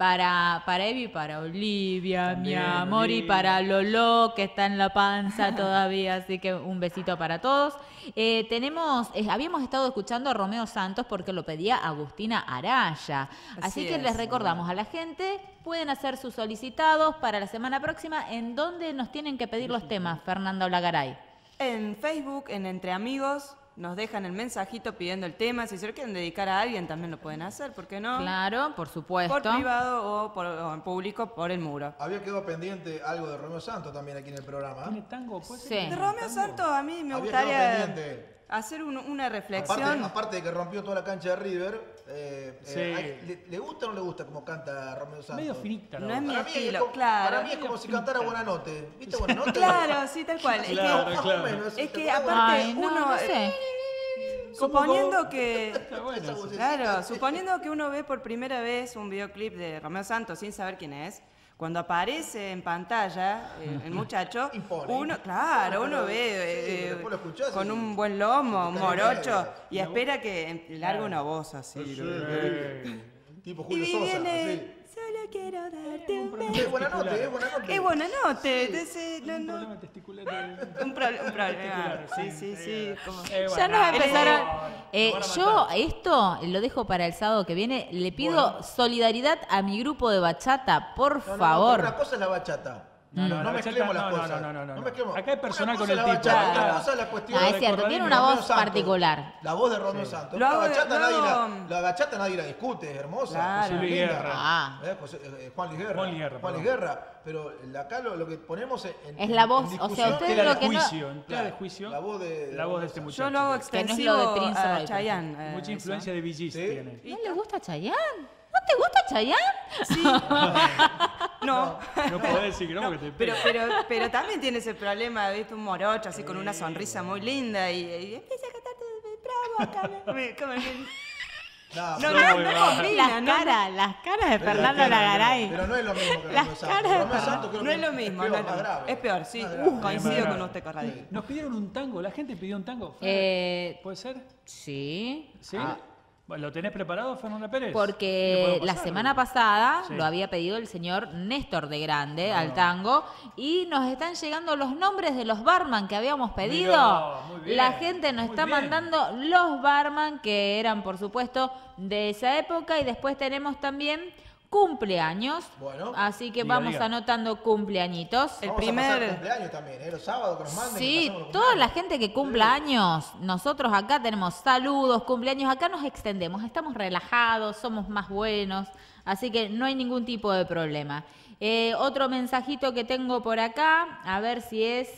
para, para Evi, para Olivia, mi amor, y para Lolo, que está en la panza todavía, así que un besito para todos. Eh, tenemos, eh, habíamos estado escuchando a Romeo Santos porque lo pedía Agustina Araya, así, Así que es. les recordamos a la gente, pueden hacer sus solicitados para la semana próxima, en donde nos tienen que pedir los temas, Fernando Lagaray. En Facebook, en Entre Amigos, nos dejan el mensajito pidiendo el tema. Si se lo quieren dedicar a alguien, también lo pueden hacer, ¿por qué no? Claro, por supuesto. Por privado o, por, o en público por el muro. Había quedado pendiente algo de Romeo Santos también aquí en el programa. ¿Tiene tango? ¿Puede ser Sí. De Romeo tango? Santos, a mí me Había gustaría hacer un- una Aparte, reflexión. aparte de que rompió toda la cancha de River, eh, eh, Sí. le, le gusta o no le gusta como canta Romeo Santos? Medio finita. la No es mi Para mí, es estilo, como, claro. para mí es como si cantara Buenanote. ¿Viste Buenanote? *laughs* Claro, sí, tal cual. Es que- Claro, Más o claro. menos, así, Es ¿te que acuerdas? aparte Ay, no, uno, no sé. eh, suponiendo que. Claro, *laughs* suponiendo que uno ve por primera vez un videoclip de Romeo Santos sin saber quién es, cuando aparece en pantalla eh, el muchacho, uno, claro, uno ve sí, eh, escuchás con y- un buen lomo, un morocho, y espera que largue una voz así. Eh, Tipo Y Julio Sosa. viene, así. Solo quiero darte un beso. Es Buenanote, es Buenanote. Qué buena nota. ese- no, Un no, problema testicular. un, proble- un problema. Testicular, Sí, sí, sí. Eh, Ya bueno, nos no, empezaron. no, Eh, a yo esto lo dejo para el sábado que viene. Le pido solidaridad a mi grupo de bachata, por No, no, no, favor. una cosa es la bachata. No, no, no, la mezclemos bachata- las no, no, cosas. no, no, no, no. mezclemos. Acá hay personal con el tipo, la cuestión Ah, es cierto, tiene a una voz particular. La voz de Romeo Santos. La, bachata nadie la, la bachata nadie la discute, es hermosa. Luis. Guerra. Ah. Eh, José- eh, Juan Luis Guerra. Juan Luis Guerra, Juan Luis. Guerra. Pero acá lo, lo que ponemos en, Es la en voz, o sea, discusión ustedes es Tela lo de que no- juicio, de juicio. la voz de- la voz de este muchacho. Yo lo hago Que no es extensivo lo de Prince a. Chayanne. eh, Mucha eso. influencia de VGs Sí. tiene. ¿No le gusta Chayanne? ¿No te gusta Chayanne? Sí. *laughs* no. No podés decir que no porque te Pero, pero, pero también tiene ese problema, ¿viste? Un morocho así con una sonrisa muy linda y, y empieza a cantarte bravo acá. me- como que- No, No, no, no combina, Las no, caras, las caras de pero- Fernando Lagaray. Pero no es lo mismo que Las caras de No es lo mismo, peor, no es grave. es peor, sí. Grave. Coincido con usted, Corradini. Nos pidieron un tango, la gente pidió un tango. Eh, ¿Puede ser? sí. ¿Sí? ¿Lo tenés preparado, Fernanda Pérez? ¿Le Porque la semana pasada Sí. lo había pedido el señor Néstor de Grande al tango y nos están llegando los nombres de los barman que habíamos pedido. Mirá, muy bien, la gente nos está bien. mandando los barman que eran, por supuesto, de esa época y después tenemos también cumpleaños. Bueno. Así que Diga, vamos diga. anotando cumpleañitos. El Vamos a pasar primer- cumpleaños también, ¿eh? Los sábados que nos manden. Sí, toda la gente que cumpla años, nosotros acá tenemos saludos, cumpleaños, acá nos extendemos, estamos relajados, somos más buenos, así que no hay ningún tipo de problema. Eh, otro mensajito que tengo por acá, a ver si es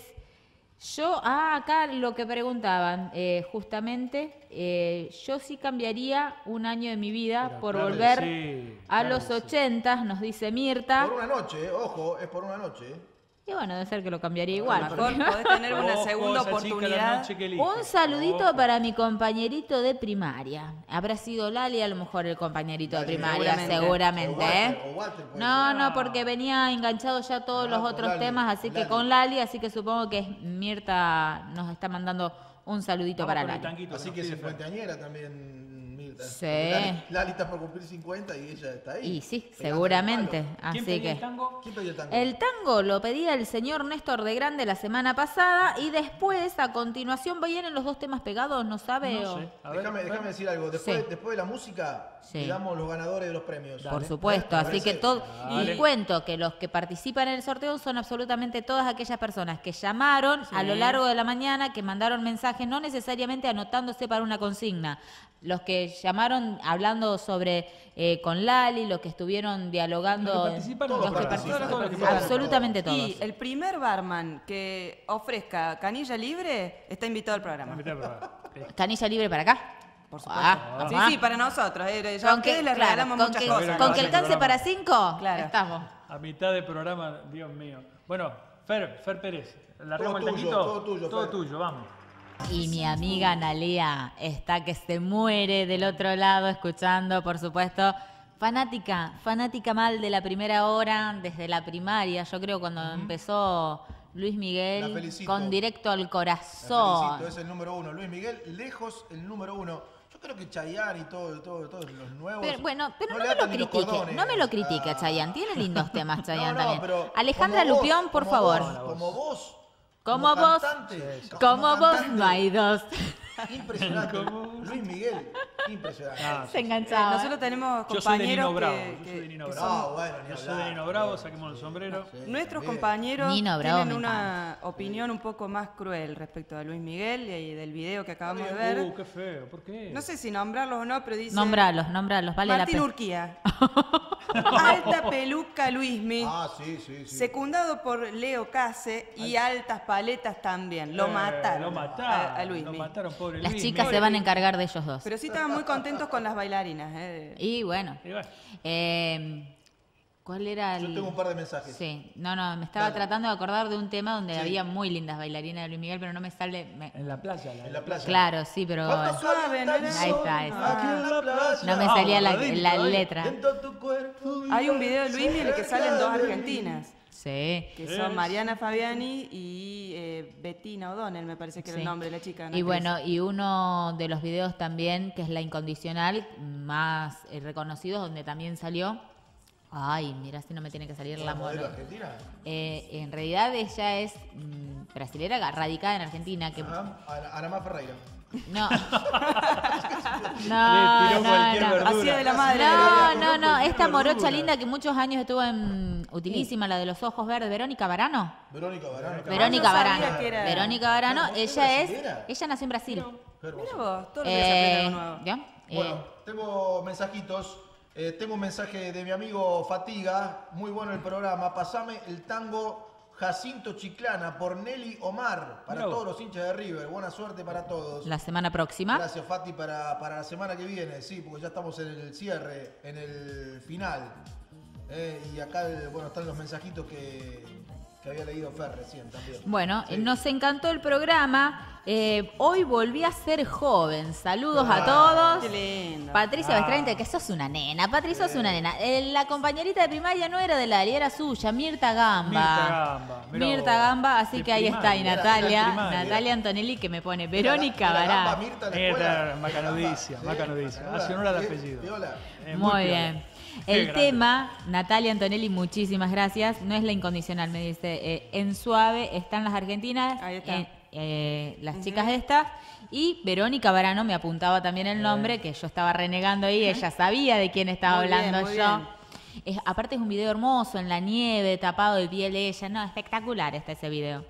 yo, ah, acá lo que preguntaban, eh, justamente, eh, yo sí cambiaría un año de mi vida Pero por claro volver sí, a claro los que sí. ochentas, nos dice Mirta. Por una noche, eh, ojo, es por una noche. Y bueno, debe ser que lo cambiaría igual. mejor podés tener una Ojo, segunda oportunidad. Un saludito Ojo. para mi compañerito de primaria. Habrá sido Lali a lo mejor el compañerito de primaria, seguramente. seguramente, O Walter, ¿eh? o Walter puede No, ser. no, porque venía enganchado ya todos Ah, los con otros Lali, temas, así que con Lali, así que supongo que Mirta nos está mandando un saludito Vamos para Lali. Así que Fer. cincuentañera también, Sí. Lali, Lali está por cumplir 50 y ella está ahí. Y sí, seguramente. el palo. ¿Quién Así pedía que. el tango? ¿Quién pidió el tango? El tango lo pedía el señor Néstor de Grande la semana pasada y después, a continuación, vienen los dos temas pegados, ¿no sabe? No o- sé. A ver, déjame, decir algo. Después, Sí. después de la música, Sí. damos los ganadores de los premios. Por supuesto, ¿Te así que todo. Y cuento que los que participan en el sorteo son absolutamente todas aquellas personas que llamaron a lo largo de la mañana, que mandaron mensajes, no necesariamente anotándose para una consigna. Los que llamaron hablando sobre eh, con Lali, los que estuvieron dialogando. Los que participaron, los que participaron, todos absolutamente todos. Y el primer barman que ofrezca canilla libre está invitado al programa. *laughs* Canilla libre para acá. Por supuesto. Ah, sí, ah. sí, para nosotros. eh, Ya Con que, les claro, regalamos con muchas que- cosas. con que ¿no? alcance para cinco, Claro. estamos. A mitad de programa, Dios mío. Bueno, Fer, Fer Pérez, largamos el tuyo, taquito. todo tuyo, Todo Fer. tuyo, vamos. Y mi amiga Analia está que se muere del otro lado escuchando, por supuesto, Fanática, fanática mal de la primera hora, desde la primaria, yo creo cuando empezó Luis La Miguel con directo al La corazón. felicito, es el número uno. Luis Miguel, lejos el número uno. Yo creo que Chayanne y todo, todo, todos los nuevos. Pero, bueno, pero no, me lo critique, cordones no me lo a- critique, Chayanne. Tiene lindos temas, *laughs* Chayanne No, no, también. pero Alejandra vos, Lupión, por favor. vos, como vos. Como vos, cantante, como vos cantante, no hay dos. Impresionante. Luis Miguel, impresionante. Ah, Se Eh, enganchaba. nosotros tenemos Yo soy de compañeros Nino Bravo. que, Yo soy de Nino Bravo. son- bueno, Yo soy de hablar. Nino Bravo, saquemos el sombrero. Sí, Nuestros compañeros Nino Bravo tienen una opinión un poco más cruel respecto a Luis Miguel y del video que acabamos de ver. Uh, qué feo, ¿por qué? No sé si nombrarlos o no, pero dice... Nómbralos, nómbralos, vale Martín la pena. Urquía. *laughs* Alta peluca Luismi. Ah, sí, sí, sí. Secundado por Leo Case y altas paletas también. Lo Eh, mataron. Lo a- mataron. a Luismi. Lo mataron, pobre Las Luis. chicas se van a Luis. encargar de ellos dos. Pero sí estaban muy contentos con las bailarinas. eh. Y bueno, Y bueno, eh, ¿cuál era el...? Yo tengo un par de mensajes. Sí, no, no, me estaba Dale. tratando de acordar de un tema donde Sí. había muy lindas bailarinas de Luis Miguel, pero no me sale... me- en la playa. La, En la playa. Claro, sí, pero Suave, ¿no? Ahí está, ahí está. Aquí en la playa. no me Ah, salía la, Bordadín, la letra. Tu cuerpo. Hay un video de Luismi en el que salen dos argentinas. Sí. Que son Mariana Fabiani y eh, Bettina O'Donnell, me parece que era Sí. el nombre de la chica. Y bueno, y uno de los videos también, que es la incondicional, más eh, reconocidos, donde también salió. Ay, mira si no me tiene que salir la modelo argentina? Eh, en realidad ella es mm, brasilera radicada en Argentina, que Ajá. Ana, Ferreira. *laughs* no. Le no, tiró no, cualquier no. Hacía de la madre. No, no, no, esta morocha verdura. linda que muchos años estuvo en utilísima, la de los ojos verdes, Verónica Barano. Verónica Barano. Verónica Barano. era- Verónica Barano, ¿Cómo? ¿Es ella es, ella nació en Brasil. Mira vos, todo lo que se aprende Eh, nuevo. ¿ya? Bueno, Eh, tengo mensajitos. Eh, tengo un mensaje de mi amigo Fatiga. Muy bueno el programa. Pasame el tango Jacinto Chiclana por Nelly Omar. Para Bravo. todos los hinchas de River. Buena suerte para todos. la semana próxima. Gracias, Fati, para, para la semana que viene. Sí, porque ya estamos en el cierre, en el final. Eh, y acá, el- bueno, están los mensajitos que, que había leído Fer recién también. Bueno, Sí. nos encantó el programa. Eh, hoy volví a ser joven. Saludos a Ah, todos. Qué lindo. Patricia Ah. Bestrante, que sos una nena. Patricia sos una nena. Eh, la compañerita de primaria no era de la era suya, Mirta Gamba. Mirta Gamba, mirá Mirta vos. Gamba, así De que ahí está. Y Natalia, primaria. Natalia Antonelli que me pone Verónica Bará. Mirta Mirta, escuela. macanudicia, Sí, macanudicia. macanuda. Hace honor al apellido. Eh, Muy piola. *laughs* Qué El grande. tema, Natalia Antonelli, muchísimas gracias. No es la incondicional, me dice. eh, en suave están las argentinas, Ahí está. eh, eh, las chicas estas. Y Verónica Barano me apuntaba también el nombre, que yo estaba renegando ahí. Ella sabía de quién estaba Muy hablando yo. Es- aparte es un video hermoso, en la nieve, tapado de piel ella. No, espectacular está ese video.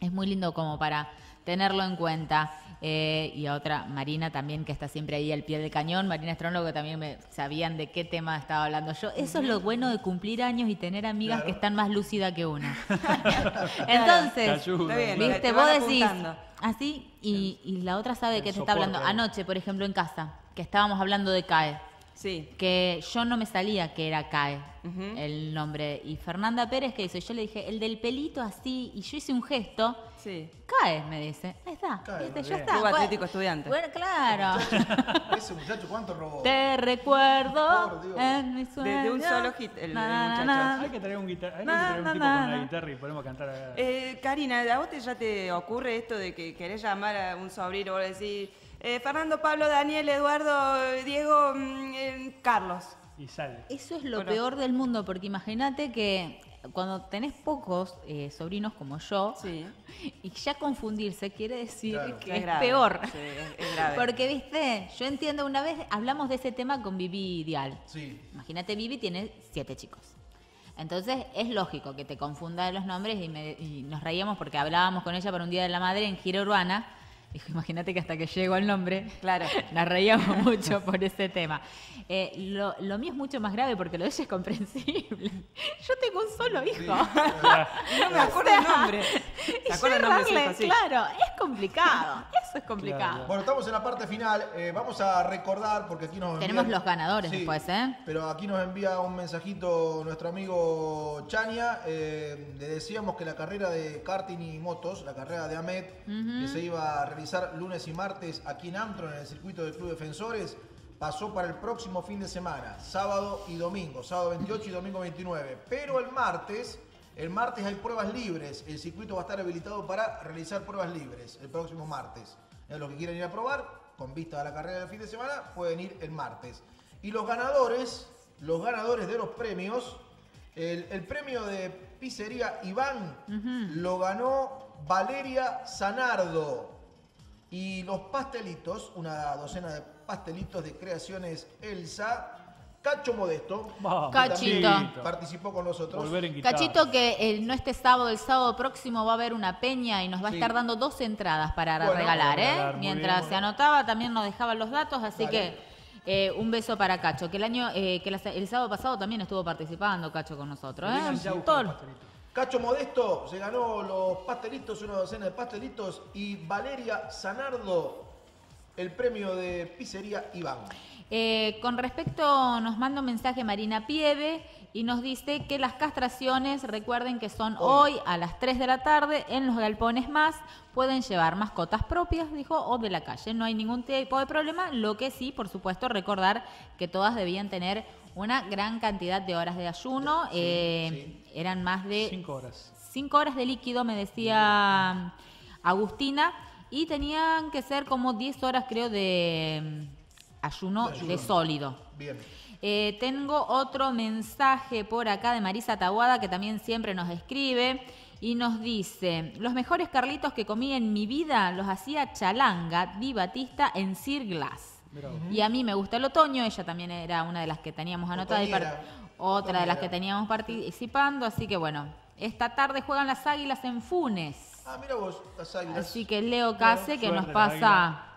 Es muy lindo como para tenerlo en cuenta. Eh, y a otra, Marina también, que está siempre ahí al pie del cañón. Marina Astrólogo, que también me sabían de qué tema estaba hablando yo. Eso es lo bueno de cumplir años y tener amigas que están más lúcidas que una. *laughs* *laughs* Entonces, ayuda. Bien, viste, te vos decís apuntando. así y, y la otra sabe el que te está hablando. Anoche, por ejemplo, en casa, que estábamos hablando de CAE Sí. que yo no me salía que era CAE el nombre. Y Fernanda Pérez, que hizo? Yo le dije, el del pelito así, y yo hice un gesto. Sí. CAE, me dice. Ahí está. CAE, ¿viste? Ya está. Club Bueno, Atlético Estudiante. Bueno, claro. Ese muchacho, ¿cuánto robó? Te recuerdo en mi sueño. de un solo hit, el- Na, na, muchacho. na. Hay que traer un, guitar hay que Na, traer un na, tipo na, con na. una guitarra y podemos cantar. acá. Eh, Karina, ¿a vos te, ya te ocurre esto de que querés llamar a un sobrino o decir eh, Fernando, Pablo, Daniel, Eduardo, Diego, mm, eh, Carlos? Y sale. Eso es lo Bueno. peor del mundo, porque imagínate que cuando tenés pocos eh, sobrinos como yo, Sí. *laughs* y ya confundirse quiere decir Claro. que Es es, grave. peor. Sí, es- es grave. Porque, viste, yo entiendo, una vez hablamos de ese tema con Vivi Dial. Sí. Imagínate, Vivi tiene siete chicos. Entonces es lógico que te confunda los nombres y, me- y nos reíamos porque hablábamos con ella para un Día de la Madre en gira urbana. Dijo, *laughs* imagínate que hasta que llego al nombre, Claro. *laughs* nos reíamos *laughs* mucho por ese tema. Eh, lo, lo mío es mucho más grave porque lo de ella es comprensible. Yo tengo un solo hijo. No me acuerdo el nombre. Y ¿Se acuerda el nombre? Sí. claro, es complicado. Eso es complicado. Claro. Bueno, estamos en la parte final. Eh, vamos a recordar, porque aquí nos Tenemos envían- los ganadores después, ¿eh? Pero aquí nos envía un mensajito nuestro amigo Chania. Eh, le decíamos que la carrera de karting y motos, la carrera de Ahmed, que se iba a realizar lunes y martes aquí en Amtron, en el circuito del Club Defensores, pasó para el próximo fin de semana, sábado y domingo, sábado 28 y domingo 29. Pero el martes, el martes hay pruebas libres. El circuito va a estar habilitado para realizar pruebas libres el próximo martes. Los que quieran ir a probar, con vista a la carrera del fin de semana, pueden ir el martes. Y los ganadores, los ganadores de los premios, el, premio de pizzería Iván lo ganó Valeria Zanardo. Y los pastelitos, una docena de pastelitos de creaciones Elsa, Cacho Modesto, Cachito. participó con nosotros. Cachito que el, no este sábado, el sábado próximo va a haber una peña y nos va a estar dando dos entradas para regalar, ¿eh? Mientras se anotaba también nos dejaban los datos, así que eh, un beso para Cacho, que el año, eh, que el sábado pasado también estuvo participando Cacho con nosotros, ¿eh? Cacho Modesto se ganó los pastelitos, una docena de pastelitos, y Valeria Zanardo el premio de pizzería Iván. Eh, con respecto, nos manda un mensaje Marina Pieve y nos dice que las castraciones, recuerden que son hoy, a las 3 de la tarde en los galpones más, pueden llevar mascotas propias, dijo, o de la calle. No hay ningún tipo de problema, lo que sí, por supuesto, recordar que todas debían tener una gran cantidad de horas de ayuno. Eh, eran más de... Cinco horas. Cinco horas de líquido, me decía Agustina. Y tenían que ser como 10 horas, creo, de mm, ayuno de, sólido. Bien. Eh, tengo otro mensaje por acá de Marisa Taguada, que también siempre nos escribe. Y nos dice, los mejores carlitos que comí en mi vida los hacía Chalanga, Di Batista en Sir Glass. Y a mí me gusta el otoño, ella también era una de las que teníamos anotada y otra de las que teníamos participando, así que bueno, esta tarde juegan las Águilas en Funes. Ah, mira vos, las Águilas. Así que Leo Case que nos pasa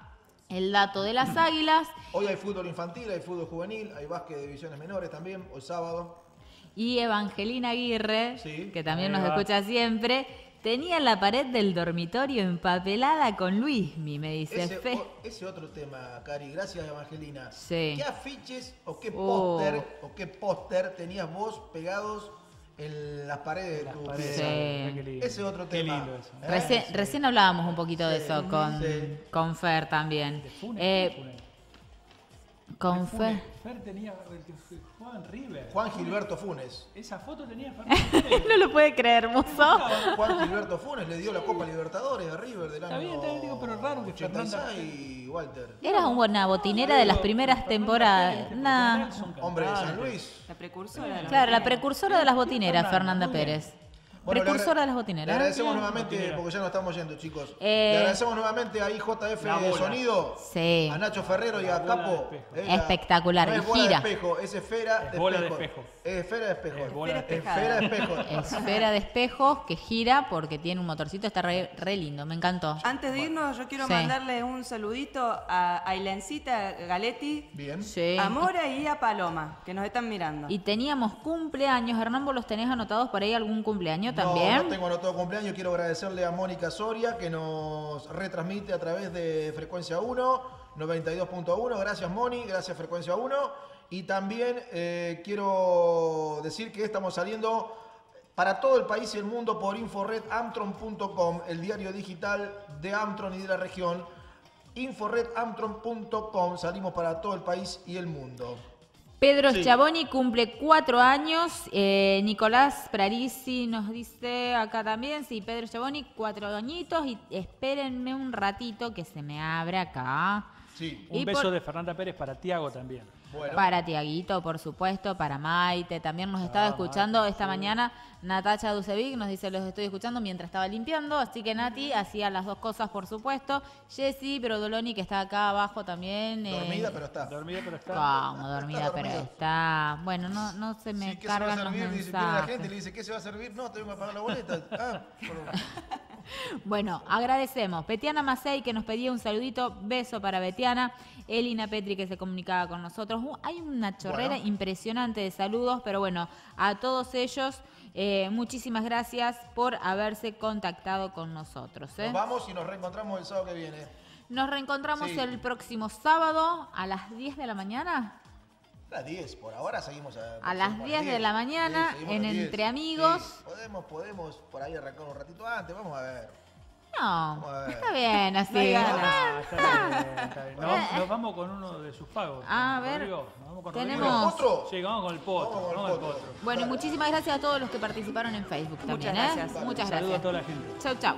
el dato de las Águilas. Hoy hay fútbol infantil, hay fútbol juvenil, hay básquet de divisiones menores también, hoy sábado. Y Evangelina Aguirre, que también nos escucha siempre, Tenía la pared del dormitorio empapelada con Luismi, me dice ese, Fe. ese otro tema, Cari. Gracias, Evangelina. Sí. ¿Qué afiches o qué oh. póster o qué póster tenías vos pegados en las paredes de tu sí. Ese otro tema. Qué lindo eso. ¿eh? Recién, hablábamos un poquito de eso con, con Fer también. eh, con Fer. Fer tenía Juan River. Juan Gilberto Funes. Esa foto tenía *laughs* No lo puede creer, mozo. Juan Gilberto Funes le dio la Copa Libertadores a River del año. Está bien, está bien, digo, pero raro que Fernanda y Walter. Era una botinera de las primeras temporadas. Hombre de San Luis. La precursora. Claro, la precursora de las botineras, Fernanda Pérez. Precursora de las botineras. Le agradecemos nuevamente, porque ya nos estamos yendo, chicos. le eh, agradecemos nuevamente a IJF de Sonido, a Nacho Ferrero y a Capo. Eh, Espectacular, no es bola gira. De espejo, es esfera de bola espejo. de espejo. Es esfera de espejo. Es bola de esfera de espejo. *laughs* Esfera de espejos que gira porque tiene un motorcito, está re, lindo, me encantó. Antes de irnos, yo quiero mandarle un saludito a Ailencita Galetti, Bien. a Mora y a Paloma, que nos están mirando. Y teníamos cumpleaños, Hernán, ¿vos los tenés anotados por ahí algún cumpleaños? También. No, no tengo anotado cumpleaños. Quiero agradecerle a Mónica Soria que nos retransmite a través de Frecuencia 1, 92.1. Gracias, Moni. Gracias, Frecuencia 1. Y también eh, quiero decir que estamos saliendo para todo el país y el mundo por inforedamtron.com, el diario digital de Amtron y de la región. inforedamtron.com. Salimos para todo el país y el mundo. Pedro Chaboni cumple cuatro años. Eh, Nicolás Prarisi nos dice acá también, sí, Pedro Chaboni, cuatro añitos. Y espérenme un ratito que se me abre acá. Sí. Un beso de Fernanda Pérez para Tiago también. Para Tiaguito, por supuesto, para Maite. También nos estaba ah, escuchando esta mañana Natacha Ducevic, nos dice, los estoy escuchando mientras estaba limpiando. Así que Nati hacía las dos cosas, por supuesto. Jessy, pero Doloni, que está acá abajo también. Eh, dormida, pero está. Dormida, pero está. ¿Cómo? Dormida, pero está. Bueno, no, no se me sí, cargan se va a servir? los mensajes. Dice, la gente le dice, ¿qué se va a servir? No, tengo que pagar la boleta. ah, *laughs* *laughs* Bueno, agradecemos. Betiana Macei que nos pedía un saludito, beso para Betiana. Elina Petri que se comunicaba con nosotros. Uh, hay una chorrera impresionante de saludos, pero bueno, a todos ellos. Eh, muchísimas gracias por haberse contactado con nosotros. ¿eh? Nos vamos y nos reencontramos el sábado que viene. Nos reencontramos el próximo sábado a las 10 de la mañana. A las 10, por ahora seguimos a, a las 10, de la mañana en Entre Amigos. Podemos, podemos por ahí arrancar un ratito antes, vamos a ver. No, está bien así. hay ganas. Está bien, está bien. Nos, vamos, nos vamos con uno de sus pagos. Ah, a ver. Rodrigo, nos vamos con Tenemos- Rodrigo. ¿Otro? Sí, vamos con el potro. Vamos con el Vamos con el potro. potro. Bueno, y muchísimas gracias a todos los que participaron en Facebook Muchas también. ¿eh? gracias. Muchas Saludos a gracias. toda la gente. Chau, chau.